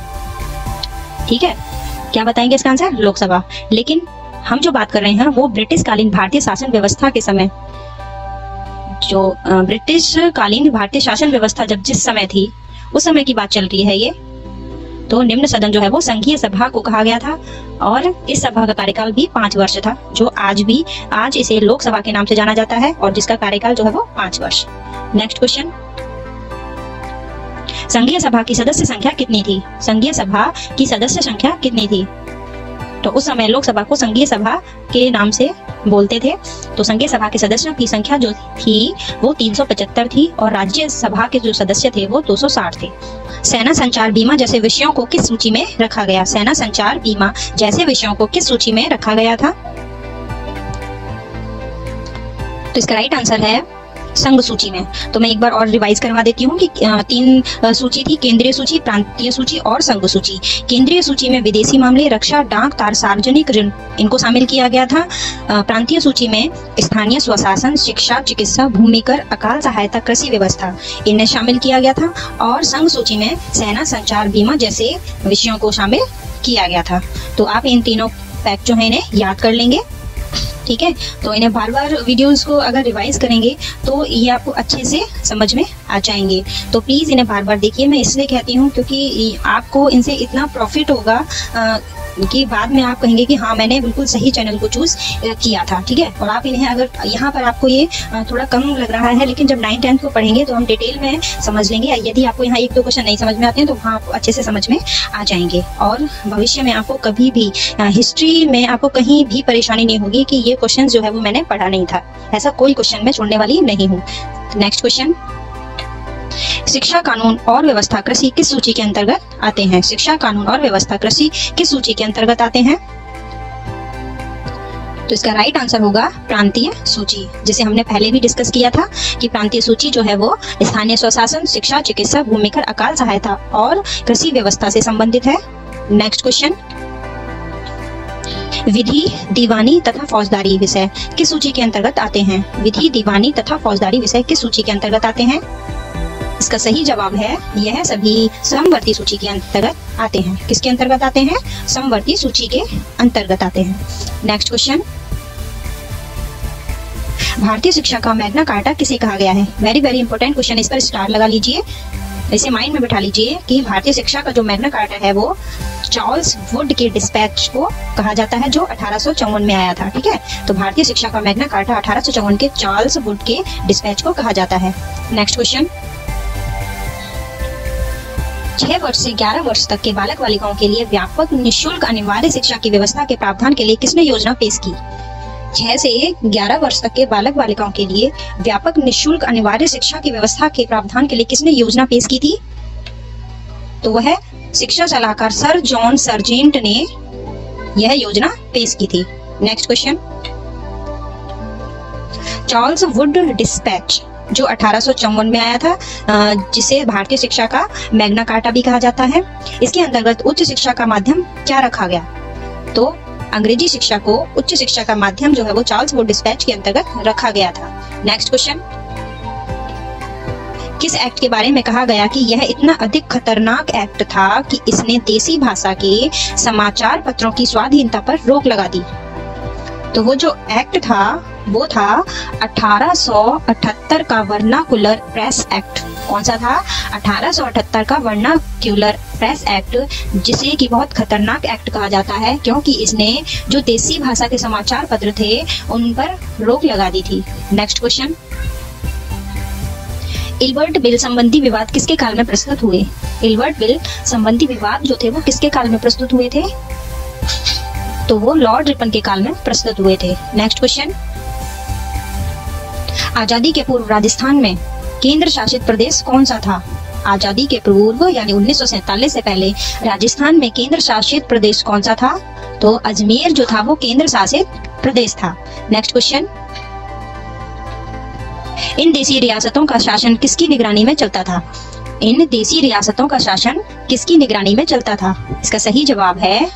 ठीक है? क्या बताएँगे इसका आंसर लोकसभा। लेकिन हम जो बात कर रहे हैं वो ब्रिटिश कालीन भारतीय शासन व्यवस्था के समय। जो ब्रिटिश कालीन भारतीय शासन व्यवस्था जब जिस समय थी, उस समय की बात चल रही है ये। तो निम्न सदन जो है वो संघीय सभा को कहा गया था और इस सभा का कार्यकाल भी पाँच वर्ष था, जो आज भी, आज इसे लोकसभा के नाम से जाना जाता है और जिसका कार्यकाल जो है वो पाँच वर्ष। नेक्स्ट क्वेश्चन संघीय सभा की सदस्य संख्या कितनी थी? संघीय सभा की सदस्य संख्या कितनी थी? तो उस समय लोकसभा को संघीय सभा के नाम से बोलते थे। तो संघीय सभा के सदस्यों की संख्या जो थी, वो 375 थी और राज्य सभा के जो सदस्य थे, वो 260 थे। सेना संचार बीमा जैसे विषयों को किस सूची में रखा गया? सेना संचार बीमा जैसे विषयों को किस सूची में रखा गया था? तो इसका राइट आंसर है संघ सूची में। तो मैं एक बार और रिवाइज करवा देती हूँ कि तीन सूची थी, केंद्रीय सूची, प्रांतीय सूची और संघ सूची। केंद्रीय सूची में विदेशी मामले, रक्षा, डाक, तार, सार्वजनिक ऋण, इनको शामिल किया गया था। प्रांतीय सूची में स्थानीय स्वशासन, शिक्षा, चिकित्सा, भूमिकर, अकाल सहायता, कृषि व्यवस्था इन्हें शामिल किया गया था। और संघ सूची में सेना, संचार, बीमा जैसे विषयों को शामिल किया गया था। तो आप इन तीनों फैक्ट जो है इन्हें याद कर लेंगे। ठीक है? तो इन्हें बार बार वीडियोस को अगर रिवाइज करेंगे तो ये आपको अच्छे से समझ में आ जाएँगे। तो प्लीज़ इन्हें बार बार देखिए। मैं इसलिए कहती हूँ क्योंकि आपको इनसे इतना प्रॉफिट होगा कि बाद में आप कहेंगे कि हाँ मैंने बिल्कुल सही चैनल को चूज़ किया था। ठीक है? और आप इन्हें अगर यहाँ पर आपको ये थोड़ा कम लग रहा है, लेकिन जब नाइन टेंथ को पढ़ेंगे तो हम डिटेल में समझ लेंगे। यदि आपको यहाँ एक दो क्वेश्चन नहीं समझ में आते हैं तो वहाँ आपको अच्छे से समझ में आ जाएँगे। और भविष्य में आपको कभी भी हिस्ट्री में आपको कहीं भी परेशानी नहीं होगी। कि ये क्वेश्चन जो है वो मैंने पढ़ा नहीं था। ऐसा कोई क्वेश्चन मैं छोड़ने वाली नहीं हूँ। नेक्स्ट क्वेश्चन शिक्षा कानून और व्यवस्था कृषि किस सूची के अंतर्गत आते हैं? शिक्षा कानून और व्यवस्था कृषि किस सूची के अंतर्गत आते हैं? तो इसका राइट आंसर होगा प्रांतीय सूची, जिसे हमने पहले भी डिस्कस किया था कि प्रांतीय सूची जो है वो स्थानीय स्वशासन, शिक्षा, चिकित्सा भूमिकर अकाल सहायता और कृषि व्यवस्था से संबंधित है। नेक्स्ट क्वेश्चन विधि, दीवानी तथा फौजदारी विषय किस सूची के अंतर्गत आते हैं? विधि, दीवानी तथा फौजदारी विषय किस सूची के अंतर्गत आते हैं? इसका सही जवाब है, यह सभी समवर्ती सूची के अंतर्गत आते हैं। किसके अंतर्गत आते हैं? समवर्ती सूची के अंतर्गत आते हैं। नेक्स्ट क्वेश्चन भारतीय शिक्षा का मैग्ना कार्टा किसे कहा गया है? वेरी वेरी इंपॉर्टेंट क्वेश्चन इस पर स्टार लगा लीजिए। इसे माइंड में बिठा लीजिए कि भारतीय शिक्षा का जो मैग्ना कार्टा है वो चार्ल्स वुड के डिस्पैच को कहा जाता है, जो अठारह में आया था, ठीक है? तो भारतीय शिक्षा का मैग्ना कार्टा अठारह सौ चौवन के चार्ल्स वुड के डिस्पैच को कहा जाता है। नेक्स्ट क्वेश्चन छह वर्ष से ग्यारह वर्ष तक के बालक बालिकाओं के लिए व्यापक निशुल्क अनिवार्य शिक्षा की व्यवस्था के प्रावधान के लिए किसने योजना पेश की? छह से ग्यारह वर्ष तक के बालक बालिकाओं के लिए व्यापक निशुल्क अनिवार्य शिक्षा की व्यवस्था के प्रावधान के लिए किसने योजना पेश की थी? तो वह शिक्षा सलाहकार सर जॉन सर्जेंट ने यह योजना पेश की थी। Next question Charles Wood despatch जो अठारह में आया था जिसे भारतीय शिक्षा का मैग्ना कार्टा भी कहा जाता है, इसके अंतर्गत उच्च शिक्षा का माध्यम क्या रखा गया? तो अंग्रेज़ी शिक्षा को उच्च शिक्षा का माध्यम जो है वो चार्ल्स वो डिस्पैच के अंतर्गत रखा गया था। नेक्स्ट क्वेश्चन किस एक्ट के बारे में कहा गया कि यह इतना अधिक खतरनाक एक्ट था कि इसने देसी भाषा के समाचार पत्रों की स्वाधीनता पर रोक लगा दी? तो वो जो एक्ट था वो था 1878 का वर्नाकुलर प्रेस एक्ट। कौन सा था? 1878 का वर्नाक्यूलर प्रेस एक्ट, जिसे कि बहुत खतरनाक एक्ट कहा जाता है, क्योंकि इसने जो देसी भाषा के समाचार पत्र थे, उन पर रोक लगा दी थी। नेक्स्ट क्वेश्चन इल्बर्ट बिल संबंधी विवाद किसके काल में प्रस्तुत हुए? इल्बर्ट बिल संबंधी विवाद जो थे, वो किसके काल में प्रस्तुत हुए थे? तो वो लॉर्ड रिपन के काल में प्रस्तुत हुए थे। नेक्स्ट क्वेश्चन आज़ादी के पूर्व राजस्थान में केंद्र शासित प्रदेश कौन सा था? आज़ादी के पूर्व यानी उन्नीस से पहले राजस्थान में केंद्र शासित प्रदेश कौन सा था? तो अजमेर जो था वो केंद्र शासित प्रदेश था। नेक्स्ट क्वेश्चन इन देसी रियासतों का शासन किसकी निगरानी में चलता था? इन देसी रियासतों का शासन किसकी निगरानी में चलता था? इसका सही जवाब है,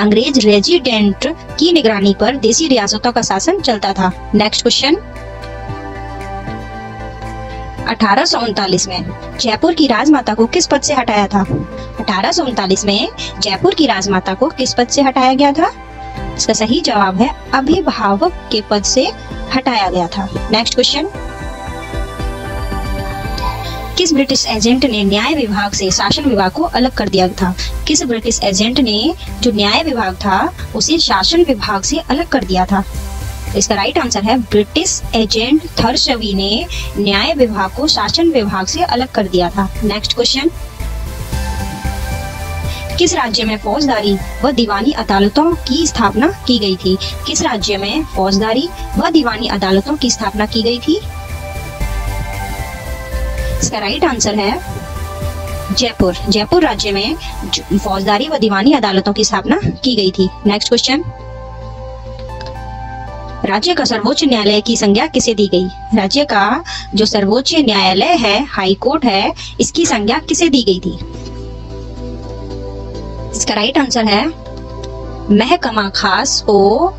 अंग्रेज़ रेजिडेंट की निगरानी पर देसी रियासतों का शासन चलता था। नेक्स्ट क्वेश्चन अठारह में जयपुर की राजमाता को किस पद से हटाया था? अठारह में जयपुर की राजमाता को किस पद से हटाया गया था? इसका सही जवाब है अभिभावक के पद से हटाया गया था। नेक्स्ट क्वेश्चन किस ब्रिटिश एजेंट ने न्याय विभाग से शासन विभाग को अलग कर दिया था? किस ब्रिटिश एजेंट ने जो न्याय विभाग था, उसे शासन विभाग से अलग कर दिया था? इसका राइट आंसर है ब्रिटिश एजेंट थर्शवी ने न्याय विभाग को शासन विभाग से अलग कर दिया था। नेक्स्ट क्वेश्चन किस राज्य में फौजदारी व दीवानी अदालतों की स्थापना की गई थी? किस राज्य में फौजदारी व दीवानी अदालतों की स्थापना की गई थी? इसका राइट आंसर है, जयपुर। जयपुर राज्य में फौजदारी व दीवानी अदालतों की स्थापना की गई थी। नेक्स्ट क्वेश्चन राज्य का सर्वोच्च न्यायालय की संज्ञा किसे दी गई? राज्य का जो सर्वोच्च न्यायालय है, हाई कोर्ट है, इसकी संज्ञा किसे दी गई थी? इसका राइट आंसर है, महकमा खास को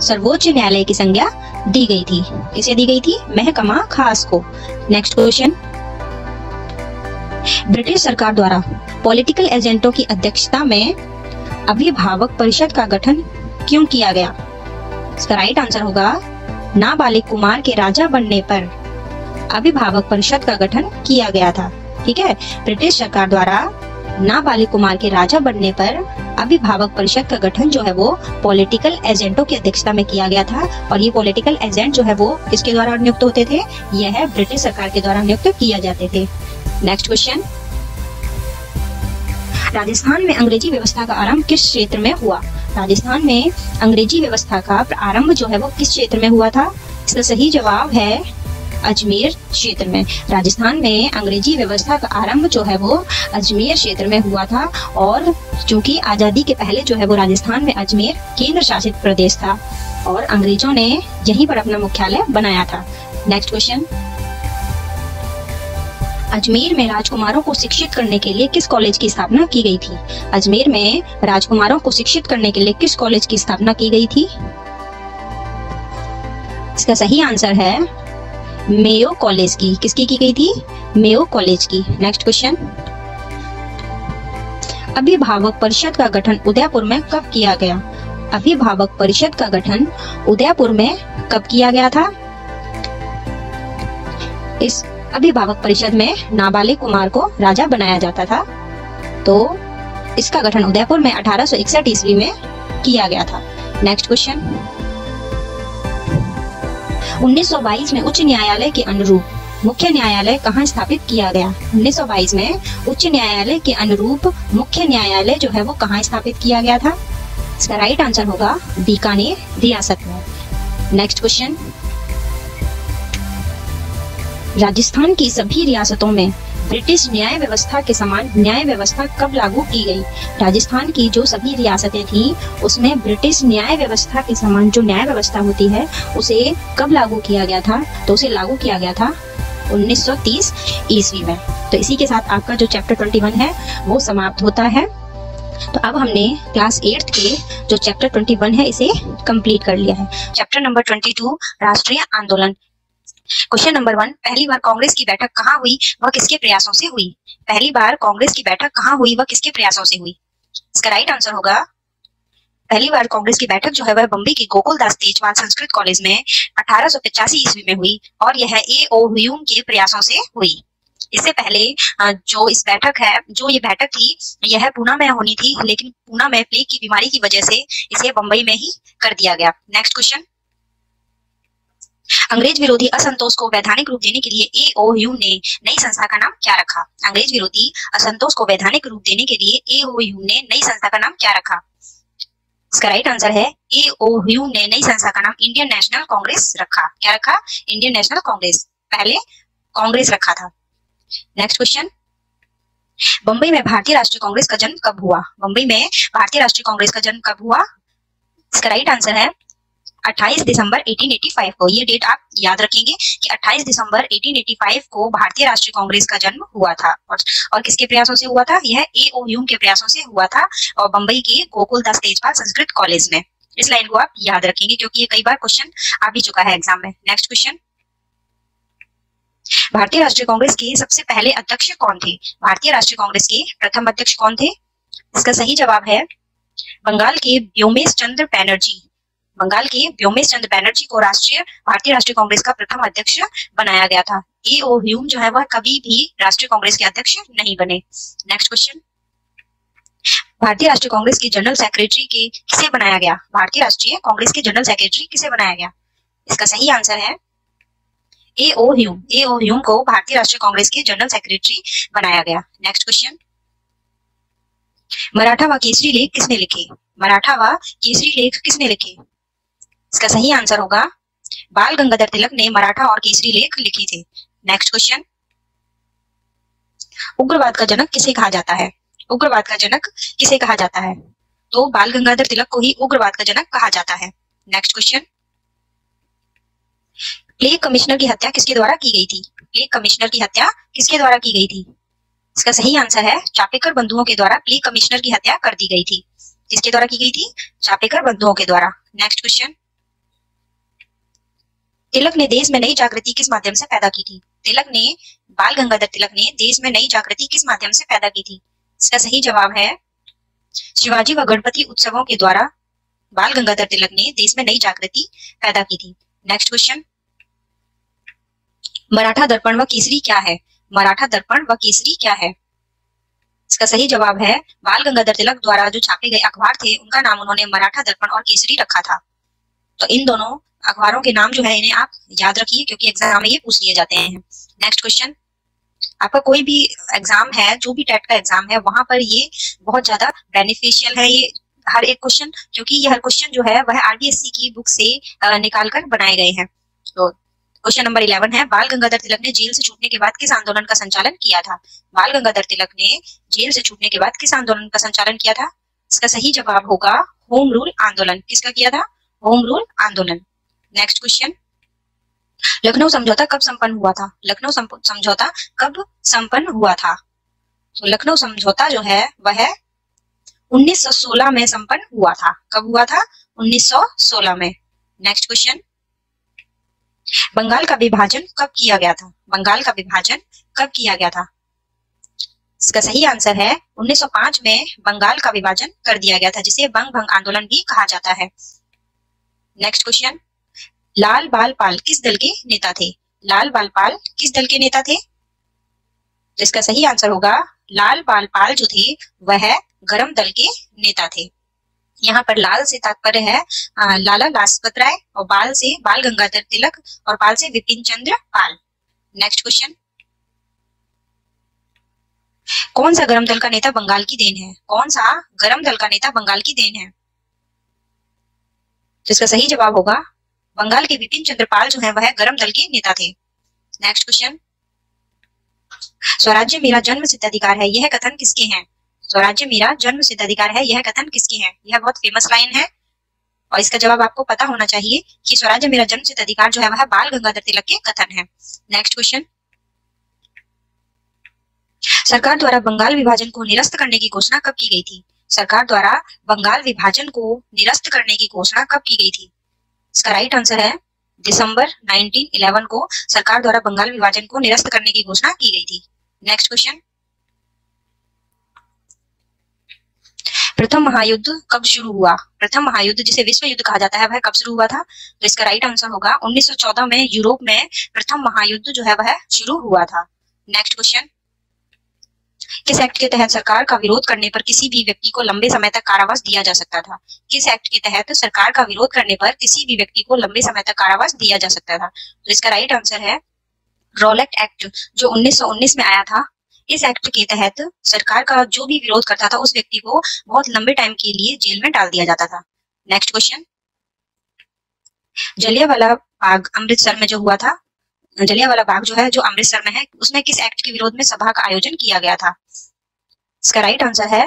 सर्वोच्च न्यायालय की संज्ञा दी गई थी। किसे दी गई थी? महकमा खास को। नेक्स्ट क्वेश्चन ब्रिटिश सरकार द्वारा पॉलिटिकल एजेंटों की अध्यक्षता में अभिभावक परिषद का गठन क्यों किया गया? इसका राइट आंसर होगा नाबालिग कुमार के राजा बनने पर अभिभावक परिषद का गठन किया गया था। ठीक है? ब्रिटिश सरकार द्वारा नाबालिग कुमार के राजा बनने पर अभिभावक परिषद का गठन जो है वो पॉलिटिकल एजेंटों की अध्यक्षता में किया गया था और ये पॉलिटिकल एजेंट जो है वो किसके द्वारा नियुक्त होते थे? यह है ब्रिटिश सरकार के द्वारा नियुक्त किया जाते थे। नेक्स्ट क्वेश्चन राजस्थान में अंग्रेज़ी व्यवस्था का आरंभ किस क्षेत्र में हुआ? राजस्थान में अंग्रेज़ी व्यवस्था का आरंभ जो है वो किस क्षेत्र में हुआ था? इसका सही जवाब है अजमेर क्षेत्र में। राजस्थान में अंग्रेज़ी व्यवस्था का आरंभ जो है वो अजमेर क्षेत्र में हुआ था और चूँकि आज़ादी के पहले जो है वो राजस्थान में अजमेर केंद्र शासित प्रदेश था और अंग्रेज़ों ने यहीं पर अपना मुख्यालय बनाया था। नेक्स्ट क्वेश्चन अजमेर में राजकुमारों को शिक्षित करने के लिए किस कॉलेज की स्थापना की गई थी? अजमेर में राजकुमारों को शिक्षित करने के लिए किस कॉलेज की स्थापना की गई थी? इसका सही आंसर है मेयो कॉलेज की। किसकी की गई थी? मेयो कॉलेज की। नेक्स्ट क्वेश्चन अभिभावक परिषद का गठन उदयपुर में कब किया गया? अभिभावक परिषद का गठन उदयपुर में कब किया गया था? इस अभिभावक परिषद में नाबालिग कुमार को राजा बनाया जाता था। तो इसका गठन उदयपुर में अठारह ईस्वी में किया गया था। नेक्स्ट क्वेश्चन 1922 में उच्च न्यायालय के अनुरूप मुख्य न्यायालय कहाँ स्थापित किया गया? 1922 में उच्च न्यायालय के अनुरूप मुख्य न्यायालय जो है वो कहाँ स्थापित किया गया था? इसका राइट आंसर होगा बीकानेर रियासत में। नेक्स्ट क्वेश्चन राजस्थान की सभी रियासतों में ब्रिटिश न्याय व्यवस्था के समान न्याय व्यवस्था कब लागू की गई? राजस्थान की जो सभी रियासतें थी, उसमें ब्रिटिश न्याय व्यवस्था के समान जो न्याय व्यवस्था होती है, उसे कब लागू किया गया था? तो उसे लागू किया गया था 1930 ईस्वी में। तो इसी के साथ आपका जो चैप्टर 21 है, वो समाप्त होता है। तो अब हमने क्लास एट्थ के जो चैप्टर 21 है, इसे कंप्लीट कर लिया है। चैप्टर नंबर 22 राष्ट्रीय आंदोलन। क्वेश्चन नंबर वन पहली बार कांग्रेस की बैठक कहाँ हुई वह किसके प्रयासों से हुई? पहली बार कांग्रेस की बैठक कहाँ हुई वह किसके प्रयासों से हुई? इसका राइट आंसर होगा, पहली बार कांग्रेस की बैठक जो है वह बम्बई के गोकुल दास संस्कृत कॉलेज में अठारह ईस्वी में हुई और यह ए ओ ह्यूम के प्रयासों से हुई। इससे पहले जो इस बैठक है, जो ये बैठक थी, यह पूना में होनी थी, लेकिन पूना में प्लेग की बीमारी की वजह से इसे बम्बई में ही कर दिया गया। नेक्स्ट क्वेश्चन अंग्रेज़ विरोधी असंतोष को वैधानिक रूप देने के लिए ए ओ यू ने नई संस्था का नाम क्या रखा? अंग्रेज़ विरोधी असंतोष को वैधानिक रूप देने के लिए ए ओ यू ने नई संस्था का नाम क्या रखा? इसका राइट आंसर है ए ओ यू ने नई संस्था का नाम इंडियन नेशनल कांग्रेस रखा। क्या रखा? इंडियन नेशनल कांग्रेस पहले कांग्रेस रखा था। नेक्स्ट क्वेश्चन बंबई में भारतीय राष्ट्रीय कांग्रेस का जन्म कब हुआ? बंबई में भारतीय राष्ट्रीय कांग्रेस का जन्म कब हुआ? इसका राइट आंसर है 28 दिसंबर 1885 को। ये डेट आप याद रखेंगे कि 28 दिसंबर 1885 को भारतीय राष्ट्रीय कांग्रेस का जन्म हुआ था। और, और किसके प्रयासों से हुआ था? यह ए ओ ह्यूम के प्रयासों से हुआ था और बंबई के गोकुल दास तेजपाल संस्कृत कॉलेज में। इस लाइन को आप याद रखेंगे क्योंकि ये कई बार क्वेश्चन आ भी चुका है एग्ज़ाम में। नेक्स्ट क्वेश्चन भारतीय राष्ट्रीय कांग्रेस के सबसे पहले अध्यक्ष कौन थे? भारतीय राष्ट्रीय कांग्रेस के प्रथम अध्यक्ष कौन थे? इसका सही जवाब है बंगाल के व्योमेश चंद्र बैनर्जी। बंगाल के व्योमेश चंद्र बैनर्जी को राष्ट्रीय, भारतीय राष्ट्रीय कांग्रेस का प्रथम अध्यक्ष बनाया गया था। ए ओ ह्यूम जो है वह कभी भी राष्ट्रीय कांग्रेस के अध्यक्ष नहीं बने। नेक्स्ट क्वेश्चन भारतीय राष्ट्रीय कांग्रेस के जनरल सेक्रेटरी के किसे बनाया गया? भारतीय राष्ट्रीय कांग्रेस के जनरल सेक्रेटरी किसे बनाया गया? इसका सही आंसर है ए ओ ह्यूम ए ओ ह्यूम को भारतीय राष्ट्रीय कांग्रेस के जनरल सेक्रेटरी बनाया गया। नेक्स्ट क्वेश्चन मराठा व केसरी लेख किसने लिखे? मराठा व केसरी लेख किसने लिखे? इसका सही आंसर होगा, बाल गंगाधर तिलक ने मराठा और केसरी लेख लिखे थे। नेक्स्ट क्वेश्चन उग्रवाद का जनक किसे कहा जाता है? उग्रवाद का जनक किसे कहा जाता है? तो बाल गंगाधर तिलक को ही उग्रवाद का जनक कहा जाता है। नेक्स्ट क्वेश्चन प्लेग कमिश्नर की हत्या किसके द्वारा की गई थी? प्लेग कमिश्नर की हत्या किसके द्वारा की गई थी? इसका सही आंसर है, चापेकर बंधुओं के द्वारा प्लेग कमिश्नर की हत्या कर दी गई थी। किसके द्वारा की गई थी? चापेकर बंधुओं के द्वारा। नेक्स्ट क्वेश्चन तिलक ने देश में नई जागृति किस माध्यम से पैदा की थी? तिलक ने, बाल गंगाधर तिलक ने देश में नई जागृति किस माध्यम से पैदा की थी? इसका सही जवाब है, शिवाजी व गणपति उत्सवों के द्वारा बाल गंगाधर तिलक ने देश में नई जागृति पैदा की थी। नेक्स्ट क्वेश्चन मराठा दर्पण व केसरी क्या है? मराठा दर्पण व केसरी क्या है? इसका सही जवाब है, बाल गंगाधर तिलक द्वारा जो छापे गए अखबार थे, उनका नाम उन्होंने मराठा दर्पण और केसरी रखा था। तो इन दोनों अखबारों के नाम जो है, इन्हें आप याद रखिए, क्योंकि एग्ज़ाम में ये पूछ लिए जाते हैं। नेक्स्ट क्वेश्चन आपका कोई भी एग्ज़ाम है, जो भी टेट का एग्ज़ाम है, वहाँ पर ये बहुत ज़्यादा बेनिफिशियल है, ये हर एक क्वेश्चन क्योंकि ये हर क्वेश्चन जो है, वह आरबीएससी की बुक से निकाल कर बनाए गए हैं। तो क्वेश्चन नंबर इलेवन है, बाल गंगाधर तिलक ने जेल से छूटने के बाद किस आंदोलन का संचालन किया था? बाल गंगाधर तिलक ने जेल से छूटने के बाद किस आंदोलन का संचालन किया था? इसका सही जवाब होगा, होम रूल आंदोलन। किसका किया था? होम रूल आंदोलन। नेक्स्ट क्वेश्चन लखनऊ समझौता कब संपन्न हुआ था? लखनऊ समझौता कब संपन्न हुआ था? तो लखनऊ समझौता जो है, वह 1916 में संपन्न हुआ था। कब हुआ था? 1916 में। नेक्स्ट क्वेश्चन बंगाल का विभाजन कब किया गया था? बंगाल का विभाजन कब किया गया था? इसका सही आंसर है 1905 में बंगाल का विभाजन कर दिया गया था, जिसे बंग भंग आंदोलन भी कहा जाता है। नेक्स्ट क्वेश्चन लाल बाल पाल किस दल के नेता थे? लाल बाल पाल किस दल के नेता थे? तो इसका सही आंसर होगा लाल बाल पाल जो थे वह गरम दल के नेता थे। यहाँ पर लाल से तात्पर्य है आ, लाला लाजपत राय और बाल से बाल गंगाधर तिलक और पाल से विपिन चंद्र पाल। नेक्स्ट क्वेश्चन कौन सा गरम दल का नेता बंगाल की देन है? कौन सा गरम दल का नेता बंगाल की देन है? जिसका सही जवाब होगा बंगाल के विपिन चंद्रपाल जो है, वह गरम दल के नेता थे। नेक्स्ट क्वेश्चन स्वराज्य मेरा जन्म अधिकार है, यह कथन किसके हैं? स्वराज्य मेरा जन्म अधिकार है, यह कथन किसके हैं? यह बहुत फ़ेमस लाइन है। और इसका जवाब आपको पता होना चाहिए कि स्वराज्य मेरा जन्म सिद्ध अधिकार जो है, वह बाल गंगाधर तिलक के कथन है। नेक्स्ट क्वेश्चन सरकार द्वारा बंगाल विभाजन को निरस्त करने की घोषणा कब की गई थी? सरकार द्वारा बंगाल विभाजन को निरस्त करने की घोषणा कब की गई थी? इसका राइट आंसर है दिसंबर 1911 को सरकार द्वारा बंगाल विभाजन को निरस्त करने की घोषणा की गई थी। नेक्स्ट क्वेश्चन प्रथम महायुद्ध कब शुरू हुआ? प्रथम महायुद्ध जिसे विश्व युद्ध कहा जाता है, वह कब शुरू हुआ था? तो इसका राइट आंसर होगा 1914 में यूरोप में प्रथम महायुद्ध जो है, वह शुरू हुआ था। नेक्स्ट क्वेश्चन किस एक्ट के तहत सरकार का विरोध करने पर किसी भी व्यक्ति को लंबे समय तक कारावास दिया जा सकता था। किस एक्ट के तहत सरकार का विरोध करने पर किसी भी व्यक्ति को लंबे समय तक कारावास दिया जा सकता था? तो इसका राइट आंसर है रोलेक्ट एक्ट जो 1919 में आया था। इस एक्ट के तहत सरकार का जो भी विरोध करता था, उस व्यक्ति को बहुत लंबे टाइम के लिए जेल में डाल दिया जाता था। नेक्स्ट क्वेश्चन जलियावाला बाग अमृतसर में जो हुआ था जलियावाला बाग जो है जो अमृतसर में है उसमें किस एक्ट के विरोध में सभा का आयोजन किया गया था? इसका राइट आंसर है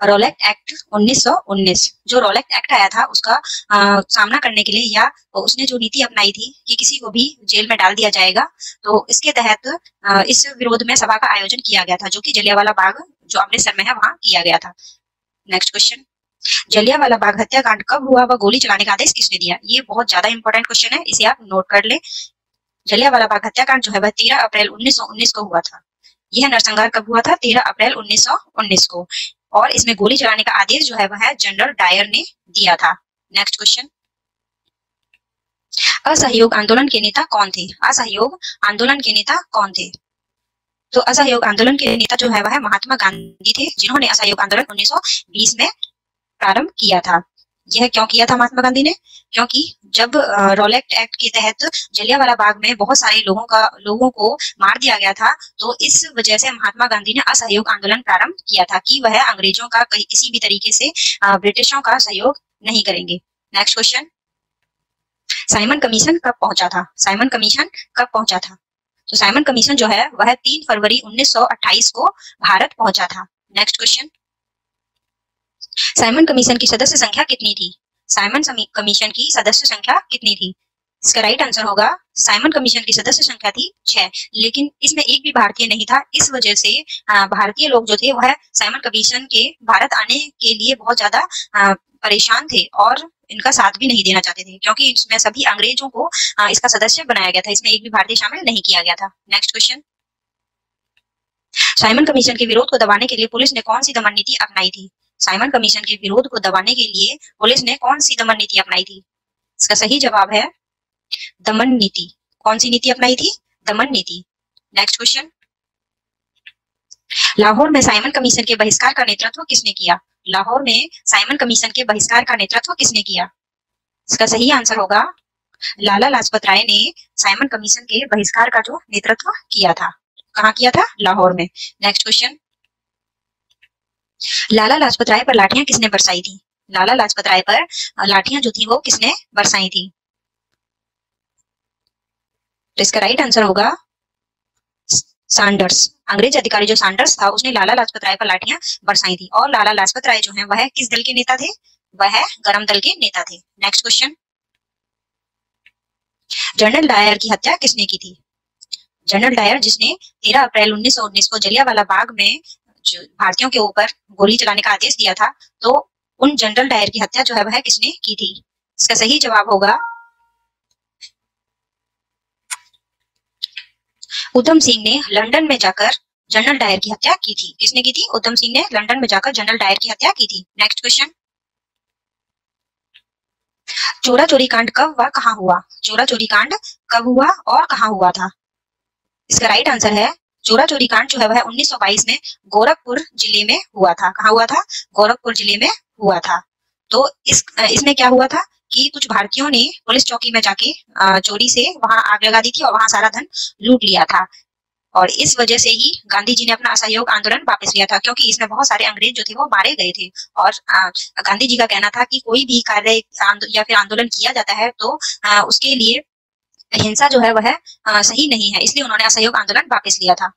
रोलेक्ट एक्ट 1919 जो रोलेक्ट एक्ट आया था उसका आ, सामना करने के लिए या उसने जो नीति अपनाई थी कि किसी को भी जेल में डाल दिया जाएगा तो इसके तहत इस विरोध में सभा का आयोजन किया गया था जो कि जलियावाला बाग जो अमृतसर में है वहाँ किया गया था। नेक्स्ट क्वेश्चन जलियावाला बाग हत्याकांड कब हुआ व गोली चलाने का आदेश किसने दिया? ये बहुत ज़्यादा इंपॉर्टेंट क्वेश्चन है इसे आप नोट कर ले। जलियावाला बाग हत्याकांड जो है, वह तेरह अप्रैल उन्नीस सौ उन्नीस को हुआ था। यह नरसंहार कब हुआ था? तेरह अप्रैल उन्नीस सौ उन्नीस को। और इसमें गोली चलाने का आदेश जो है, वह जनरल डायर ने दिया था। नेक्स्ट क्वेश्चन असहयोग आंदोलन के नेता कौन थे? असहयोग आंदोलन के नेता कौन थे? तो असहयोग आंदोलन के नेता जो है, वह महात्मा गांधी थे, जिन्होंने असहयोग आंदोलन 1920 में प्रारंभ किया था। यह क्यों किया था महात्मा गांधी ने? क्योंकि जब रोलेक्ट एक्ट के तहत जलियावाला बाग में बहुत सारे लोगों का, लोगों को मार दिया गया था तो इस वजह से महात्मा गांधी ने असहयोग आंदोलन प्रारंभ किया था कि वह अंग्रेज़ों का किसी भी तरीके से ब्रिटिशों का सहयोग नहीं करेंगे। नेक्स्ट क्वेश्चन साइमन कमीशन कब पहुँचा था? साइमन कमीशन कब पहुँचा था? तो साइमन कमीशन जो है, वह तीन फरवरी 1928 को भारत पहुँचा था। नेक्स्ट क्वेश्चन साइमन कमीशन की सदस्य संख्या कितनी थी? साइमन कमीशन की सदस्य संख्या कितनी थी? इसका राइट आंसर होगा, साइमन कमीशन की सदस्य संख्या थी छह। लेकिन इसमें एक भी भारतीय नहीं था, इस वजह से भारतीय लोग जो थे, वह साइमन कमीशन के भारत आने के लिए बहुत ज़्यादा परेशान थे और इनका साथ भी नहीं देना चाहते थे, क्योंकि इसमें सभी अंग्रेज़ों को इसका सदस्य बनाया गया था। इसमें एक भी भारतीय शामिल नहीं किया गया था। नेक्स्ट क्वेश्चन साइमन कमीशन के विरोध को दबाने के लिए पुलिस ने कौन सी दमन नीति अपनाई थी? साइमन कमीशन के विरोध को दबाने के लिए पुलिस ने कौन सी दमन नीति अपनाई थी? इसका सही जवाब है दमन नीति। कौन सी नीति अपनाई थी? दमन नीति। नेक्स्ट क्वेश्चन लाहौर में साइमन कमीशन के बहिष्कार का नेतृत्व किसने किया? लाहौर में साइमन कमीशन के बहिष्कार का नेतृत्व किसने किया? इसका सही आंसर होगा लाला लाजपत राय ने साइमन कमीशन के बहिष्कार का जो नेतृत्व किया था। कहा किया था? लाहौर में। नेक्स्ट क्वेश्चन लाला लाजपत राय पर लाठियाँ किसने बरसाई थी? लाला लाजपत राय पर लाठियाँ जो थी वो किसने बरसाई थी? तो इसका राइट आंसर होगा सैंडर्स अंग्रेज़ अधिकारी जो सैंडर्स था, उसने लाला लाजपत राय पर लाठियाँ बरसाई थी। और लाला लाजपत राय जो है, वह किस दल के नेता थे? वह गरम दल के नेता थे। नेक्स्ट क्वेश्चन जनरल डायर की हत्या किसने की थी? जनरल डायर जिसने 13 अप्रैल 1919 को जलियावाला बाग में भारतीयों के ऊपर गोली चलाने का आदेश दिया था तो उन जनरल डायर की हत्या जो है वह किसने की थी? इसका सही जवाब होगा उधम सिंह ने लंदन में जाकर जनरल डायर की हत्या की थी। किसने की थी? उधम सिंह ने लंदन में जाकर जनरल डायर की हत्या की थी। नेक्स्ट क्वेश्चन चोरा चोरी कांड कब व कहा हुआ? चोरा चोरी कांड कब हुआ और कहा हुआ था? इसका राइट आंसर है चोरा चोरी कांड जो है वह 1922 में गोरखपुर ज़िले में हुआ था। कहा हुआ था? गोरखपुर ज़िले में हुआ था। तो इस, इसमें क्या हुआ था कि कुछ भारतीयों ने पुलिस चौकी में जाके चोरी से वहाँ आग लगा दी थी और वहाँ सारा धन लूट लिया था। और इस वजह से ही गांधी जी ने अपना असहयोग आंदोलन वापस लिया था, क्योंकि इसमें बहुत सारे अंग्रेज़ जो थे वो मारे गए थे। और गांधी जी का कहना था कि कोई भी कार्य या फिर आंदोलन किया जाता है तो उसके लिए हिंसा जो है वह सही नहीं है, इसलिए उन्होंने असहयोग आंदोलन वापस लिया था।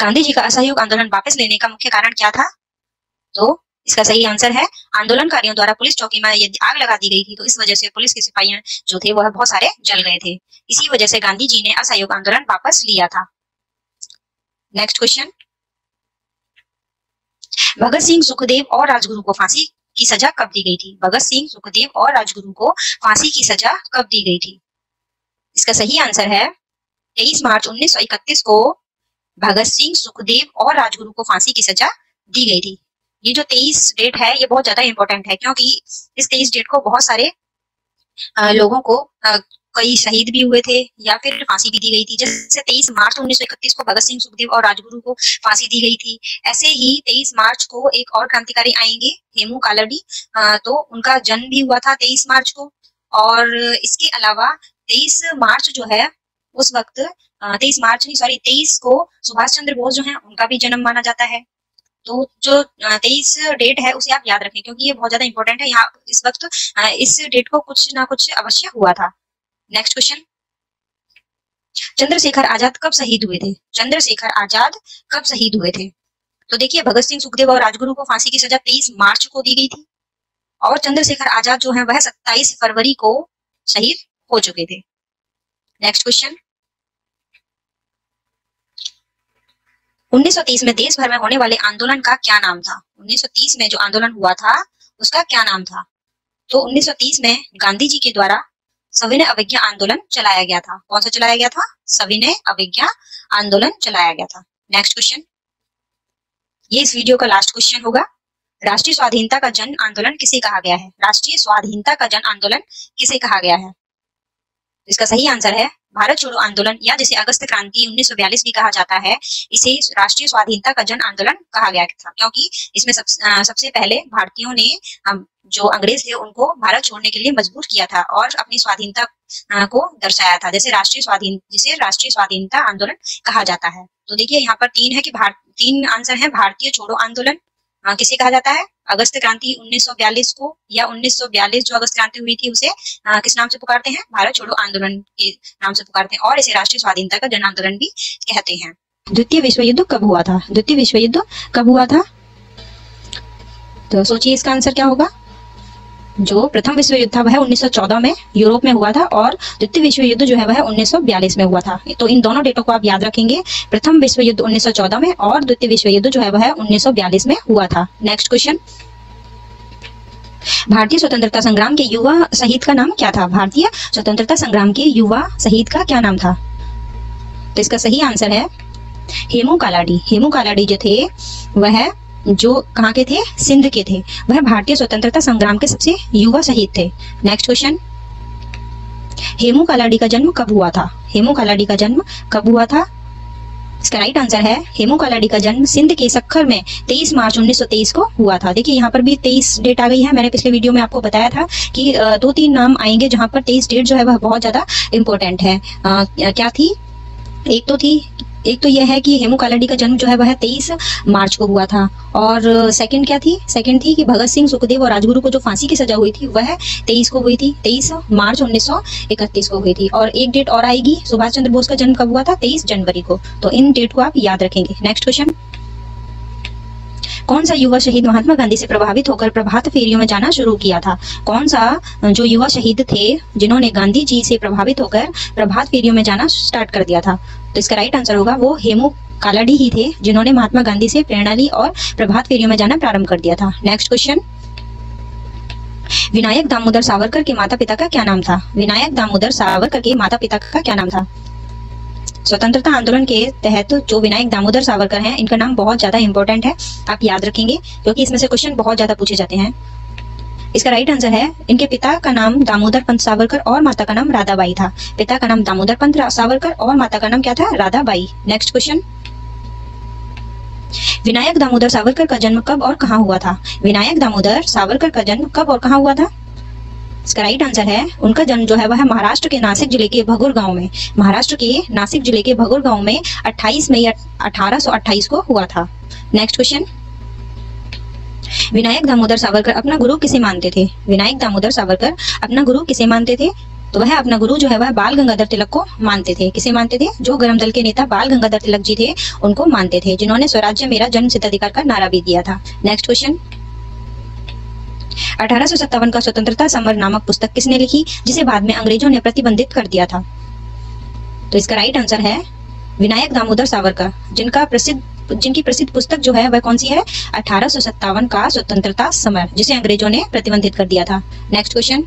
गांधी जी का असहयोग आंदोलन वापस लेने का मुख्य कारण क्या था? तो इसका सही आंसर है, आंदोलनकारियों द्वारा पुलिस चौकी में यदि आग लगा दी गई थी तो इस वजह से पुलिस के सिपाही जो थे, वह बहुत सारे जल गए थे। इसी वजह से गांधी जी ने असहयोग आंदोलन वापस लिया था। नेक्स्ट क्वेश्चन भगत सिंह सुखदेव और राजगुरु को फांसी की सजा कब दी गई थी? भगत सिंह, सुखदेव और राजगुरु को फांसी की सजा कब दी गई थी? इसका सही आंसर है 23 मार्च उन्नीस को भगत सिंह, सुखदेव और राजगुरु को फांसी की सजा दी गई थी। ये जो तेईस डेट है, ये बहुत ज़्यादा इंपॉर्टेंट है, क्योंकि इस तेईस डेट को बहुत सारे लोगों को कई शहीद भी हुए थे या फिर फांसी भी दी गई थी। जैसे तेईस मार्च उन्नीस सौ इकतीस को भगत सिंह सुखदेव और राजगुरु को फांसी दी गई थी। ऐसे ही तेईस मार्च को एक और क्रांतिकारी आएँगे, हेमू कालडी। तो उनका जन्म भी हुआ था तेईस मार्च को। और इसके अलावा तेईस मार्च जो है, उस वक्त तेईस मार्च नहीं, सॉरी, तेईस को सुभाष चंद्र बोस जो है, उनका भी जन्म माना जाता है। तो जो तेईस डेट है, उसे आप याद रखें, क्योंकि ये बहुत ज़्यादा इंपॉर्टेंट है। यहाँ इस वक्त इस डेट को कुछ ना कुछ अवश्य हुआ था। नेक्स्ट क्वेश्चन चंद्रशेखर आज़ाद कब शहीद हुए थे? चंद्रशेखर आज़ाद कब शहीद हुए थे? तो देखिए, भगत सिंह सुखदेव और राजगुरु को फांसी की सजा तेईस मार्च को दी गई थी। और चंद्रशेखर आज़ाद जो है, वह सत्ताईस फरवरी को शहीद हो चुके थे। नेक्स्ट क्वेश्चन 1930 में देश भर में होने वाले आंदोलन का क्या नाम था? 1930 में जो आंदोलन हुआ था, उसका क्या नाम था? तो 1930 में गांधी जी के द्वारा सविनय अवज्ञा आंदोलन चलाया गया था। कौन सा चलाया गया था? सविनय अवज्ञा आंदोलन चलाया गया था। नेक्स्ट क्वेश्चन ये इस वीडियो का लास्ट क्वेश्चन होगा। राष्ट्रीय स्वाधीनता का जन आंदोलन किसे कहा गया है? राष्ट्रीय स्वाधीनता का जन आंदोलन किसे कहा गया है? इसका सही आंसर है भारत छोड़ो आंदोलन या जिसे अगस्त क्रांति 1942 भी कहा जाता है इसे राष्ट्रीय स्वाधीनता का जन आंदोलन कहा गया था। क्योंकि इसमें सब, सबसे पहले भारतीयों ने जो अंग्रेज़ थे उनको भारत छोड़ने के लिए मजबूर किया था और अपनी स्वाधीनता को दर्शाया था जैसे राष्ट्रीय स्वाधीन जिसे राष्ट्रीय स्वाधीनता आंदोलन कहा जाता है। तो देखिए यहाँ पर तीन है कि भारत तीन आंसर है भारतीय छोड़ो आंदोलन किसे कहा जाता है? अगस्त क्रांति 1942 को या 1942 जो अगस्त क्रांति हुई थी उसे आ, किस नाम से पुकारते हैं? भारत छोड़ो आंदोलन के नाम से पुकारते हैं और इसे राष्ट्रीय स्वाधीनता का जन आंदोलन भी कहते हैं। द्वितीय विश्व युद्ध कब हुआ था? द्वितीय विश्व युद्ध कब हुआ था? तो सोचिए इसका आंसर क्या होगा? जो प्रथम विश्व युद्ध था, वह 1914 में यूरोप में हुआ था और द्वितीय विश्व युद्ध जो है, वह 1942 में हुआ था। तो इन दोनों डेटों को आप याद रखेंगे। प्रथम विश्व युद्ध 1914 में और द्वितीय विश्व युद्ध जो है, वह 1942 में हुआ था। नेक्स्ट क्वेश्चन भारतीय स्वतंत्रता संग्राम के युवा शहीद का नाम क्या था? भारतीय स्वतंत्रता संग्राम के युवा शहीद का क्या नाम था? तो इसका सही आंसर है, हेमू कालाडी। हेमू कालाडी जो थे, वह जो कहाँ के थे? सिंध के थे। वह भारतीय स्वतंत्रता संग्राम के सबसे युवा शहीद थे। नेक्स्ट क्वेश्चन हेमू कालाडी का जन्म कब हुआ था? हेमू कालाडी का जन्म कब हुआ था? इसका राइट आंसर है हेमू कालाडी का जन्म सिंध के सखर में 23 मार्च 1923 को हुआ था। देखिए यहाँ पर भी 23 डेट आ गई है। मैंने पिछले वीडियो में आपको बताया था कि दो तीन नाम आएँगे जहाँ पर 23 डेट जो है वह बहुत ज़्यादा इंपॉर्टेंट है। आ, क्या थी? एक तो थी एक तो यह है कि हेमू कालाडी का जन्म जो है वह तेईस मार्च को हुआ था। और सेकंड क्या थी? सेकंड थी कि भगत सिंह सुखदेव और राजगुरु को जो फांसी की सजा हुई थी, वह तेईस को हुई थी। तेईस मार्च उन्नीस सौ इकतीस को हुई थी। और एक डेट और आएगी, सुभाष चंद्र बोस का जन्म कब हुआ था? तेईस जनवरी को। तो इन डेट को आप याद रखेंगे। नेक्स्ट क्वेश्चन कौन सा युवा शहीद महात्मा गांधी से प्रभावित होकर प्रभात फेरियों में जाना शुरू किया था? कौन सा जो युवा शहीद थे, जिन्होंने गांधी जी से प्रभावित होकर प्रभात फेरियों में जाना स्टार्ट कर दिया था? तो इसका राइट आंसर होगा, वो हेमू कालाडी ही थे, जिन्होंने महात्मा गांधी से प्रेरणा ली और प्रभात फेरियों में जाना प्रारंभ कर दिया था। नेक्स्ट क्वेश्चन विनायक दामोदर सावरकर के माता पिता का क्या नाम था? विनायक दामोदर सावरकर के माता पिता का क्या नाम था? स्वतंत्रता आंदोलन के तहत जो विनायक दामोदर सावरकर हैं, इनका नाम बहुत ज़्यादा इंपॉर्टेंट है, आप याद रखेंगे, क्योंकि इसमें से क्वेश्चन बहुत ज़्यादा पूछे जाते हैं। इसका राइट आंसर है, इनके पिता का नाम दामोदर पंत सावरकर और माता का नाम राधाबाई था। पिता का नाम दामोदर पंत सावरकर और माता का नाम क्या था? राधाबाई। नेक्स्ट क्वेश्चन विनायक दामोदर सावरकर का जन्म कब और कहाँ हुआ था? विनायक दामोदर सावरकर का जन्म कब और कहाँ हुआ था? इसका राइट आंसर है, उनका जन्म जो है वह महाराष्ट्र के नासिक ज़िले के भगुर गाँव में। महाराष्ट्र के नासिक ज़िले के भगुर गाँव में 28 मई 1828 को हुआ था। नेक्स्ट क्वेश्चन विनायक दामोदर सावरकर अपना गुरु किसे मानते थे? विनायक दामोदर सावरकर अपना गुरु किसे मानते थे? तो वह अपना गुरु जो है वह बाल गंगाधर तिलक को मानते थे। किसे मानते थे? जो गरम दल के नेता बाल गंगाधर तिलक जी थे, उनको मानते थे, जिन्होंने स्वराज्य मेरा जन्म सिद्धाधिकार का नारा भी दिया था। नेक्स्ट क्वेश्चन अठारह का स्वतंत्रता समर नामक पुस्तक किसने लिखी, जिसे बाद में अंग्रेज़ों ने प्रतिबंधित कर दिया था? तो इसका राइट आंसर है विनायक दामोदर सावरकर, जिनका प्रसिद्ध जिनकी प्रसिद्ध पुस्तक जो है, वह कौन सी है? अठारह का स्वतंत्रता समर, जिसे अंग्रेज़ों ने प्रतिबंधित कर दिया था। नेक्स्ट क्वेश्चन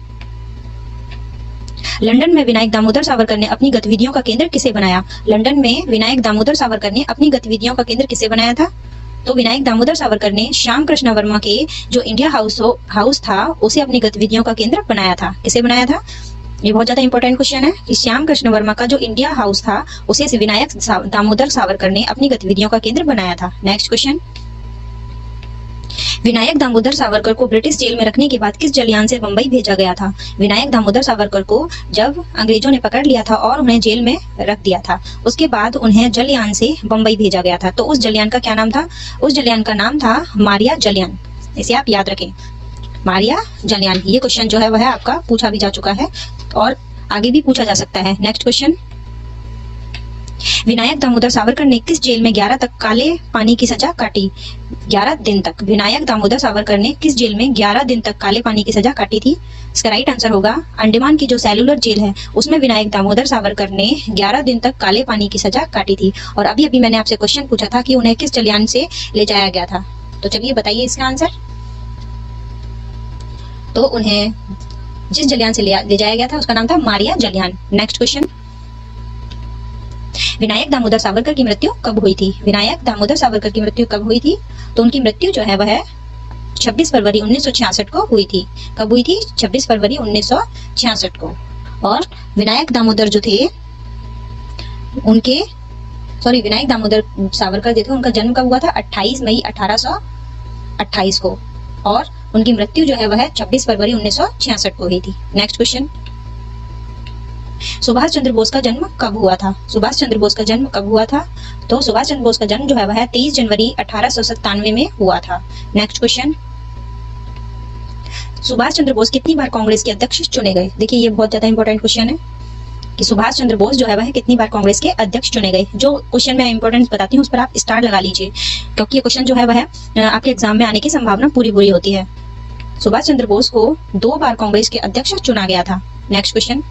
लंदन में विनायक दामोदर सावरकर ने अपनी गतिविधियों का केंद्र किसे बनाया? लंदन में विनायक दामोदर सावरकर ने अपनी गतिविधियों का केंद्र किसे बनाया था? तो विनायक दामोदर सावरकर ने श्याम कृष्ण वर्मा के जो इंडिया हाउस हाउस था, उसे अपनी गतिविधियों का केंद्र बनाया था। किसे बनाया था? ये बहुत ज़्यादा इंपॉर्टेंट क्वेश्चन है। कि श्याम कृष्ण वर्मा का जो इंडिया हाउस था, उसे विनायक दामोदर सावरकर ने अपनी गतिविधियों का केंद्र बनाया था। नेक्स्ट क्वेश्चन विनायक दामोदर सावरकर को ब्रिटिश जेल में रखने के बाद किस जलियान से बंबई भेजा गया था? विनायक दामोदर सावरकर को जब अंग्रेज़ों ने पकड़ लिया था और उन्हें जेल में रख दिया था, उसके बाद उन्हें जलियान से बंबई भेजा गया था। तो उस जलियान का क्या नाम था? उस जलियान का नाम था मारिया जलियान। इसे आप याद रखें। मारिया जलियान। ये क्वेश्चन जो है, वह आपका पूछा भी जा चुका है और आगे भी पूछा जा सकता है। नेक्स्ट क्वेश्चन विनायक दामोदर सावरकर ने किस जेल में 11 तक काले पानी की सजा काटी? 11 दिन तक। विनायक दामोदर सावरकर ने किस जेल में 11 दिन तक काले पानी की सजा काटी थी? इसका राइट आंसर होगा अंडमान की जो सेलुलर जेल है, उसमें विनायक दामोदर सावरकर ने 11 दिन तक काले पानी की सजा काटी थी। और अभी अभी मैंने आपसे क्वेश्चन पूछा था कि उन्हें किस जलियान से ले जाया गया था। तो चलिए बताइए इसका आंसर तो उन्हें जिस जलियान से ले जाया गया था, उसका नाम था मारिया जलियान। नेक्स्ट क्वेश्चन विनायक दामोदर सावरकर की मृत्यु कब हुई थी? विनायक दामोदर सावरकर की मृत्यु कब हुई थी? तो उनकी मृत्यु जो है, वह 26 फरवरी 1966 को हुई थी। कब हुई थी? 26 फरवरी 1966 को। और विनायक दामोदर जो थे, उनके सॉरी विनायक दामोदर सावरकर जो थे, उनका जन्म कब हुआ था? 28 मई 1828 को। और उनकी मृत्यु जो है, वह 26 फरवरी 1966 को हुई थी। नेक्स्ट क्वेश्चन सुभाष चंद्र बोस का जन्म कब हुआ था? सुभाष चंद्र बोस का जन्म कब हुआ था? तो सुभाष चंद्र बोस का जन्म जो है, वह तेईस जनवरी अठारह सौ सत्तानवे में हुआ था। नेक्स्ट क्वेश्चन सुभाष चंद्र बोस कितनी बार कांग्रेस के अध्यक्ष चुने गए? देखिए, ये बहुत ज़्यादा इंपॉर्टेंट क्वेश्चन है कि सुभाष चंद्र बोस जो है, वह कितनी बार कांग्रेस के अध्यक्ष चुने गए? जो क्वेश्चन मैं इंपॉर्टेंस बताती हूँ, उस पर आप स्टार लगा लीजिए, क्योंकि ये क्वेश्चन जो है, वह आपके एग्ज़ाम में आने की संभावना पूरी पूरी होती है। सुभाष चंद्र बोस को दो बार कांग्रेस के अध्यक्ष चुना गया था। नेक्स्ट क्वेश्चन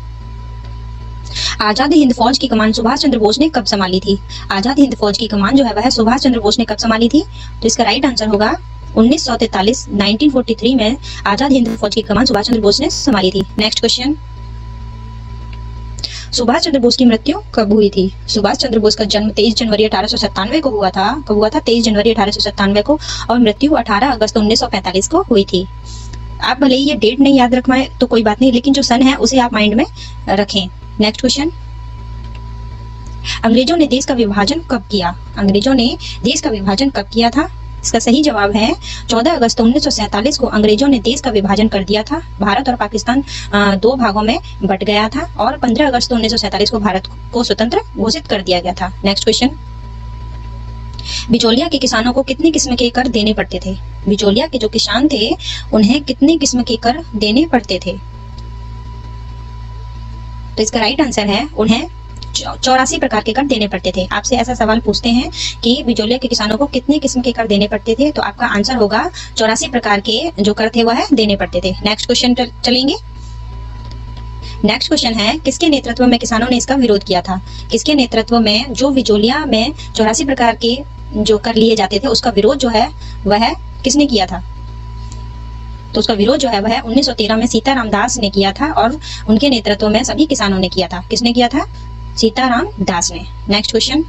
आज़ाद हिंद फौज की कमान सुभाष चंद्र बोस ने कब संभाली थी? आज़ाद हिंद फौज की कमान जो है वह सुभाष चंद्र बोस ने कब संभाली थी? तो इसका राइट आंसर होगा उन्नीस सौ तैतालीस, नाइनटीन में आज़ाद हिंद फौज की कमान सुभाष चंद्र बोस ने संभाली थी। नेक्स्ट क्वेश्चन सुभाष चंद्र बोस की मृत्यु कब हुई थी? सुभाष चंद्र बोस का जन्म 23 जनवरी अठारह सौ सत्तानवे को हुआ था। कब हुआ था? 23 जनवरी अठारह को और मृत्यु 18 अगस्त 1945 को हुई थी। आप भले ही ये डेट नहीं याद रखवाए तो कोई बात नहीं, लेकिन जो सन है, उसे आप माइंड में रखें। नेक्स्ट क्वेश्चन अंग्रेज़ों ने देश का विभाजन कब किया? अंग्रेज़ों ने देश का विभाजन कब किया था? इसका सही जवाब है 14 अगस्त उन्नीस को अंग्रेज़ों ने देश का विभाजन कर दिया था। भारत और पाकिस्तान दो भागों में बट गया था और 15 अगस्त उन्नीस को भारत को स्वतंत्र घोषित कर दिया गया था। नेक्स्ट क्वेश्चन बिचौलिया के किसानों को कितनी किस्म के कर देने पड़ते थे? बिचौलिया के जो किसान थे, उन्हें कितने किस्म के कर देने पड़ते थे? तो इसका राइट आंसर है, उन्हें चौरासी प्रकार के कर देने पड़ते थे। आपसे ऐसा सवाल पूछते हैं कि बिजोलिया के किसानों को कितने किस्म के कर देने पड़ते थे? तो आपका आंसर होगा, चौरासी प्रकार के जो कर थे, वह देने पड़ते थे। नेक्स्ट क्वेश्चन चलेंगे? नेक्स्ट क्वेश्चन है, किसके नेतृत्व में किसानों ने इसका विरोध किया था? किसके नेतृत्व में जो विजोलिया में चौरासी प्रकार के जो कर लिए जाते थे, उसका विरोध जो है, वह किसने किया था? तो उसका विरोध जो है वह 1913 में सीताराम दास ने किया था और उनके नेतृत्व में सभी किसानों ने किया था। किसने किया था? सीताराम दास ने। नेक्स्ट क्वेश्चन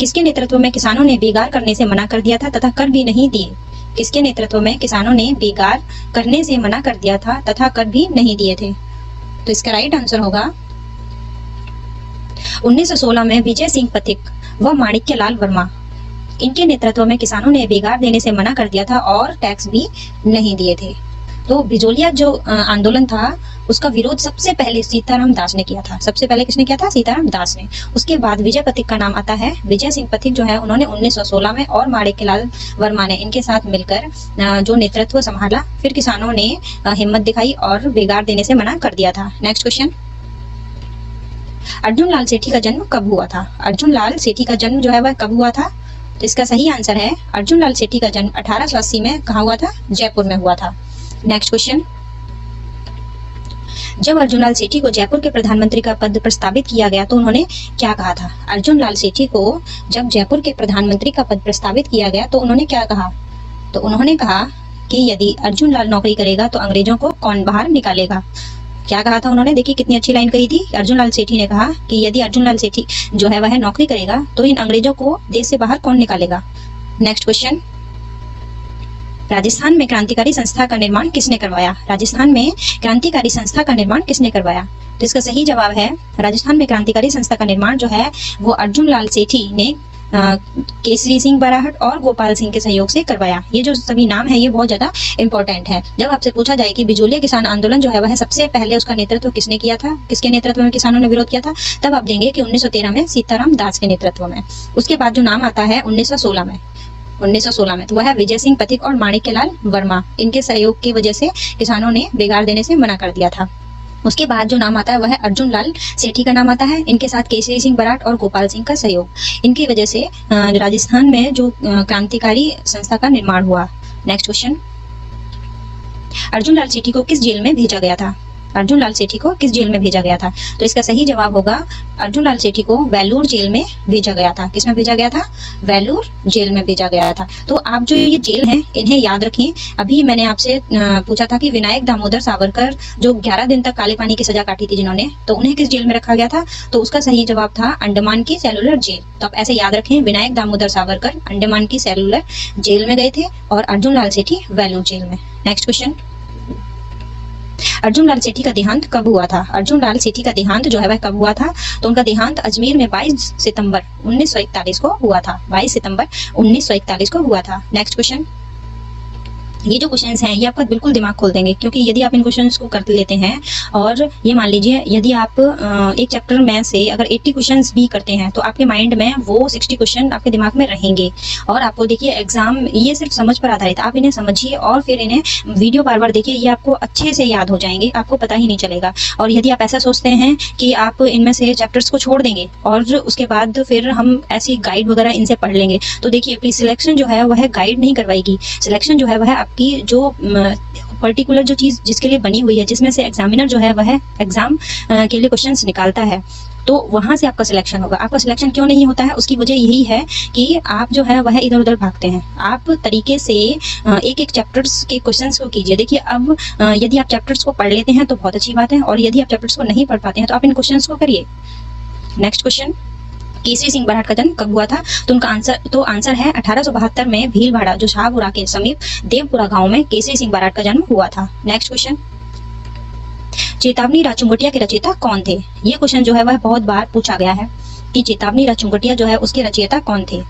किसके नेतृत्व में किसानों ने बेगार करने से मना कर दिया था तथा कर भी नहीं दिए? किसके नेतृत्व में किसानों ने बेगार करने से मना कर दिया था तथा कर भी नहीं दिए थे? तो इसका राइट आंसर होगा 1916 में विजय सिंह पथिक व माणिक्य लाल वर्मा। इनके नेतृत्व में किसानों ने बेगार देने से मना कर दिया था और टैक्स भी नहीं दिए थे। तो बिजोलिया जो आंदोलन था, उसका विरोध सबसे पहले सीताराम दास ने किया था। सबसे पहले किसने किया था? सीताराम दास ने। उसके बाद विजय पथिक का नाम आता है। विजय सिंह पथिक जो है, उन्होंने 1916 में और माणिक्य लाल वर्मा ने इनके साथ मिलकर जो नेतृत्व संभाला, फिर किसानों ने हिम्मत दिखाई और बेगार देने से मना कर दिया था। नेक्स्ट क्वेश्चन अर्जुन लाल सेठी का जन्म कब हुआ था? अर्जुन लाल सेठी का जन्म जो है, वह कब हुआ था? इसका सही आंसर है अर्जुन लाल सेठी का जन्म अठारह सौ अस्सी में कहा हुआ था, जयपुर में हुआ था। नेक्स्ट क्वेश्चन जब अर्जुन लाल सेठी को जयपुर के प्रधानमंत्री का पद प्रस्तावित किया गया तो उन्होंने क्या कहा था? अर्जुन लाल सेठी को जब जयपुर के प्रधानमंत्री का पद प्रस्तावित किया गया तो उन्होंने क्या कहा? तो उन्होंने कहा कि यदि अर्जुन लाल नौकरी करेगा तो अंग्रेज़ों को कौन बाहर निकालेगा? क्या कहा था उन्होंने? देखिए, कितनी अच्छी लाइन कही थी। अर्जुन लाल सेठी ने कहा कि यदि अर्जुन लाल सेठी जो है, वह नौकरी करेगा तो इन अंग्रेज़ों को देश से बाहर कौन निकालेगा? नेक्स्ट क्वेश्चन राजस्थान में क्रांतिकारी संस्था का निर्माण किसने करवाया? राजस्थान में क्रांतिकारी संस्था का निर्माण किसने करवाया? तो इसका सही जवाब है, राजस्थान में क्रांतिकारी संस्था का निर्माण जो है, वो अर्जुन लाल सेठी ने केसरी सिंह बराहट और गोपाल सिंह के सहयोग से करवाया। ये जो सभी नाम है, ये बहुत ज़्यादा इंपॉर्टेंट है। जब आपसे पूछा जाए कि बिजोलिया किसान आंदोलन जो है, वह सबसे पहले उसका नेतृत्व किसने किया था, किसके नेतृत्व में किसानों ने विरोध किया था, तब आप देंगे कि 1913 में सीताराम दास के नेतृत्व में। उसके बाद जो नाम आता है 1916 में। 1916 में। तो वह विजय सिंह पथिक और माणिक्य लाल वर्मा। इनके सहयोग की वजह से किसानों ने बेगार देने से मना कर दिया था। उसके बाद जो नाम आता है, वह है अर्जुन लाल सेठी का नाम आता है। इनके साथ केसरी सिंह बराट और गोपाल सिंह का सहयोग। इनकी वजह से राजस्थान में जो क्रांतिकारी संस्था का निर्माण हुआ। नेक्स्ट क्वेश्चन अर्जुन लाल सेठी को किस जेल में भेजा गया था? अर्जुन लाल सेठी को किस जेल में भेजा गया था? तो इसका सही जवाब होगा, अर्जुन लाल सेठी को वेलूर जेल में भेजा गया था। किसमें भेजा गया था? वेलूर जेल में भेजा गया था। तो आप जो ये जेल हैं, इन्हें याद रखें अभी मैंने आपसे पूछा था कि विनायक दामोदर सावरकर जो 11 दिन तक काले पानी की सजा काटी थी जिन्होंने तो उन्हें किस जेल में रखा गया था? तो उसका सही जवाब था अंडमान की सेलुलर जेल। तो आप ऐसे याद रखें, विनायक दामोदर सावरकर अंडमान की सेलुलर जेल में गए थे और अर्जुन लाल सेठी वेलूर जेल में। नेक्स्ट क्वेश्चन अर्जुन लाल सेठी का देहांत कब हुआ था? अर्जुन लाल सेठी का देहांत जो है वह कब हुआ था? तो उनका देहांत अजमेर में 22 सितंबर 1941 को हुआ था। 22 सितंबर 1941 को हुआ था। नेक्स्ट क्वेश्चन ये जो क्वेश्चंस हैं, ये आपका बिल्कुल दिमाग खोल देंगे, क्योंकि यदि आप इन क्वेश्चंस को कर लेते हैं, और ये मान लीजिए, यदि आप एक चैप्टर में से अगर 80 क्वेश्चंस भी करते हैं तो आपके माइंड में वो 60 क्वेश्चन आपके दिमाग में रहेंगे। और आपको देखिए एग्ज़ाम ये सिर्फ़ समझ पर आधारित आप इन्हें समझिए, और फिर इन्हें वीडियो बार बार देखिए, ये आपको अच्छे से याद हो जाएँगे, आपको पता ही नहीं चलेगा। और यदि आप ऐसा सोचते हैं कि आप इनमें से चैप्टर्स को छोड़ देंगे, और उसके बाद फिर हम ऐसी गाइड वगैरह इनसे पढ़ लेंगे तो देखिए सिलेक्शन जो है, वह गाइड नहीं करवाएगी। सिलेक्शन जो है, वह आपकी जो पर्टिकुलर जो चीज़ जिसके लिए बनी हुई है, जिसमें से एग्जामिनर जो है, वह एग्ज़ाम के लिए क्वेश्चंस निकालता है। तो वहाँ से आपका सिलेक्शन होगा। आपका सिलेक्शन क्यों नहीं होता है? उसकी वजह यही है कि आप जो है, वह इधर उधर भागते हैं। आप तरीके से एक एक चैप्टर्स के क्वेश्चंस को कीजिए। देखिए, अब यदि आप चैप्टर्स को पढ़ लेते हैं तो बहुत अच्छी बात है। और यदि आप चैप्टर्स को नहीं पढ़ पाते हैं तो आप इन क्वेश्चन को करिए। नेक्स्ट क्वेश्चन केसरी सिंह बराट का जन्म कब हुआ था? तो उनका आंसर तो आंसर है अठारह में भीलवाड़ा जो शाहपुरा के समीप देवपुरा गाँव में केसरी सिंह बराट का जन्म हुआ था। नेक्स्ट क्वेश्चन चेतावनी राचुंगटिया के रचयिता कौन थे? ये क्वेश्चन जो है वह बहुत बार पूछा गया है कि चेतावनी राचुंगटिया जो है उसके रचयिता कौन थे?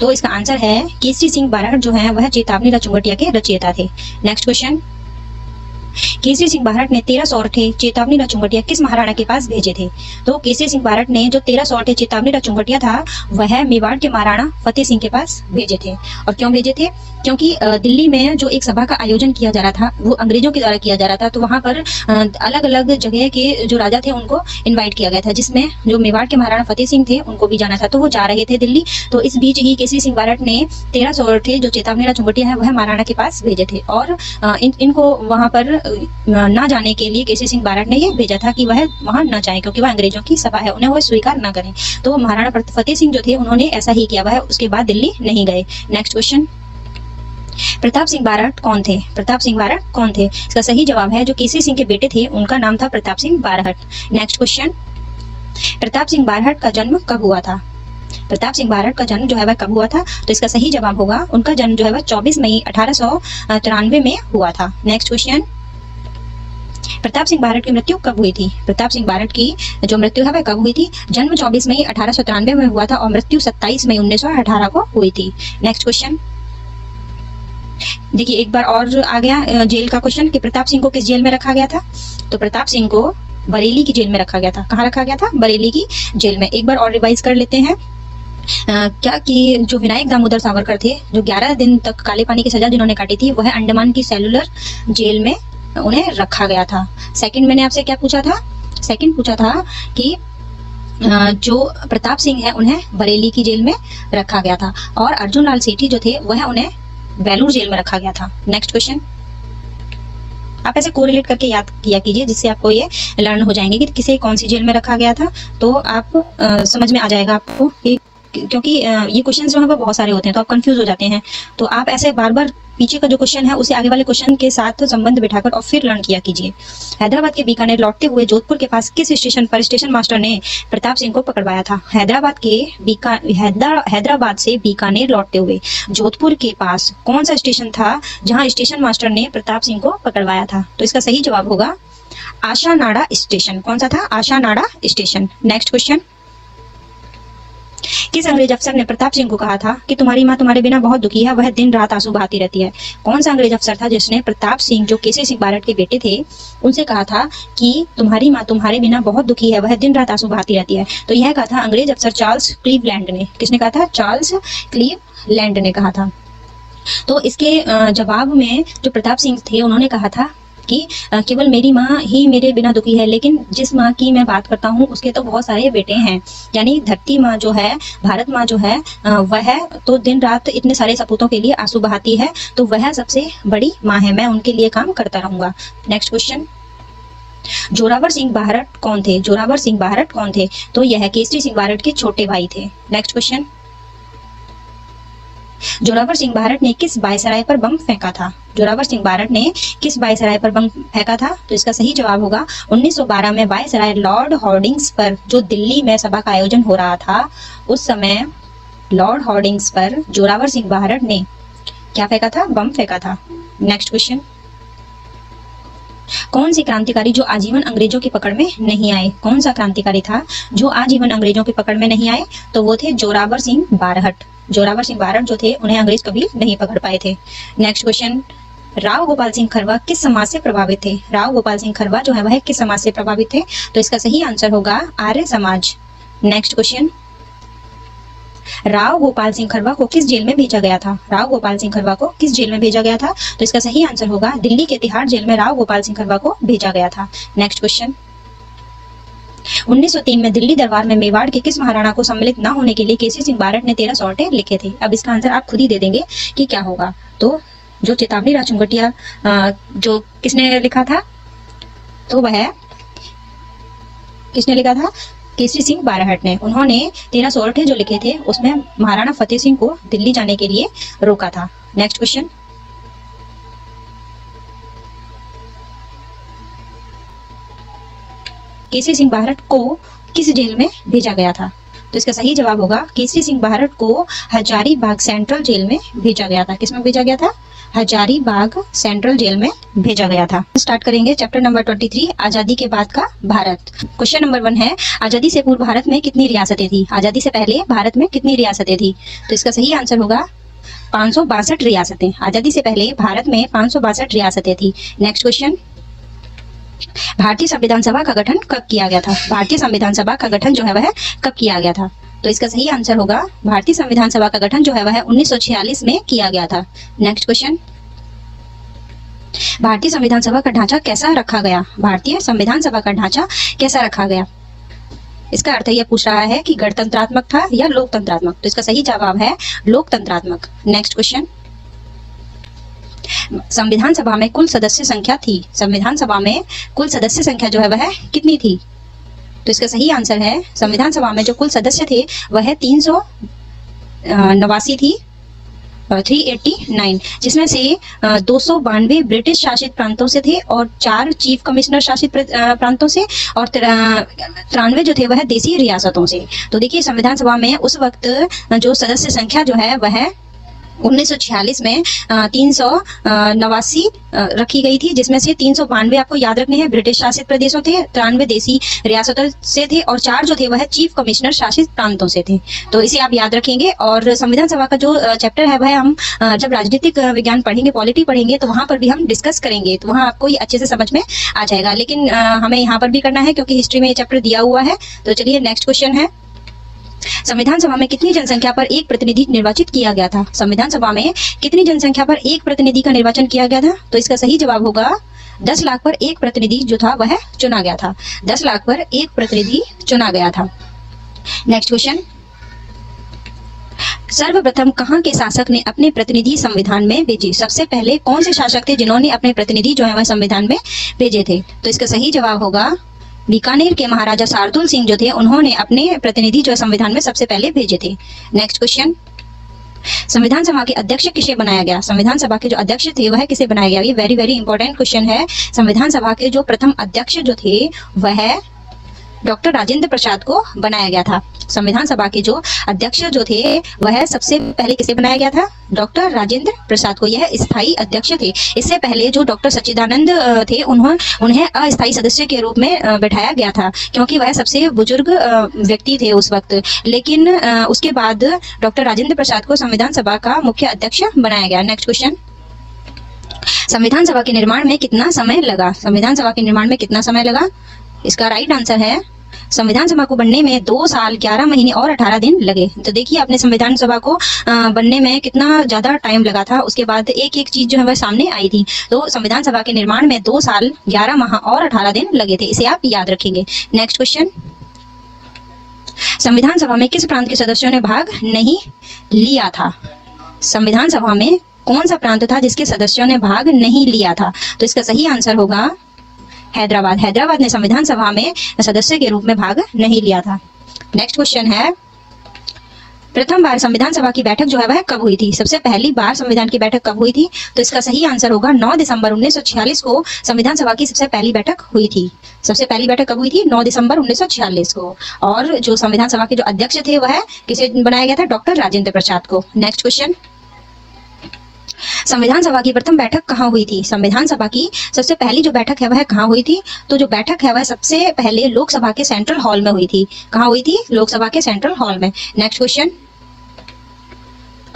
तो इसका आंसर है, केसरी सिंह बाराट जो है, वह चेतावनी राचुंगटिया के रचयिता थे। नेक्स्ट क्वेश्चन केसरी सिंह बारट ने तेरह सौरठे चेतावनी रचुंगटिया किस महाराणा के पास भेजे थे? तो केसरी सिंह बारट ने जो तेरह सौरठे चेतावनी रचुंगटिया था वह मेवाड़ के महाराणा फतेह सिंह के पास भेजे थे। और क्यों भेजे थे? क्योंकि दिल्ली में जो एक सभा का आयोजन किया जा रहा था वो अंग्रेज़ों के द्वारा किया जा रहा था तो वहाँ पर अलग अलग जगह के जो राजा थे उनको इनवाइट किया गया था जिसमें जो मेवाड़ के महाराणा फतेह सिंह थे उनको भी जाना था। तो वो जा रहे थे दिल्ली। तो इस बीच ही केसरी सिंह बारट ने तेरह सौ थे जो चेतावनी चुंगटिया है वह महाराणा के पास भेजे थे। और इन, इनको वहाँ पर न जाने के लिए केसी सिंह बारट ने यह भेजा था कि वह वहाँ न जाए, क्योंकि वह अंग्रेज़ों की सभा है, उन्हें वह स्वीकार न करें। तो महाराणा फतेह सिंह जो थे, उन्होंने ऐसा ही किया, वह उसके बाद दिल्ली नहीं गए। नेक्स्ट क्वेश्चन प्रताप सिंह बारट कौन थे? प्रताप सिंह बारट कौन थे? इसका सही जवाब है, जो केसी सिंह के बेटे थे, उनका नाम था प्रताप सिंह बारहट नेक्स्ट क्वेश्चन प्रताप सिंह बारहट का जन्म कब हुआ था? प्रताप सिंह बारट का जन्म जो है, वह कब हुआ था? तो इसका सही जवाब होगा, उनका जन्म जो है, वह 24 मई अठारह सौ तिरानवे में हुआ था। नेक्स्ट क्वेश्चन प्रताप सिंह बारट की मृत्यु कब हुई थी? प्रताप सिंह बारट की जो मृत्यु है वह कब हुई थी? जन्म 24 मई अठारह में हुआ था और मृत्यु 27 मई 1918 को हुई थी। नेक्स्ट क्वेश्चन देखिए एक बार और आ गया जेल का क्वेश्चन कि प्रताप सिंह को किस जेल में रखा गया था? तो प्रताप सिंह को बरेली की जेल में रखा गया था। कहाँ रखा गया था? बरेली की जेल में। एक बार और रिवाइज कर लेते हैं। आ, क्या कि जो विनायक दामोदर सावरकर थे जो 11 दिन तक काले पानी की सजा जिन्होंने काटी थी वह अंडमान की सेलुलर जेल में उन्हें रखा गया था। सेकंड मैंने आपसे क्या पूछा था? सेकंड पूछा था कि जो प्रताप सिंह है उन्हें बरेली की जेल में रखा गया था और अर्जुन लाल सेठी जो थे वह उन्हें बेलूर जेल में रखा गया था। नेक्स्ट क्वेश्चन आप ऐसे कोरिलेट करके याद किया कीजिए जिससे आपको ये लर्न हो जाएँगे कि किसे कौन सी जेल में रखा गया था। तो आप आ, समझ में आ जाएगा आपको कि क्योंकि ये क्वेश्चन जो है वो बहुत सारे होते हैं तो आप कंफ्यूज हो जाते हैं। तो आप ऐसे बार बार पीछे का जो क्वेश्चन है, उसे आगे वाले क्वेश्चन के साथ संबंध बिठाकर और फिर लर्न किया कीजिए। हैदराबाद के बीकानेर लौटते हुए जोधपुर के पास किस स्टेशन पर स्टेशन मास्टर ने प्रताप सिंह को पकड़वाया था? हैदराबाद के बीका हैदराबाद से बीकानेर लौटते हुए जोधपुर के पास कौन सा स्टेशन था, जहाँ स्टेशन मास्टर ने प्रताप सिंह को पकड़वाया था? तो इसका सही जवाब होगा, आशा नाड़ा स्टेशन कौन सा था? आशा नाड़ा स्टेशन नेक्स्ट क्वेश्चन किस अंग्रेज़ अफसर ने प्रताप सिंह को कहा था कि तुम्हारी माँ तुम्हारे बिना बहुत दुखी है, वह दिन रात आँसू बहाती रहती है। कौन सा अंग्रेज़ अफसर था जिसने प्रताप सिंह, जो केसी सिंह बारट के बेटे थे, उनसे कहा था कि तुम्हारी माँ तुम्हारे बिना बहुत दुखी है, वह दिन रात आँसू बहाती रहती है? तो यह कहा था अंग्रेज़ अफसर चार्ल्स क्लीवलैंड ने। किसने कहा था? चार्ल्स क्लीवलैंड ने कहा था। तो इसके जवाब में जो प्रताप सिंह थे, उन्होंने कहा था कि केवल मेरी माँ ही मेरे बिना दुखी है, लेकिन जिस माँ की मैं बात करता हूँ, उसके तो बहुत सारे बेटे हैं। यानी धरती माँ जो है, भारत माँ जो है वह तो दिन रात इतने सारे सपूतों के लिए आँसू बहाती है तो वह सबसे बड़ी माँ है। मैं उनके लिए काम करता रहूँगा। नेक्स्ट क्वेश्चन जोरावर सिंह बाहरट कौन थे? जोरावर सिंह बाहरट कौन थे? तो यह केसरी सिंह बाहरट के छोटे भाई थे। नेक्स्ट क्वेश्चन जोरावर सिंह बारट ने किस बायसराय पर बम फेंका था? जोरावर सिंह बारट ने किस बायसराय पर बम फेंका था? तो इसका सही जवाब होगा 1912 में बायसराय लॉर्ड हॉर्डिंग्स पर, जो दिल्ली में सभा का आयोजन हो रहा था, उस समय लॉर्ड हॉर्डिंग्स पर जोरावर सिंह बारट ने क्या फेंका था? बम फेंका था। नेक्स्ट क्वेश्चन कौन सी क्रांतिकारी जो आजीवन अंग्रेज़ों की पकड़ में नहीं आए? कौन सा क्रांतिकारी था जो आजीवन अंग्रेज़ों की पकड़ में नहीं आए? तो वो थे जोरावर सिंह बारहट। जोरावर सिंह बारहट जो थे, उन्हें अंग्रेज़ कभी नहीं पकड़ पाए थे। नेक्स्ट क्वेश्चन राव गोपाल सिंह खरवा किस समाज से प्रभावित थे? राव गोपाल सिंह खरवा जो है, वह किस समाज से प्रभावित थे? तो इसका सही आंसर होगा आर्य समाज। नेक्स्ट क्वेश्चन राव गोपाल सिंह खरवा को किस जेल में भेजा गया था? राव गोपाल सिंह खरवा को किस जेल में भेजा गया था? तो इसका सही आंसर होगा दिल्ली के तिहाड़ जेल में राव गोपाल सिंह खरवा को भेजा गया था। नेक्स्ट क्वेश्चन 1903 में दिल्ली दरबार में मेवाड़ के किस महाराणा को सम्मिलित न होने के लिए केसी सिंह बारट ने तेरह सौटे लिखे थे? अब इसका आंसर आप खुद ही दे देंगे कि क्या होगा। तो जो चेतावनी राज चुंगटिया जो किसने लिखा था? तो वह किसने लिखा था? केसरी सिंह बाराहट ने। उन्होंने तेरह सोरठे जो लिखे थे, उसमें महाराणा फतेह सिंह को दिल्ली जाने के लिए रोका था। नेक्स्ट क्वेश्चन केसरी सिंह बारहट को किस जेल में भेजा गया था? तो इसका सही जवाब होगा, केसरी सिंह बारहट को हजारीबाग सेंट्रल जेल में भेजा गया था। किसमें भेजा गया था? हजारीबाग सेंट्रल जेल में भेजा गया था। स्टार्ट करेंगे चैप्टर नंबर ट्वेंटी थ्री, आज़ादी के बाद का भारत। क्वेश्चन नंबर वन है, आज़ादी से पूर्व भारत में कितनी रियासतें थी? आज़ादी से पहले भारत में कितनी रियासतें थी? तो इसका सही आंसर होगा, पाँच रियासतें। आज़ादी से पहले भारत में पाँच रियासतें थी। नेक्स्ट क्वेश्चन भारतीय संविधान सभा का गठन कब किया गया था? भारतीय संविधान सभा का गठन जो है वह कब किया गया था? तो इसका सही आंसर होगा, भारतीय संविधान सभा का गठन जो है वह 1946 में किया गया था। नेक्स्ट क्वेश्चन भारतीय संविधान सभा का ढांचा कैसा रखा गया? भारतीय संविधान सभा का ढांचा कैसा रखा गया? इसका अर्थ यह पूछ रहा है कि गणतंत्रात्मक था या लोकतंत्रात्मक? तो इसका सही जवाब है लोकतंत्रात्मक। नेक्स्ट क्वेश्चन संविधान सभा में कुल सदस्य संख्या थी। संविधान सभा में कुल सदस्य संख्या जो है वह कितनी थी? तो इसका सही आंसर है, संविधान सभा में जो कुल सदस्य थे, वह तीन सौ नवासी थी 389 जिसमें से दो सौ बानवे ब्रिटिश शासित प्रांतों से थे और चार चीफ कमिश्नर शासित प्रांतों से और तिरानवे जो थे वह देसी रियासतों से। तो देखिए, संविधान सभा में उस वक्त जो सदस्य संख्या जो है, वह 1946 में तीन सौ नवासी रखी गई थी, जिसमें से तीन सौ बानवे आपको याद रखने हैं। ब्रिटिश शासित प्रदेशों थे, तिरानवे देसी रियासतों से थे, और चार जो थे, वह चीफ कमिश्नर शासित प्रांतों से थे। तो इसे आप याद रखेंगे, और संविधान सभा का जो चैप्टर है, वह हम जब राजनीतिक विज्ञान पढ़ेंगे, पॉलिटी पढ़ेंगे तो वहाँ पर भी हम डिस्कस करेंगे तो वहाँ आपको ये अच्छे से समझ में आ जाएगा। लेकिन हमें यहाँ पर भी करना है, क्योंकि हिस्ट्री में ये चैप्टर दिया हुआ है। तो चलिए, नेक्स्ट क्वेश्चन है। संविधान सभा में कितनी जनसंख्या पर एक प्रतिनिधि निर्वाचित किया गया था? संविधान सभा में कितनी जनसंख्या पर एक प्रतिनिधि का निर्वाचन किया गया था? तो इसका सही जवाब होगा, दस लाख पर एक प्रतिनिधि जो था, वह चुना गया था। दस लाख पर एक प्रतिनिधि चुना गया था। नेक्स्ट क्वेश्चन सर्वप्रथम कहाँ के शासक ने अपने प्रतिनिधि संविधान में भेजे? सबसे पहले कौन से शासक थे जिन्होंने अपने प्रतिनिधि जो है, वह संविधान में भेजे थे? तो इसका सही जवाब होगा बीकानेर के महाराजा शार्दुल सिंह जो थे, उन्होंने अपने प्रतिनिधि जो संविधान में सबसे पहले भेजे थे। नेक्स्ट क्वेश्चन संविधान सभा के अध्यक्ष किसे बनाया गया? संविधान सभा के जो अध्यक्ष थे, वह किसे बनाया गया? ये वेरी वेरी इंपॉर्टेंट क्वेश्चन है। संविधान सभा के जो प्रथम अध्यक्ष जो थे, वह डॉक्टर राजेंद्र प्रसाद को बनाया गया था। संविधान सभा के जो अध्यक्ष जो थे, वह सबसे पहले किसे बनाया गया था? डॉक्टर राजेंद्र प्रसाद को। यह स्थायी अध्यक्ष थे। इससे पहले जो डॉक्टर सच्चिदानंद थे उन्होंने उन्हें अस्थायी सदस्य के रूप में बैठाया गया था, क्योंकि वह सबसे बुज़ुर्ग व्यक्ति थे उस वक्त। लेकिन उसके बाद डॉक्टर राजेंद्र प्रसाद को संविधान सभा का मुख्य अध्यक्ष बनाया गया। नेक्स्ट क्वेश्चन संविधान सभा के निर्माण में कितना समय लगा? संविधान सभा के निर्माण में कितना समय लगा? इसका राइट आंसर है, संविधान सभा को बनने में दो साल, ग्यारह महीने और अठारह दिन लगे। तो देखिए, आपने संविधान सभा को बनने में कितना ज़्यादा टाइम लगा था। उसके बाद एक एक चीज़ जो है वह सामने आई थी। तो संविधान सभा के निर्माण में दो साल, ग्यारह माह और अठारह दिन लगे थे। इसे आप याद रखेंगे। नेक्स्ट क्वेश्चन संविधान सभा में किस प्रांत के सदस्यों ने भाग नहीं लिया था? संविधान सभा में कौन सा प्रांत था जिसके सदस्यों ने भाग नहीं लिया था? तो इसका सही आंसर होगा हैदराबाद। हैदराबाद ने संविधान सभा में सदस्य के रूप में भाग नहीं लिया था। नेक्स्ट क्वेश्चन है। प्रथम बार संविधान सभा की बैठक जो है वह कब हुई थी? सबसे पहली बार संविधान की बैठक कब हुई थी? तो इसका सही आंसर होगा 9 दिसंबर 1946 को संविधान सभा की सबसे पहली बैठक हुई थी। सबसे पहली बैठक कब हुई थी? 9 दिसंबर 1946 को। और जो संविधान सभा के जो अध्यक्ष थे वह किसे बनाया गया था? डॉक्टर राजेंद्र प्रसाद को। नेक्स्ट क्वेश्चन संविधान सभा की प्रथम बैठक कहाँ हुई थी? संविधान सभा की सबसे पहली जो बैठक है वह कहाँ हुई थी? तो जो बैठक है वह सबसे पहले लोकसभा के सेंट्रल हॉल में हुई थी। कहाँ हुई थी? लोकसभा के सेंट्रल हॉल में। नेक्स्ट क्वेश्चन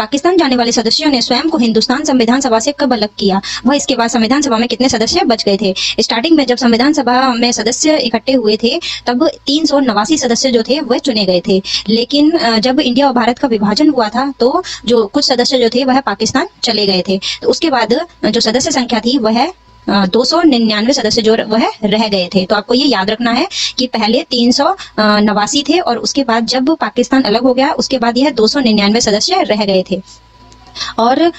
पाकिस्तान जाने वाले सदस्यों ने स्वयं को हिंदुस्तान संविधान सभा से कब अलग किया? वह इसके बाद संविधान सभा में कितने सदस्य बच गए थे? स्टार्टिंग में जब संविधान सभा में सदस्य इकट्ठे हुए थे, तब तीन सौ नवासी सदस्य जो थे, वह चुने गए थे। लेकिन जब इंडिया और भारत का विभाजन हुआ था तो जो कुछ सदस्य जो थे, वह पाकिस्तान चले गए थे। तो उसके बाद जो सदस्य संख्या थी, वह दो सौ निन्यानवे सदस्य जो वह रह गए थे। तो आपको ये याद रखना है कि पहले तीन सौ नवासी थे और उसके बाद जब पाकिस्तान अलग हो गया, उसके बाद यह दो सौ निन्यानवे सदस्य रह गए थे। और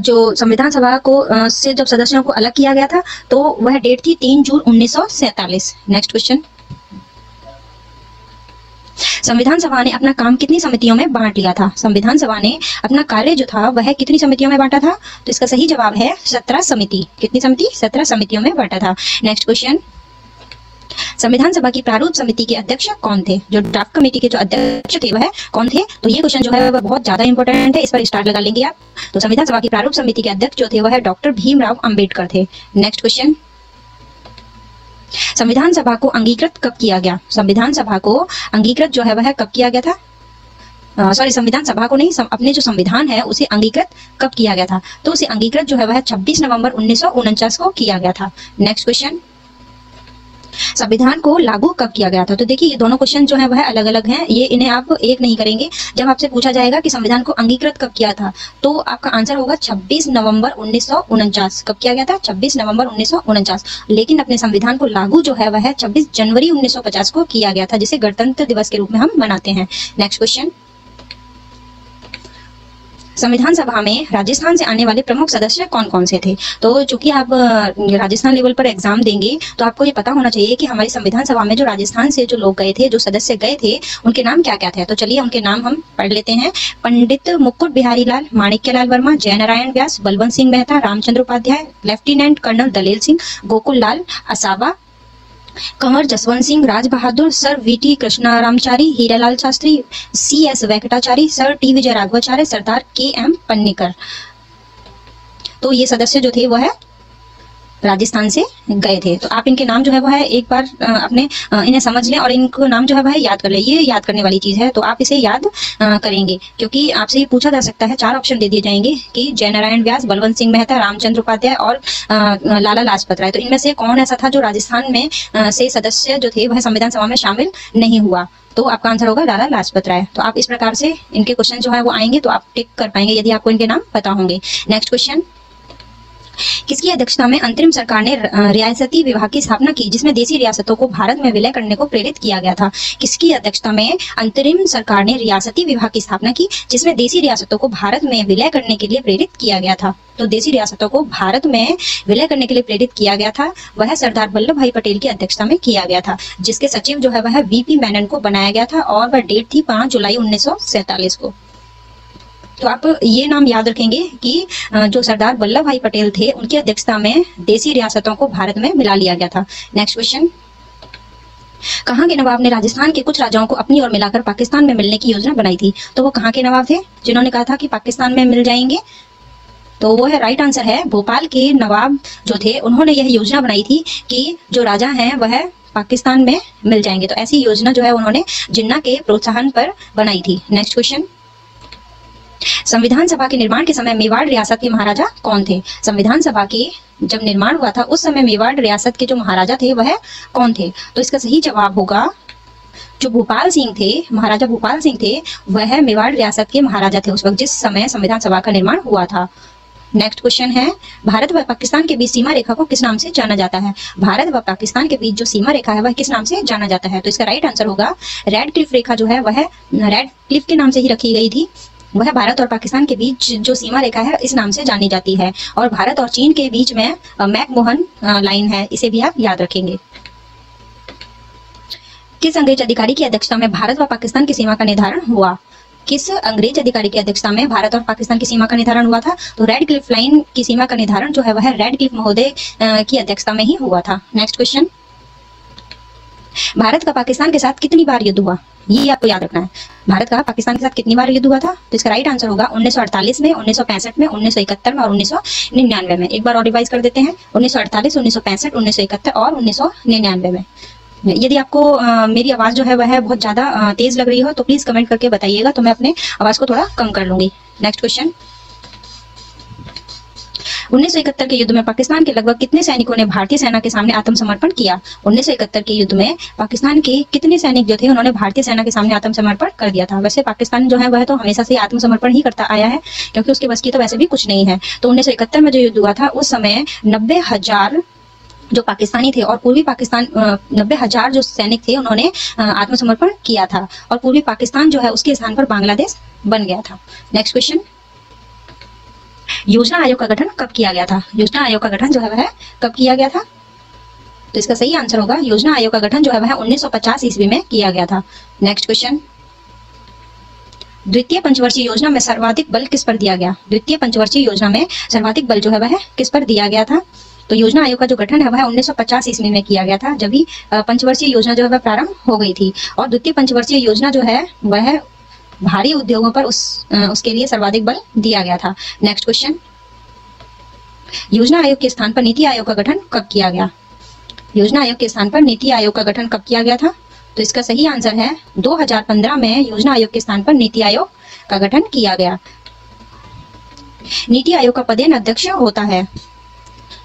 जो संविधान सभा को से जब सदस्यों को अलग किया गया था तो वह डेट थी तीन जून उन्नीस सौ सैंतालीस। नेक्स्ट क्वेश्चन संविधान सभा ने अपना काम कितनी समितियों में बांट लिया था? संविधान सभा ने अपना कार्य जो था, वह कितनी समितियों में बांटा था? तो इसका सही जवाब है सत्रह समिति। कितनी समिति? सत्रह समितियों में बांटा था। नेक्स्ट क्वेश्चन संविधान सभा की प्रारूप समिति के अध्यक्ष कौन थे? जो ड्राफ्ट कमेटी के जो अध्यक्ष थे, वह कौन थे? तो ये क्वेश्चन जो है, वह बहुत ज़्यादा इंपॉर्टेंट है। इस पर स्टार्ट लगा लेंगे आप। तो संविधान सभा की प्रारूप समिति के अध्यक्ष जो थे, वह डॉक्टर भीमराव अंबेडकर थे। नेक्स्ट क्वेश्चन संविधान सभा को अंगीकृत कब किया गया? संविधान सभा को अंगीकृत जो है वह कब किया गया था? सॉरी संविधान सभा को नहीं सम, अपने जो संविधान है उसे अंगीकृत कब किया गया था? तो उसे अंगीकृत जो है वह 26 नवंबर उन्नीस सौ उनचास को किया गया था। नेक्स्ट क्वेश्चन संविधान को लागू कब किया गया था? तो देखिए, ये दोनों क्वेश्चन जो है, वह अलग अलग हैं। ये इन्हें आप एक नहीं करेंगे। जब आपसे पूछा जाएगा कि संविधान को अंगीकृत कब किया था तो आपका आंसर होगा 26 नवंबर उन्नीस सौ उनचास। कब किया गया था? 26 नवंबर उन्नीस सौ उनचास। लेकिन अपने संविधान को लागू जो है, वह छब्बीस जनवरी उन्नीस सौ पचास को किया गया था, जिसे गणतंत्र दिवस के रूप में हम मनाते हैं। नेक्स्ट क्वेश्चन संविधान सभा में राजस्थान से आने वाले प्रमुख सदस्य कौन कौन से थे? तो चूँकि आप राजस्थान लेवल पर एग्ज़ाम देंगे तो आपको ये पता होना चाहिए कि हमारी संविधान सभा में जो राजस्थान से जो लोग गए थे, जो सदस्य गए थे, उनके नाम क्या क्या थे? तो चलिए उनके नाम हम पढ़ लेते हैं। Pandit Mukut Bihari Lal, Manikya Lal Verma, Jainarayan Vyas, Balwant Singh Mehta, Ramchandra Upadhyay, lieutenant colonel Dalel Singh, Gokul Lal, Asawa Kanwar, Jaswant Singh Raj Bahadur sir V T Krishnamachari, Hiralal Shastri, C S Venkatachari, sir T Vijay Raghavacharya, Sardar K M Panikkar. तो ये सदस्य जो थे वह है राजस्थान से गए थे। तो आप इनके नाम जो है वो है, एक बार अपने इन्हें समझ लें और इनको नाम जो है वह याद कर लें। ये याद करने वाली चीज़ है तो आप इसे याद करेंगे। क्योंकि आपसे ये पूछा जा सकता है, चार ऑप्शन दे दिए जाएँगे कि जयनारायण व्यास, बलवंत सिंह मेहता, रामचंद्र उपाध्याय और लाला लाजपत राय। तो इनमें से कौन ऐसा था जो राजस्थान में से सदस्य जो थे, वह संविधान सभा में शामिल नहीं हुआ? तो आपका आंसर होगा लाला लाजपत राय। तो आप इस प्रकार से इनके क्वेश्चन जो है वो आएँगे तो आप टिक कर पाएँगे यदि आपको इनके नाम पता होंगे। Next question. किसकी अध्यक्षता में अंतरिम सरकार ने रियासती विभाग की स्थापना की, जिसमें देसी रियासतों को भारत में विलय करने को प्रेरित किया गया था? किसकी अध्यक्षता में अंतरिम सरकार ने रियासती विभाग की स्थापना की, जिसमें देसी रियासतों को भारत में विलय करने के लिए प्रेरित किया गया था? तो देसी रियासतों को भारत में विलय करने के लिए प्रेरित किया गया था, वह सरदार वल्लभ भाई पटेल की अध्यक्षता में किया गया था, जिसके सचिव जो है वह वीपी मैनन को बनाया गया था और वह डेट थी पाँच जुलाई उन्नीस को। तो आप ये नाम याद रखेंगे कि जो सरदार वल्लभ भाई पटेल थे, उनकी अध्यक्षता में देसी रियासतों को भारत में मिला लिया गया था। नेक्स्ट क्वेश्चन कहाँ के नवाब ने राजस्थान के कुछ राजाओं को अपनी ओर मिलाकर पाकिस्तान में मिलने की योजना बनाई थी? तो वो कहाँ के नवाब थे? जिन्होंने कहा था कि पाकिस्तान में मिल जाएँगे। तो वो है राइट आंसर है, भोपाल के नवाब जो थे, उन्होंने यह योजना बनाई थी कि जो राजा हैं, वह पाकिस्तान में मिल जाएँगे। तो ऐसी योजना जो है, उन्होंने जिन्ना के प्रोत्साहन पर बनाई थी। नेक्स्ट क्वेश्चन संविधान सभा के निर्माण के समय मेवाड़ रियासत के महाराजा कौन थे? संविधान सभा के जब निर्माण हुआ था, उस समय मेवाड़ रियासत के जो महाराजा थे, वह कौन थे? तो इसका सही जवाब होगा, जो भोपाल सिंह थे, महाराजा भोपाल सिंह थे, वह मेवाड़ रियासत के महाराजा थे उस वक्त, जिस समय संविधान सभा का निर्माण हुआ था। नेक्स्ट क्वेश्चन है, भारत व पाकिस्तान के बीच सीमा रेखा को किस नाम से जाना जाता है? भारत व पाकिस्तान के बीच जो सीमा रेखा है, वह किस नाम से जाना जाता है? तो इसका राइट आंसर होगा रेड क्लिफ रेखा जो है, वह रेड क्लिफ के नाम से ही रखी गई थी। वह भारत और पाकिस्तान के बीच जो सीमा रेखा है, इस नाम से जानी जाती है। और भारत और चीन के बीच में मैकमोहन लाइन है, इसे भी आप याद रखेंगे। किस अंग्रेज़ अधिकारी की अध्यक्षता में भारत व पाकिस्तान की सीमा का निर्धारण हुआ? किस अंग्रेज़ अधिकारी की अध्यक्षता में भारत और पाकिस्तान की सीमा का निर्धारण हुआ था? तो रेड क्लिफ लाइन की सीमा का निर्धारण जो है, वह रेड क्लिफ महोदय की अध्यक्षता में ही हुआ था। नेक्स्ट क्वेश्चन भारत का पाकिस्तान के साथ कितनी बार युद्ध हुआ? ये आपको याद रखना है। भारत का पाकिस्तान के साथ कितनी बार युद्ध हुआ था? तो इसका राइट आंसर होगा 1948 में 1965 में 1971 में और 1999 में। एक बार और रिवाइज कर देते हैं। 1948 1965 1971 और 1999 में। यदि आपको आ, मेरी आवाज़ जो है वह बहुत ज़्यादा तेज लग रही हो तो प्लीज़ कमेंट करके बताइएगा तो मैं अपने आवाज़ को थोड़ा कम कर लूँगी। नेक्स्ट क्वेश्चन उन्नीस सौ इकहत्तर के युद्ध में पाकिस्तान के लगभग कितने सैनिकों ने भारतीय सेना के सामने आत्मसमर्पण किया? उन्नीस सौ इकहत्तर के युद्ध में पाकिस्तान के कितने सैनिक जो थे, उन्होंने भारतीय सेना के सामने आत्मसमर्पण कर दिया था? वैसे पाकिस्तान जो है, वह तो हमेशा से आत्मसमर्पण ही करता आया है, क्योंकि उसके बस की तो वैसे भी कुछ नहीं है। तो उन्नीस सौ इकहत्तर में जो युद्ध हुआ था, उस समय नब्बे हज़ार जो पाकिस्तानी थे और पूर्वी पाकिस्तान नब्बे हज़ार जो सैनिक थे, उन्होंने आत्मसमर्पण किया था। और पूर्वी पाकिस्तान जो है, उसके स्थान पर बांग्लादेश बन गया था। नेक्स्ट क्वेश्चन योजना आयोग का गठन कब किया गया था? योजना आयोग का गठन जो है वह कब किया गया था? तो इसका सही आंसर होगा, योजना आयोग का गठन जो है वह 1950 ईस्वी में किया गया था। नेक्स्ट क्वेश्चन द्वितीय पंचवर्षीय योजना में सर्वाधिक बल किस पर दिया गया? द्वितीय पंचवर्षीय योजना में सर्वाधिक बल जो है वह किस पर दिया गया था? तो योजना आयोग का जो गठन है वह 1950 ईस्वी में किया गया था, जब भी पंचवर्षीय योजना जो है वह प्रारंभ हो गई थी। और द्वितीय पंचवर्षीय योजना जो है वह भारी उद्योगों पर उस उसके लिए सर्वाधिक बल दिया गया था। नेक्स्ट क्वेश्चन योजना आयोग के स्थान पर नीति आयोग का गठन कब किया गया? योजना आयोग के स्थान पर नीति आयोग का गठन कब किया गया था? तो इसका सही आंसर है 2015 में योजना आयोग के स्थान पर नीति आयोग का गठन किया गया। नीति आयोग का पदेन अध्यक्ष होता है।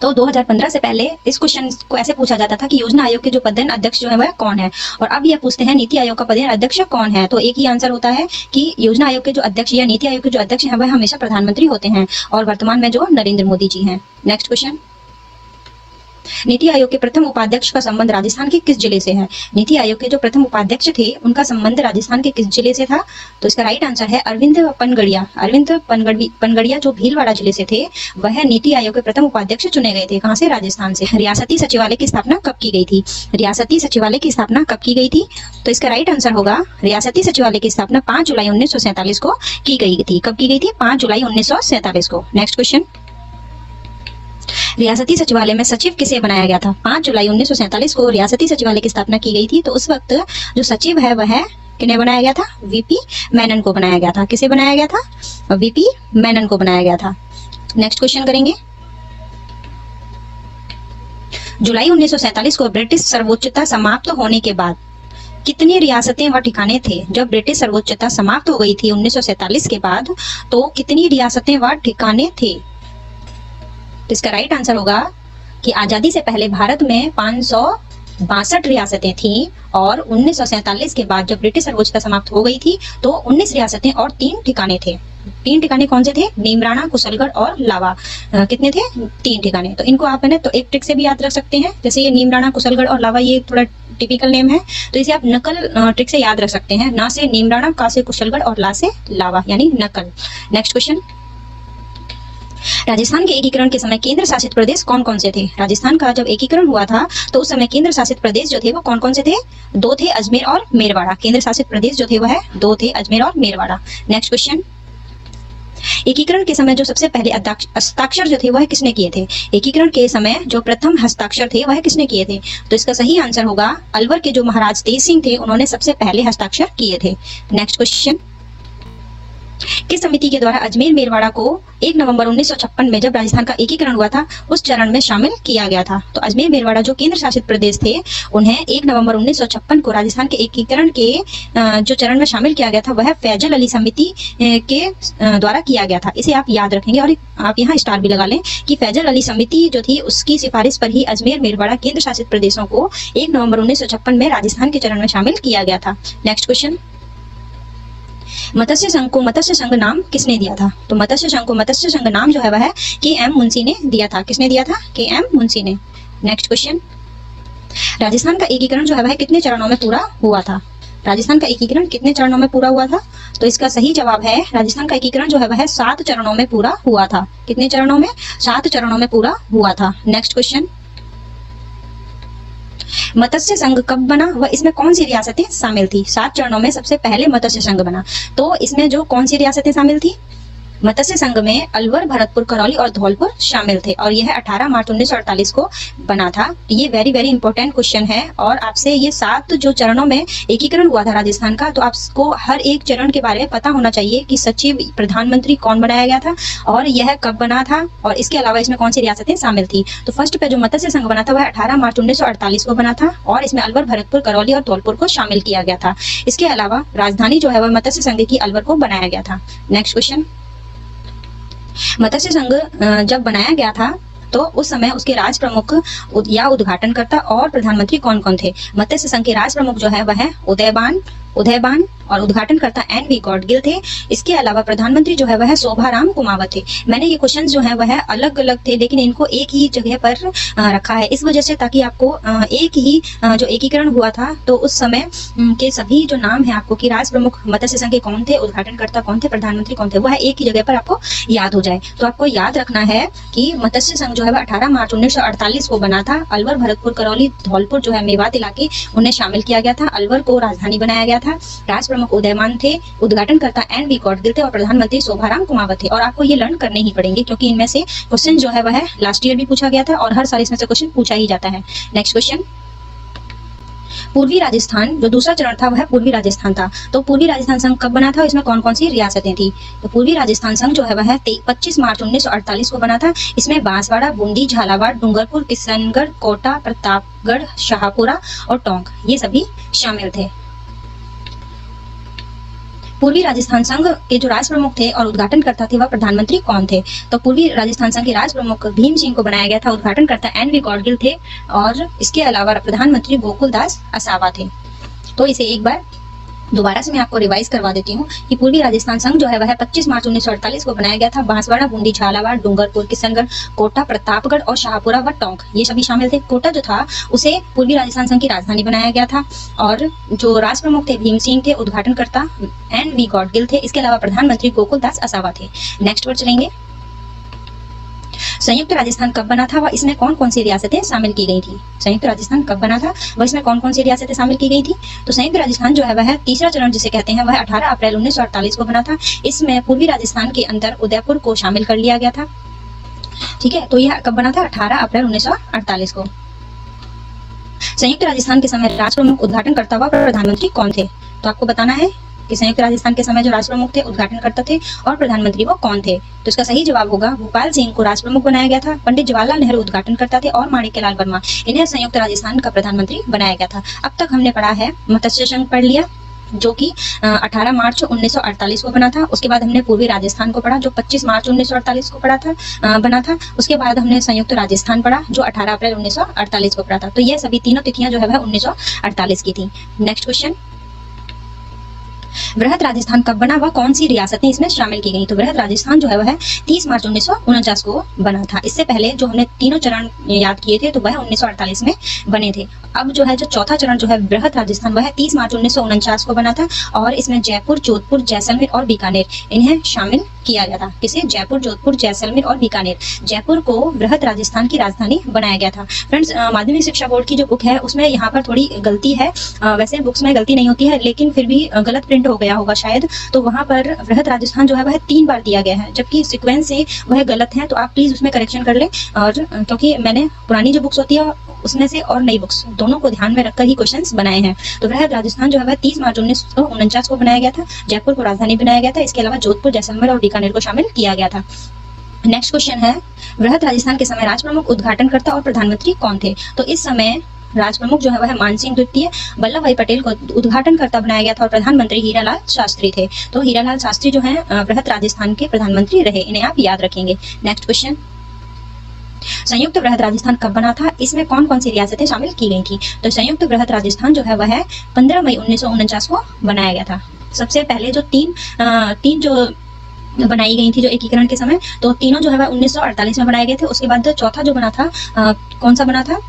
तो 2015 से पहले इस क्वेश्चन को ऐसे पूछा जाता था कि योजना आयोग के जो पदेन अध्यक्ष जो है वह कौन है? और अब यह पूछते हैं, नीति आयोग का पदेन अध्यक्ष कौन है? तो एक ही आंसर होता है कि योजना आयोग के जो अध्यक्ष या नीति आयोग के जो अध्यक्ष है, वह हमेशा प्रधानमंत्री होते हैं। और वर्तमान में जो नरेंद्र मोदी जी हैं। नेक्स्ट क्वेश्चन नीति आयोग के प्रथम उपाध्यक्ष का संबंध राजस्थान के किस ज़िले से है? नीति आयोग के जो प्रथम उपाध्यक्ष थे, उनका संबंध राजस्थान के किस ज़िले से था? तो इसका राइट आंसर है अरविंद पनगड़िया। अरविंद पनगड़िया जो भीलवाड़ा ज़िले से थे, वह नीति आयोग के प्रथम उपाध्यक्ष चुने गए थे। कहाँ से? राजस्थान से। रियासती सचिवालय की स्थापना कब की गई थी? रियासती सचिवालय की स्थापना कब की गई थी? तो इसका राइट आंसर होगा, रियासती सचिवालय की स्थापना पाँच जुलाई उन्नीस सौ सैंतालीस को की गई थी। कब की गई थी? पाँच जुलाई उन्नीस सौ सैंतालीस को। नेक्स्ट क्वेश्चन रियासती सचिवालय में सचिव किसे बनाया गया था? पाँच जुलाई उन्नीस को रियासती सचिवालय की स्थापना की गई थी। तो उस वक्त जो सचिव है, वह किन्हें बनाया गया था? वीपी मैनन को बनाया गया था। किसे बनाया गया था? वीपी मैनन को बनाया गया था। नेक्स्ट क्वेश्चन करेंगे। जुलाई उन्नीस को ब्रिटिश सर्वोच्चता समाप्त होने के बाद कितनी रियासतें व ठिकाने थे? जब ब्रिटिश सर्वोच्चता समाप्त हो गई थी उन्नीस के बाद तो कितनी रियासतें व ठिकाने थे? तो इसका राइट आंसर होगा कि आज़ादी से पहले भारत में पाँच बासठ रियासतें थी और उन्नीस सौ सैंतालीस के बाद जब ब्रिटिश सर्वोच्चता समाप्त हो गई थी तो 19 रियासतें और तीन ठिकाने थे। तीन ठिकाने कौन से थे? नीमराना कुशलगढ़ और लावा। आ, कितने थे? तीन ठिकाने। तो इनको आप है ना तो एक ट्रिक से भी याद रख सकते हैं। जैसे ये नीमराना कुशलगढ़ और लावा ये थोड़ा टिपिकल नेम है। तो इसे आप नकल ट्रिक से याद रख सकते हैं। ना से नीमराना का से कुशलगढ़ और ला से लावा यानी नकल। नेक्स्ट क्वेश्चन राजस्थान के एकीकरण के समय केंद्र शासित प्रदेश कौन कौन से थे? राजस्थान का जब एकीकरण हुआ था तो उस समय केंद्र शासित प्रदेश जो थे वो कौन कौन से थे? दो थे अजमेर और मेरवाड़ा। केंद्र शासित प्रदेश जो थे वो है, दो थे अजमेर और मेरवाड़ा। नेक्स्ट क्वेश्चन एकीकरण के समय जो सबसे पहले हस्ताक्षर जो थे वह किसने किए थे? एकीकरण के समय जो प्रथम हस्ताक्षर थे वह किसने किए थे? तो इसका सही आंसर होगा, अलवर के जो महाराज तेज सिंह थे, उन्होंने सबसे पहले हस्ताक्षर किए थे। नेक्स्ट क्वेश्चन किस समिति के द्वारा अजमेर मेरवाड़ा को एक नवंबर उन्नीस सौ छप्पन में जब राजस्थान का एकीकरण हुआ था, उस चरण में शामिल किया गया था। तो अजमेर मेरवाड़ा जो केंद्र शासित प्रदेश थे, उन्हें एक नवंबर उन्नीस सौ छप्पन को राजस्थान के एकीकरण के जो चरण में शामिल किया गया था, वह फैजल अली समिति के द्वारा किया गया था। इसे आप याद रखेंगे और आप यहाँ स्टार भी लगा लें कि फैजल अली समिति जो थी, उसकी सिफारिश पर ही अजमेर मेरवाड़ा केंद्र शासित प्रदेशों को एक नवंबर उन्नीस में राजस्थान के चरण में शामिल किया गया था। नेक्स्ट क्वेश्चन मत्स्य संघ को मत्स्य संघ नाम किसने दिया था? तो मत्स्य संघ को मत्स्य संघ नाम जो है वह के एम मुंशी ने दिया था। किसने दिया था? के एम मुंशी ने। नेक्स्ट क्वेश्चन राजस्थान का एकीकरण जो है वह कितने चरणों में पूरा हुआ था? राजस्थान का एकीकरण कितने चरणों में पूरा हुआ था? तो इसका सही जवाब है, राजस्थान का एकीकरण जो है वह सात चरणों में पूरा हुआ था। कितने चरणों में? सात चरणों में पूरा हुआ था। नेक्स्ट क्वेश्चन मत्स्य संघ कब बना व इसमें कौन सी रियासतें शामिल थी? सात चरणों में सबसे पहले मत्स्य संघ बना। तो इसमें जो कौन सी रियासतें शामिल थी? मत्स्य संघ में अलवर, भरतपुर, करौली और धौलपुर शामिल थे और यह 18 मार्च उन्नीस सौ अड़तालीस को बना था। ये वेरी वेरी इंपॉर्टेंट क्वेश्चन है और आपसे ये सात जो चरणों में एकीकरण हुआ था राजस्थान का तो आपको हर एक चरण के बारे में पता होना चाहिए कि सचिव प्रधानमंत्री कौन बनाया गया था और यह कब बना था और इसके अलावा इसमें कौन सी रियासतें शामिल थी। तो फ़र्स्ट पे जो मत्स्य संघ बना था, वह अठारह मार्च उन्नीस सौ अड़तालीस को बना था और इसमें अलवर, भरतपुर, करौली और धौलपुर को शामिल किया गया था। इसके अलावा राजधानी जो है, वह मत्स्य संघ की अलवर को बनाया गया था। नेक्स्ट क्वेश्चन मत्स्य संघ जब बनाया गया था तो उस समय उसके राज प्रमुख या उद्घाटन करता और प्रधानमंत्री कौन कौन थे? मत्स्य संघ के राज प्रमुख जो है, वह उदयबान उदयबान और उद्घाटन करता एन वी गॉडगिल थे। इसके अलावा प्रधानमंत्री जो है, वह शोभा राम कुमावत थे। मैंने ये क्वेश्चन जो है, वह अलग अलग थे, लेकिन इनको एक ही जगह पर रखा है। इस वजह से ताकि आपको एक ही जो एकीकरण हुआ था तो उस समय के सभी जो नाम है आपको, कि राज प्रमुख मत्स्य संघ के कौन थे उद्घाटन करता कौन थे, प्रधानमंत्री कौन थे, वह एक ही जगह पर आपको याद हो जाए। तो आपको याद रखना है कि मत्स्य संघ जो है, वह अठारह मार्च उन्नीस सौ अड़तालीस को बना था। अलवर, भरतपुर, करौली, धौलपुर जो है, मेवात इलाके उन्हें शामिल किया गया था। अलवर को राजधानी बनाया गया था। राज प्रमुख उदयमान थे। उद्घाटन करता एन वी गॉडगिल थे और प्रधानमंत्री शोभाराम कुमावत थे। और आपको ये लर्न करने ही पड़ेंगे, क्योंकि इनमें से क्वेश्चन जो है वह लास्ट ईयर भी पूछा गया था और हर साल इसमें से क्वेश्चन पूछा ही जाता है। नेक्स्ट क्वेश्चन पूर्वी राजस्थान, जो दूसरा चरण था, वह पूर्वी राजस्थान था। तो पूर्वी राजस्थान संघ कब बना था? इसमें कौन कौन सी रियासतें थी? तो पूर्वी राजस्थान संघ जो है वह पच्चीस मार्च 1948 को बना था। इसमें बांसवाड़ा, बूंदी, झालावाड़, डूंगरपुर, किशनगढ़, कोटा, प्रतापगढ़, शाहपुरा और टोंक, ये सभी शामिल थे। पूर्वी राजस्थान संघ के जो राज प्रमुख थे और उद्घाटन करता थे वह प्रधानमंत्री कौन थे? तो पूर्वी राजस्थान संघ के राज प्रमुख भीम सिंह को बनाया गया था, उद्घाटन करता एन वी गॉडगिल थे और इसके अलावा प्रधानमंत्री गोकुल दास असावा थे। तो इसे एक बार दोबारा से मैं आपको रिवाइज करवा देती हूँ कि पूर्वी राजस्थान संघ जो है, वह 25 मार्च उन्नीस सौ अड़तालीस को बनाया गया था। बांसवाड़ा, बूंदी, झालावाड़, डूंगरपुर, किशनगढ़, कोटा, प्रतापगढ़ और शाहपुरा व टोंक। ये सभी शामिल थे। कोटा जो था, उसे पूर्वी राजस्थान संघ की राजधानी बनाया गया था और जो राष्ट्र प्रमुख थे, भीम सिंह थे, उद्घाटनकर्ता एन वी गॉडगिल थे। इसके अलावा प्रधानमंत्री गोकुल दास असावा थे। नेक्स्ट वर्ड चलेंगे। संयुक्त राजस्थान कब बना था व इसमें कौन कौन सी रियासतें शामिल की गई थी? संयुक्त राजस्थान कब बना था, वह इसमें कौन कौन सी रियासतें शामिल की गई थी? तो संयुक्त राजस्थान जो है, वह तीसरा चरण जिसे कहते हैं, वह अठारह अप्रैल उन्नीस सौ अड़तालीस को बना था। इसमें पूर्वी राजस्थान के अंदर उदयपुर को शामिल कर लिया गया था। ठीक है तो यह कब बना था? 18 अप्रैल 1948 को। संयुक्त राजस्थान के समय राष्ट्र प्रमुख उद्घाटन करता हुआ प्रधानमंत्री कौन थे? तो आपको बताना है कि संयुक्त राजस्थान के समय जो राष्ट्र प्रमुख थे, उद्घाटन करते थे और प्रधानमंत्री वो कौन थे? तो इसका सही जवाब होगा, भोपाल सिंह को राष्ट्र प्रमुख बनाया गया था, पंडित जवाहरलाल नेहरू उद्घाटन करता थे और माणिक्यलाल वर्मा, इन्हें संयुक्त राजस्थान का प्रधानमंत्री बनाया गया था। अब तक हमने पढ़ा है, मत्स्य संघ पढ़ लिया, जो कि 18 मार्च 1948 को बना था, उसके बाद हमने पूर्वी राजस्थान को पढ़ा, जो 25 मार्च 1948 को पढ़ा था बना था, उसके बाद हमने संयुक्त राजस्थान पढ़ा, जो 18 अप्रैल 1948 को पढ़ा था। तो ये सभी तीनों तिथियाँ जो है, वह 1948 की थी। Next question. वृहद राजस्थान कब बना वह कौन सी रियासतें इसमें शामिल की गई? तो वृहद राजस्थान जो है, वह तीस मार्च उन्नीस सौ उनचास को बना था। इससे पहले जो हमने तीनों चरण याद किए थे तो वह उन्नीस में बने थे। अब जो है, जो चौथा चरण जो है बृहद राजस्थान, वह तीस मार्च उन्नीस को बना था और इसमें जयपुर, जोधपुर, जैसलमेर और बीकानेर इन्हें शामिल किया गया था। किसे? जयपुर, जोधपुर, जैसलमेर और बीकानेर। जयपुर को बृहद राजस्थान की राजधानी बनाया गया था। फ्रेंड्स माध्यमिक शिक्षा बोर्ड की जो बुक है, उसमें यहाँ पर थोड़ी गलती है। वैसे बुक्स में गलती नहीं होती है, लेकिन फिर भी गलत प्रिंट हो गया होगा शायद। तो वहाँ पर बृहद राजस्थान जो है, वह तीन बार दिया गया है। जबकि सिक्वेंस से वह गलत है तो आप प्लीज़ उसमें करेक्शन कर ले। और क्योंकि मैंने पुरानी जो बुक्स होती है, उसमें से और नई बुक्स दोनों को ध्यान में रखकर ही क्वेश्चन बनाए हैं। तो बृहद राजस्थान जो है, वह तीस मार्च उन्नीस सौ उनचास को बनाया गया था। जयपुर को राजधानी बनाया गया था। इसके अलावा जोधपुर, जैसलमेर और बीकानेर को शामिल किया गया था। नेक्स्ट क्वेश्चन है बृहद राजस्थान के समय राज प्रमुख उद्घाटन करता और प्रधानमंत्री कौन थे? तो इस समय राज प्रमुख जो है वह मानसिंह द्वितीय वल्लभ भाई पटेल को उद्घाटन करता बनाया गया था और प्रधानमंत्री हीरालाल शास्त्री थे। तो हीरालाल शास्त्री जो है बृहद राजस्थान के प्रधानमंत्री रहे इन्हें आप याद रखेंगे। नेक्स्ट क्वेश्चन संयुक्त बृहद राजस्थान कब बना था? इसमें कौन कौन सी रियासतें शामिल की गई थी? तो संयुक्त बृहद राजस्थान जो है वह पंद्रह मई उन्नीस सौ उनचास को बनाया गया था। सबसे पहले जो तीन आ, तीन जो बनाई गई थी जो एकीकरण के समय तो तीनों जो है वह 1948 में बनाए गए थे। उसके बाद चौथा जो बना था आ, कौन सा बना था?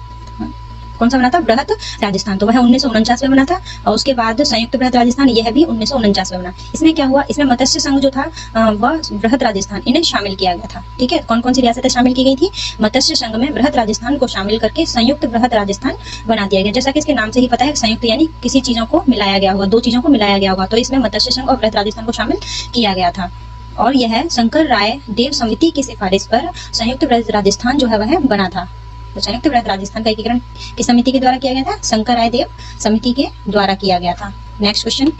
कौन सा बना था? बृहत राजस्थान। तो वह उन्नीस में बना था और उसके बाद संयुक्त बृहद राजस्थान, यह भी उन्नीस में बना। इसमें क्या हुआ? इसमें मत्स्य संघ जो था वह बृहद राजस्थान, इन्हें शामिल किया गया था। ठीक है? कौन कौन सी रियासतें शामिल की गई थी? मत्स्य संघ में बृहद राजस्थान को शामिल करके संयुक्त बृहत राजस्थान बना दिया गया। जैसा कि इसके नाम से ही पता है, संयुक्त यानी किसी चीज़ों को मिलाया गया होगा, दो चीज़ों को मिलाया गया होगा। तो इसमें मत्स्य संघ और बृहत राजस्थान को शामिल किया गया था। और यह शंकर राय देव समिति की सिफारिश पर संयुक्त राजस्थान जो है, वह बना था। संयुक्त राजस्थान का एकीकरण किस समिति के द्वारा किया गया था, शंकर राय देव समिति के द्वारा किया गया था। नेक्स्ट क्वेश्चन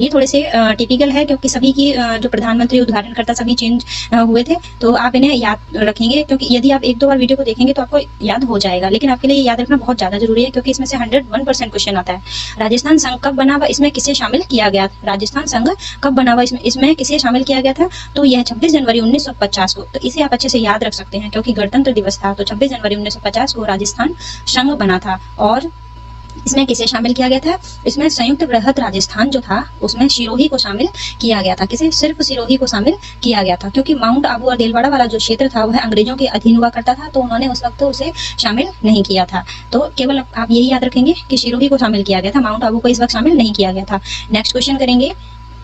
ये थोड़े से टिपिकल है, क्योंकि सभी की जो प्रधानमंत्री उद्घाटन करता सभी चेंज हुए थे तो आप इन्हें याद रखेंगे, क्योंकि यदि आप एक दो बार वीडियो को देखेंगे तो आपको याद हो जाएगा, लेकिन आपके लिए याद रखना बहुत ज़्यादा ज़रूरी है, क्योंकि इसमें से हंड्रेड वन परसेंट क्वेश्चन आता है। राजस्थान संघ कब बना हुआ इसमें किसे शामिल किया गया था? राजस्थान संघ कब बना हुआ इसमें इसमें किसे शामिल किया गया था? तो यह छब्बीस जनवरी उन्नीस सौ पचास को तो इसे आप अच्छे से याद रख सकते हैं, क्योंकि गणतंत्र दिवस था तो छब्बीस जनवरी उन्नीस सौ पचास को राजस्थान संघ बना था, और इसमें किसे शामिल किया गया था? इसमें संयुक्त बृहद राजस्थान जो था, उसमें सिरोही को शामिल किया गया था। किसे? सिर्फ़ सिरोही को शामिल किया गया था, क्योंकि माउंट आबू और देलवाड़ा वाला जो क्षेत्र था, वह अंग्रेज़ों के अधीन हुआ करता था तो उन्होंने उस वक्त उसे शामिल नहीं किया था। तो केवल आप यही याद रखेंगे कि सिरोही को शामिल किया गया था, माउंट आबू को इस वक्त शामिल नहीं किया गया था। नेक्स्ट क्वेश्चन करेंगे,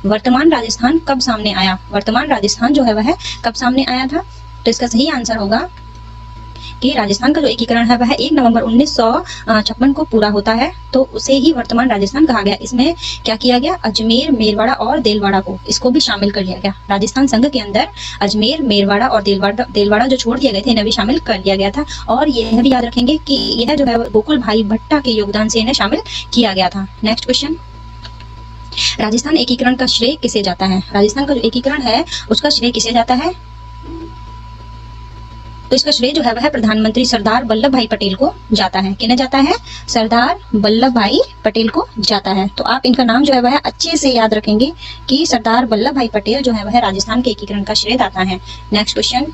वर्तमान राजस्थान कब सामने आया? वर्तमान राजस्थान जो है, वह कब सामने आया था? तो इसका सही आंसर होगा कि राजस्थान का जो एकीकरण है, वह एक नवंबर उन्नीस सौ छप्पन को पूरा होता है। तो उसे ही वर्तमान राजस्थान कहा गया। इसमें क्या किया गया? अजमेर, मेरवाड़ा और देलवाड़ा को इसको भी शामिल कर लिया गया। राजस्थान संघ के अंदर अजमेर, मेरवाड़ा और देलवाड़ा देलवाड़ा जो छोड़ दिए गए थे, इन्हें भी शामिल कर लिया गया था। और यह भी याद रखेंगे कि यह जो है, गोकुल भाई भट्टा के योगदान से इन्हें शामिल किया गया था। नेक्स्ट क्वेश्चन राजस्थान एकीकरण का श्रेय किसे जाता है? राजस्थान का जो एकीकरण है, उसका श्रेय किसे जाता है? तो इसका श्रेय जो है, वह प्रधानमंत्री सरदार वल्लभ भाई पटेल को जाता है। किन्हें जाता है? सरदार वल्लभ भाई पटेल को जाता है। तो आप इनका नाम जो है, वह अच्छे से याद रखेंगे कि सरदार वल्लभ भाई पटेल जो है, वह राजस्थान के एकीकरण का श्रेय दाता है। नेक्स्ट क्वेश्चन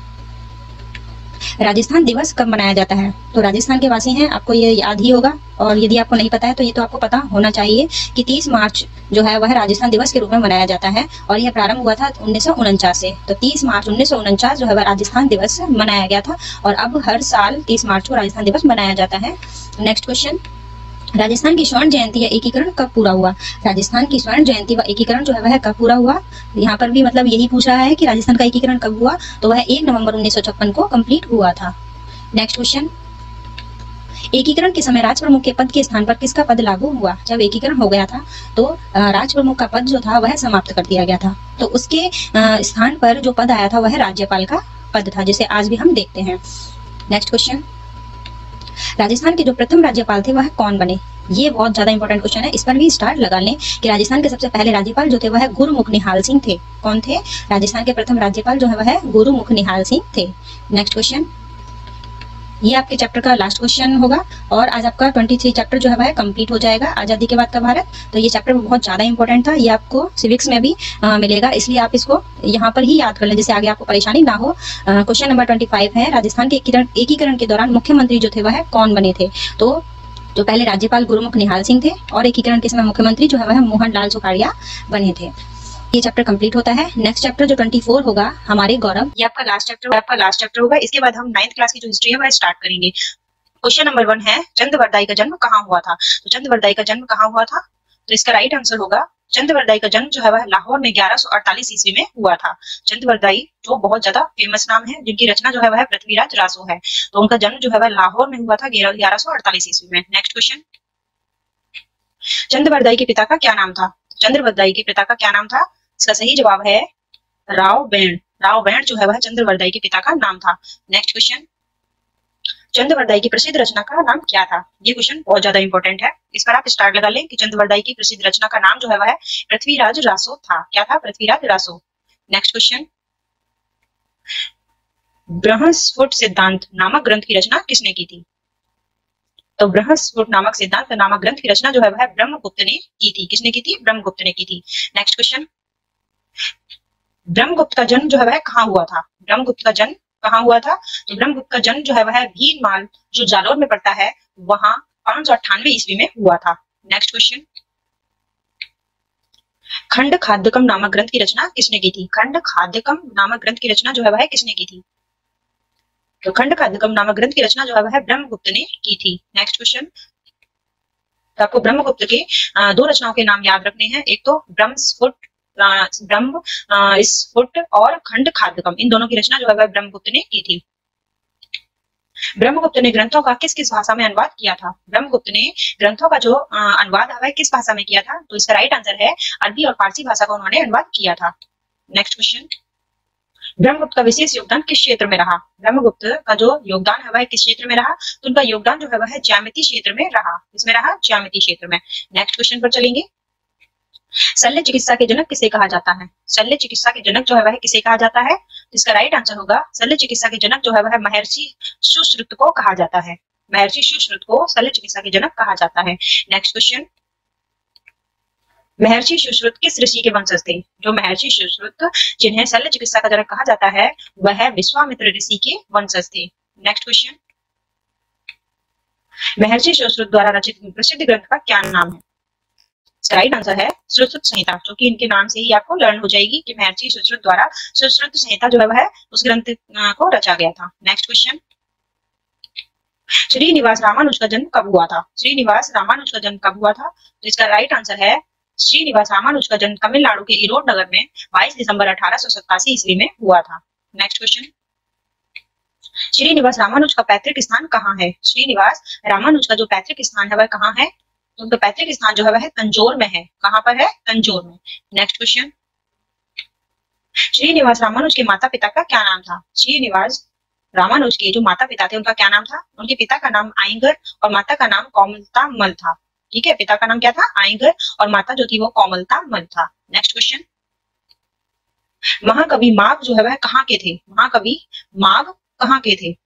राजस्थान दिवस कब मनाया जाता है? तो राजस्थान के वासी हैं, आपको ये याद ही होगा। और यदि आपको नहीं पता है तो ये तो आपको पता होना चाहिए कि 30 मार्च जो है, वह राजस्थान दिवस के रूप में मनाया जाता है। और यह प्रारंभ हुआ था उन्नीस सौ उनचास से। तो 30 मार्च उन्नीस सौ उनचास जो है, वह राजस्थान दिवस मनाया गया था। और अब हर साल तीस मार्च को राजस्थान दिवस मनाया जाता है। नेक्स्ट क्वेश्चन राजस्थान की स्वर्ण जयंती या एकीकरण कब पूरा हुआ? राजस्थान की स्वर्ण जयंती व एकीकरण जो है, वह कब पूरा हुआ? यहाँ पर भी मतलब यही पूछ रहा है कि राजस्थान का एकीकरण कब हुआ? तो वह एक नवंबर उन्नीस सौ छप्पन को कंप्लीट हुआ था। नेक्स्ट क्वेश्चन एकीकरण के समय राज प्रमुख के पद के स्थान पर किसका पद लागू हुआ? जब एकीकरण हो गया था तो राज प्रमुख का पद जो था, वह समाप्त कर दिया गया था। तो उसके स्थान पर जो पद आया था, वह राज्यपाल का पद था, जिसे आज भी हम देखते हैं। नेक्स्ट क्वेश्चन राजस्थान के जो प्रथम राज्यपाल थे, वह कौन बने? ये बहुत ज़्यादा इंपॉर्टेंट क्वेश्चन है। इस पर भी स्टार्ट लगा लें कि राजस्थान के सबसे पहले राज्यपाल जो थे, वह गुरुमुख निहाल सिंह थे। कौन थे? राजस्थान के प्रथम राज्यपाल जो है, वह गुरुमुख निहाल सिंह थे। नेक्स्ट क्वेश्चन ये आपके चैप्टर का लास्ट क्वेश्चन होगा और आज आपका 23 चैप्टर जो है कंप्लीट हो जाएगा आज़ादी के बाद का भारत। तो ये चैप्टर बहुत ज़्यादा इंपॉर्टेंट था ये आपको सिविक्स में भी आ, मिलेगा इसलिए आप इसको यहाँ पर ही याद कर लें जिससे आगे आपको परेशानी ना हो। क्वेश्चन नंबर ट्वेंटी है राजस्थान के एकीकरण के दौरान मुख्यमंत्री जो थे वह कौन बने थे? तो जो पहले राज्यपाल गुरुमुख निहाल सिंह थे और एकीकरण के समय मुख्यमंत्री जो है वह मोहन लाल सुखाड़िया बने थे। ये चैप्टर कंप्लीट होता है। नेक्स्ट चैप्टर जो 24 होगा, हमारे गौरव। ये आपका लास्ट चैप्टर आपका लास्ट चैप्टर होगा। इसके बाद हम नाइन्थ क्लास की जो हिस्ट्री है वह स्टार्ट करेंगे। क्वेश्चन नंबर वन है चंद्रवरदाई का जन्म कहाँ हुआ था? तो चंद्रवरदाई का जन्म कहाँ हुआ था? तो इसका राइट आंसर होगा चंद्रवरदाई का जन्म जो है, वह लाहौर में ग्यारह ईस्वी में हुआ था। चंद्रवरदाई जो बहुत ज़्यादा फ़ेमस नाम है, जिनकी रचना जो है, वह पृथ्वीराज रासो है। तो उनका जन्म जो है, वह लाहौर में हुआ था, ग्यारह ईस्वी में। नेक्स्ट क्वेश्चन चंद्रवरदाई के पिता का क्या नाम था? चंद्रवरदाई के पिता का क्या नाम था? इसका सही जवाब है राव बैण। राव बैण जो है वह चंद्रवरदाई के पिता का नाम था। नेक्स्ट क्वेश्चन चंद्रवरदाई की प्रसिद्ध रचना का नाम क्या था? ये क्वेश्चन बहुत ज़्यादा इंपॉर्टेंट है। इस पर आप स्टार्ट लगा लें कि चंद्रवरदाई की प्रसिद्ध रचना का नाम जो है वह पृथ्वीराज रासो था। क्या था? पृथ्वीराज रासो। नेक्स्ट क्वेश्चन बृहस्फुट सिद्धांत नामक ग्रंथ की रचना किसने की थी? तो बृहस्फुट नामक सिद्धांत नामक ग्रंथ की रचना जो है वह ब्रह्मगुप्त ने की थी। किसने की थी? ब्रह्मगुप्त ने की थी। नेक्स्ट क्वेश्चन ब्रह्मगुप्त का जन्म जो है वह कहाँ हुआ था? ब्रह्मगुप्त का जन्म कहाँ हुआ था? तो ब्रह्मगुप्त का जन्म जो है वह भीनमाल जो जालौर में पड़ता है, वहाँ पाँच सौ अट्ठानवे ईस्वी में हुआ था। नेक्स्ट क्वेश्चन खंड खाद्यकम नामक ग्रंथ की रचना किसने की थी? खंड खाद्यकम नामक ग्रंथ की रचना जो है वह किसने की थी? तो खंड खाद्यकम नामक ग्रंथ की रचना जो है वह ब्रह्मगुप्त ने की थी। नेक्स्ट क्वेश्चन तो आपको ब्रह्मगुप्त के दो रचनाओं के नाम याद रखने हैं। एक तो ब्रह्मस्फुट ब्रह्म स्फुट और खंड खाद्यकम इन दोनों की रचना जो है ब्रह्मगुप्त ने की थी। ब्रह्मगुप्त ने ग्रंथों का किस किस भाषा में अनुवाद किया था? ब्रह्मगुप्त ने ग्रंथों का जो अनुवाद है किस भाषा में किया था? तो इसका राइट आंसर है अरबी और फारसी भाषा का उन्होंने अनुवाद किया था। नेक्स्ट क्वेश्चन ब्रह्मगुप्त का विशेष योगदान किस क्षेत्र में रहा? ब्रह्मगुप्त का जो योगदान है वह किस क्षेत्र में रहा? तो उनका योगदान जो है वह ज्यामिति क्षेत्र में रहा। इसमें रहा? ज्यामिति क्षेत्र में। नेक्स्ट क्वेश्चन पर चलेंगे। शल्य चिकित्सा के जनक किसे कहा जाता है? शल्य चिकित्सा के जनक जो है वह किसे कहा जाता है? इसका राइट आंसर होगा, शल्य चिकित्सा के जनक जो है वह महर्षि सुश्रुत को कहा जाता है। महर्षि सुश्रुत को शल्य चिकित्सा के जनक कहा जाता है। नेक्स्ट क्वेश्चन महर्षि सुश्रुत किस ऋषि के वंशज थे? जो महर्षि सुश्रुत, जिन्हें शल्य चिकित्सा का जनक कहा जाता है, वह विश्वामित्र ऋषि के वंशज थे। नेक्स्ट क्वेश्चन महर्षि सुश्रुत द्वारा रचित प्रसिद्ध ग्रंथ का क्या नाम है? राइट आंसर है, सुश्रुत संहिता, जो कि इनके नाम से ही आपको लर्न हो जाएगी कि महर्षि सुश्रुत द्वारा सुश्रुत संहिता जो है, वह उस ग्रंथ को रचा गया था। नेक्स्ट क्वेश्चन श्रीनिवास रामानुज का जन्म कब हुआ था? श्रीनिवास रामानुज का जन्म कब हुआ था? तो इसका राइट आंसर है, श्रीनिवास रामानुज का जन्म तमिलनाडु के इरोड नगर में 22 दिसंबर अठारह ईस्वी में हुआ था। नेक्स्ट क्वेश्चन श्रीनिवास रामानुज का पैतृक स्थान कहाँ है? श्रीनिवास रामानुज का जो पैतृक स्थान है, वह कहाँ है? उनका पैतृक स्थान जो है, वह तंजोर में है। कहाँ पर है? तंजोर में। नेक्स्ट क्वेश्चन श्रीनिवास रामानुज के माता पिता का क्या नाम था? श्रीनिवास रामानुज के जो माता पिता थे, उनका क्या नाम था? उनके पिता का नाम आइंगर और माता का नाम कोमलता मल था। ठीक है? पिता का नाम क्या था? आइंगर और माता जो थी, वो कोमलता मल था। नेक्स्ट क्वेश्चन महाकवि माघ जो है, वह कहाँ के थे? महाकवि माघ कहाँ के थे?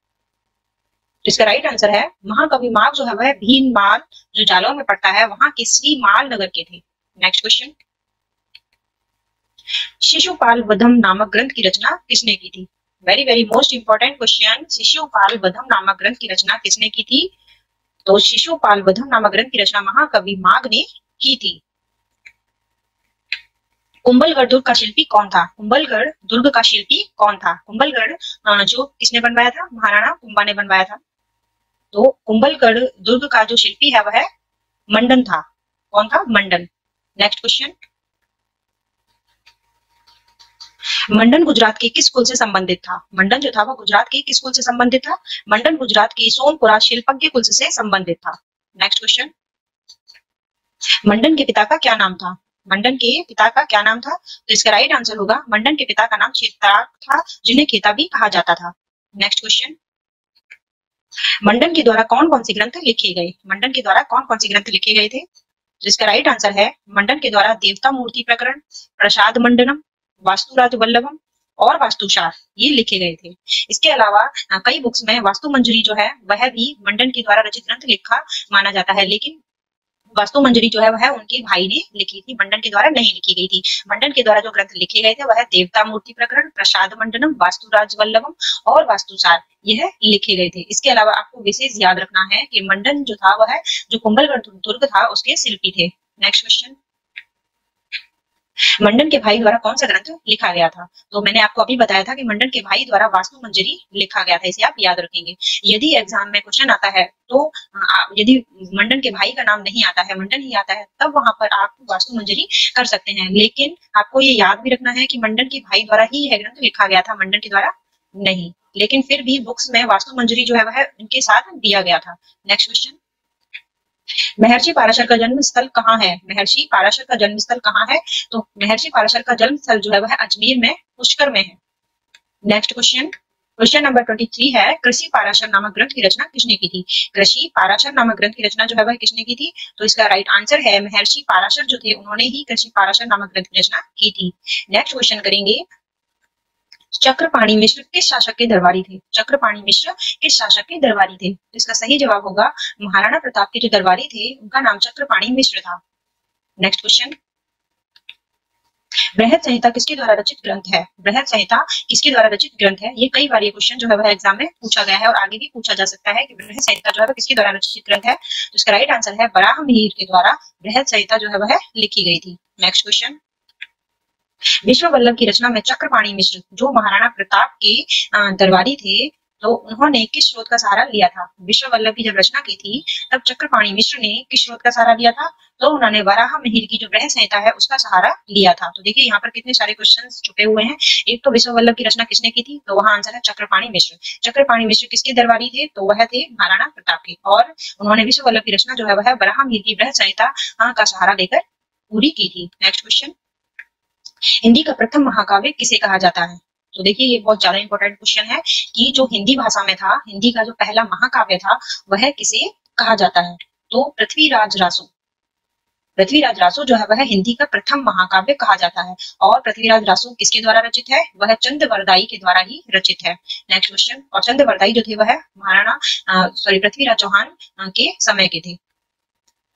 इसका राइट आंसर है, महाकवि माघ जो है, वह भीनमाल जो जालौर में पड़ता है, वहाँ के श्री माल नगर के थे। नेक्स्ट क्वेश्चन शिशुपाल वधम नामक ग्रंथ की रचना किसने की थी? Very very most important question Shishupal Vadham नामक ग्रंथ की रचना किसने की थी? तो शिशुपाल वधम नामक ग्रंथ की रचना महाकवि माघ ने की थी। कुंभलगढ़ दुर्ग का शिल्पी कौन था? कुंभलगढ़ दुर्ग का शिल्पी कौन था? कुंभलगढ़ जो किसने बनवाया था? महाराणा कुंभा ने बनवाया था। तो कुंभलगढ़ दुर्ग का जो शिल्पी है, वह मंडन था। कौन था? मंडन। नेक्स्ट क्वेश्चन मंडन गुजरात के किस कुल से संबंधित था? मंडन जो था, वह गुजरात के किस कुल से संबंधित था? मंडन गुजरात के सोनपुरा शिल्पज्ञ कुल से संबंधित था। नेक्स्ट क्वेश्चन मंडन के पिता का क्या नाम था? मंडन के पिता का क्या नाम था? तो इसका राइट आंसर होगा, मंडन के पिता का नाम चेताक था, जिन्हें खेता भी कहा जाता था। नेक्स्ट क्वेश्चन मंडन के द्वारा कौन कौन से ग्रंथ लिखे गए? मंडन के द्वारा कौन कौन से ग्रंथ लिखे गए थे? जिसका राइट आंसर है, मंडन के द्वारा देवता मूर्ति प्रकरण, प्रसाद मंडनम, वास्तुराज वल्लभम और वास्तुशार ये लिखे गए थे। इसके अलावा कई बुक्स में वास्तु मंजरी जो है, वह भी मंडन के द्वारा रचित ग्रंथ लिखा माना जाता है, लेकिन वास्तु मंजरी जो है, वह उनके भाई ने लिखी थी मंडन के द्वारा नहीं लिखी गई थी। मंडन के द्वारा जो ग्रंथ लिखे गए थे, वह देवता मूर्ति प्रकरण, प्रसाद मंडनम वास्तुराज वल्लभम और वास्तुसार, यह लिखे गए थे। इसके अलावा आपको विशेष याद रखना है कि मंडन जो था, वह जो कुंभलगढ़ दुर्ग था, उसके शिल्पी थे नेक्स्ट क्वेश्चन मंडन के भाई द्वारा कौन सा ग्रंथ लिखा गया था? तो मैंने आपको अभी बताया था कि मंडन के भाई द्वारा वास्तु मंजरी लिखा गया था, इसे आप याद रखेंगे। यदि एग्ज़ाम में क्वेश्चन आता है तो यदि मंडन के भाई का नाम नहीं आता है, मंडन ही आता है, तब वहाँ पर आप वास्तु मंजरी कर सकते हैं। लेकिन आपको ये याद भी रखना है कि मंडन के भाई द्वारा ही यह ग्रंथ लिखा गया था, मंडन के द्वारा नहीं। लेकिन फिर भी बुक्स में वास्तु मंजरी जो है, वह उनके साथ दिया गया था। नेक्स्ट क्वेश्चन महर्षि पाराशर का जन्म स्थल कहाँ है? महर्षि पाराशर का जन्म स्थल कहाँ है? तो महर्षि पाराशर का जन्म स्थल जो है वह अजमेर में पुष्कर में है। Next question question number twenty three है, कृषि पाराशर नामक ग्रंथ की रचना किसने की थी? कृषि पाराशर नामक ग्रंथ की रचना जो है वह किसने की थी? तो इसका राइट आंसर है, महर्षि पाराशर जो थे, उन्होंने ही कृषि पाराशर नामक ग्रंथ की रचना की थी। नेक्स्ट क्वेश्चन करेंगे। चक्रपाणी मिश्र किस शासक के दरबारी थे। चक्रपाणी मिश्र किस शासक के दरबारी थे। तो इसका सही जवाब होगा महाराणा प्रताप के जो दरबारी थे, उनका नाम चक्रपाणी मिश्र था। नेक्स्ट क्वेश्चन बृहद संहिता किसके द्वारा रचित ग्रंथ है? बृहद संहिता किसके द्वारा रचित ग्रंथ है? ये कई बार ये क्वेश्चन जो है वह एग्ज़ाम में पूछा गया है और आगे भी पूछा जा सकता है कि बृहद संहिता जो है किसके द्वारा रचित ग्रंथ है? तो इसका राइट आंसर है बराह मिहिर के द्वारा बृहद संहिता जो है वह लिखी गई थी। नेक्स्ट क्वेश्चन विश्व वल्लभ की रचना में चक्रपाणी मिश्र, जो महाराणा प्रताप के दरबारी थे तो उन्होंने किस स्रोत का सहारा लिया था? विश्व वल्लभ की जब रचना की थी, तब चक्रपाणी मिश्र ने किस स्रोत का सहारा लिया था? तो उन्होंने वराह मिहिर की जो ग्रह संहिता है, उसका सहारा लिया था। तो देखिए, यहाँ पर कितने सारे क्वेश्चन छुपे हुए हैं। एक तो विश्व वल्लभ की रचना किसने की थी? तो वहाँ आंसर है चक्रपाणी मिश्र। चक्रपाणी मिश्र किसके दरबारी थे? तो वह थे महाराणा प्रताप के। और उन्होंने विश्व वल्लभ की रचना जो है, वह वराह मिहिर की ग्रह संहिता का सहारा लेकर पूरी की थी। नेक्स्ट क्वेश्चन हिंदी का प्रथम महाकाव्य किसे कहा जाता है? तो देखिए, ये बहुत ज़्यादा इंपॉर्टेंट क्वेश्चन है कि जो हिंदी भाषा में था, हिंदी का जो पहला महाकाव्य था, वह किसे कहा जाता है? तो पृथ्वीराज रासो। पृथ्वीराज रासो जो है, वह हिंदी का प्रथम महाकाव्य कहा जाता है। और पृथ्वीराज रासो किसके द्वारा रचित है? वह चंद वरदाई के द्वारा ही रचित है। नेक्स्ट क्वेश्चन और चंद वरदाई जो थे, वह महाराणा सॉरी पृथ्वीराज चौहान के समय के थे।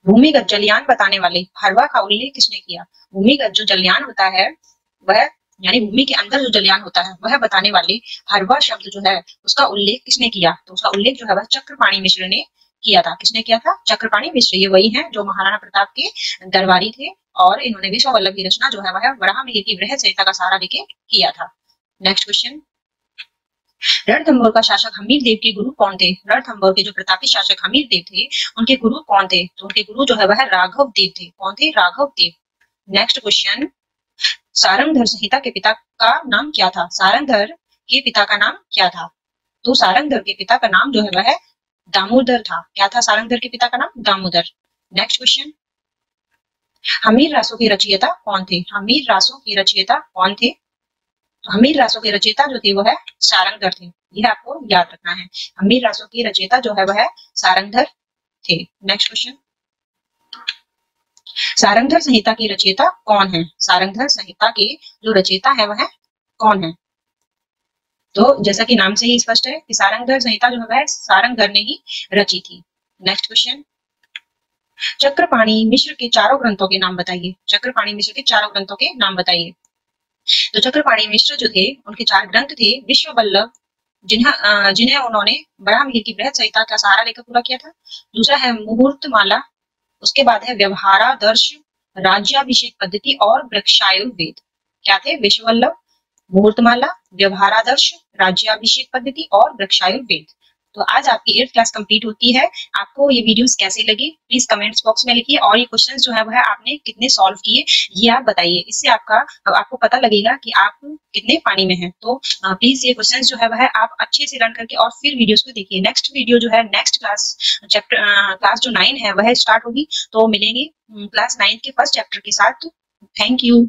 भूमिगत जलयान बताने वाले हरवा का उल्लेख किसने किया? भूमिगत जो जलयान होता है, वह, यानी भूमि के अंदर जो जलयान होता है, वह बताने वाले हरवा शब्द जो है, उसका उल्लेख किसने किया? तो उसका उल्लेख जो है, वह चक्रपाणी मिश्र ने किया था। किसने किया था? चक्रपाणी मिश्र, ये वही है जो महाराणा प्रताप के दरबारी थे और इन्होंने विश्व वल्लभ की रचना जो है, वह वराह की वृह संहिता का सहारा लेके किया था। नेक्स्ट क्वेश्चन रणथंबोर का शासक हमीर देव के गुरु कौन थे? रणथंबोर के जो प्रतापी शासक हमीर देव थे, उनके गुरु कौन थे? तो उनके गुरु जो है वह राघव देव थे। कौन थे? राघव देव। नेक्स्ट क्वेश्चन सारंगधर संहिता के पिता का नाम क्या था? सारंगधर के पिता का नाम क्या था? तो सारंगधर के पिता का नाम जो है वह दामोदर था। क्या था सारंगधर के पिता का नाम? दामोदर। नेक्स्ट क्वेश्चन हमीर रासो की रचयिता कौन थे? हमीर रासो की रचयिता कौन थे? हमीर रासो के रचयिता जो थे, वो है सारंगधर थे। यह आपको याद रखना है। अमीर रासो की रचयिता जो है वह सारंगधर थे। नेक्स्ट क्वेश्चन सारंगधर संहिता की रचयिता कौन है? सारंगधर संहिता के जो रचयिता है वह कौन है? तो जैसा कि नाम से ही स्पष्ट है कि सारंगधर संहिता जो है वह सारंगधर ने ही रची थी। नेक्स्ट क्वेश्चन चक्रपाणी मिश्र के चारों ग्रंथों के नाम बताइए। चक्रपाणी मिश्र के चारों ग्रंथों के नाम बताइए। तो चक्रपाणी मिश्र जो थे, उनके चार ग्रंथ थे विश्व बल्लभ जिन्हें जिन्हें उन्होंने बड़ा मीर की बृहद संहिता का सहारा लेकर पूरा किया था। दूसरा है मुहूर्त माला उसके बाद है व्यवहारादर्श, राज्याभिषेक पद्धति और वृक्षायुर्वेद। क्या थे? विश्ववल्लभ, मुहूर्तमाला, व्यवहारादर्श, राज्याभिषेक पद्धति और वृक्षायुर्वेद। तो आज आपकी एट्थ क्लास कंप्लीट होती है। आपको ये वीडियोस कैसे लगी? प्लीज़ कमेंट्स बॉक्स में लिखिए और ये क्वेश्चन जो है, वह आपने कितने सॉल्व किए, ये आप बताइए। इससे आपका आपको पता लगेगा कि आप कितने पानी में हैं। तो प्लीज़ ये क्वेश्चन जो है, वह आप अच्छे से रन करके और फिर वीडियोस को देखिए। नेक्स्ट वीडियो जो है नेक्स्ट क्लास चैप्टर क्लास जो नाइन है, वह स्टार्ट होगी। तो मिलेंगे क्लास नाइन के फ़र्स्ट चैप्टर के साथ। Thank you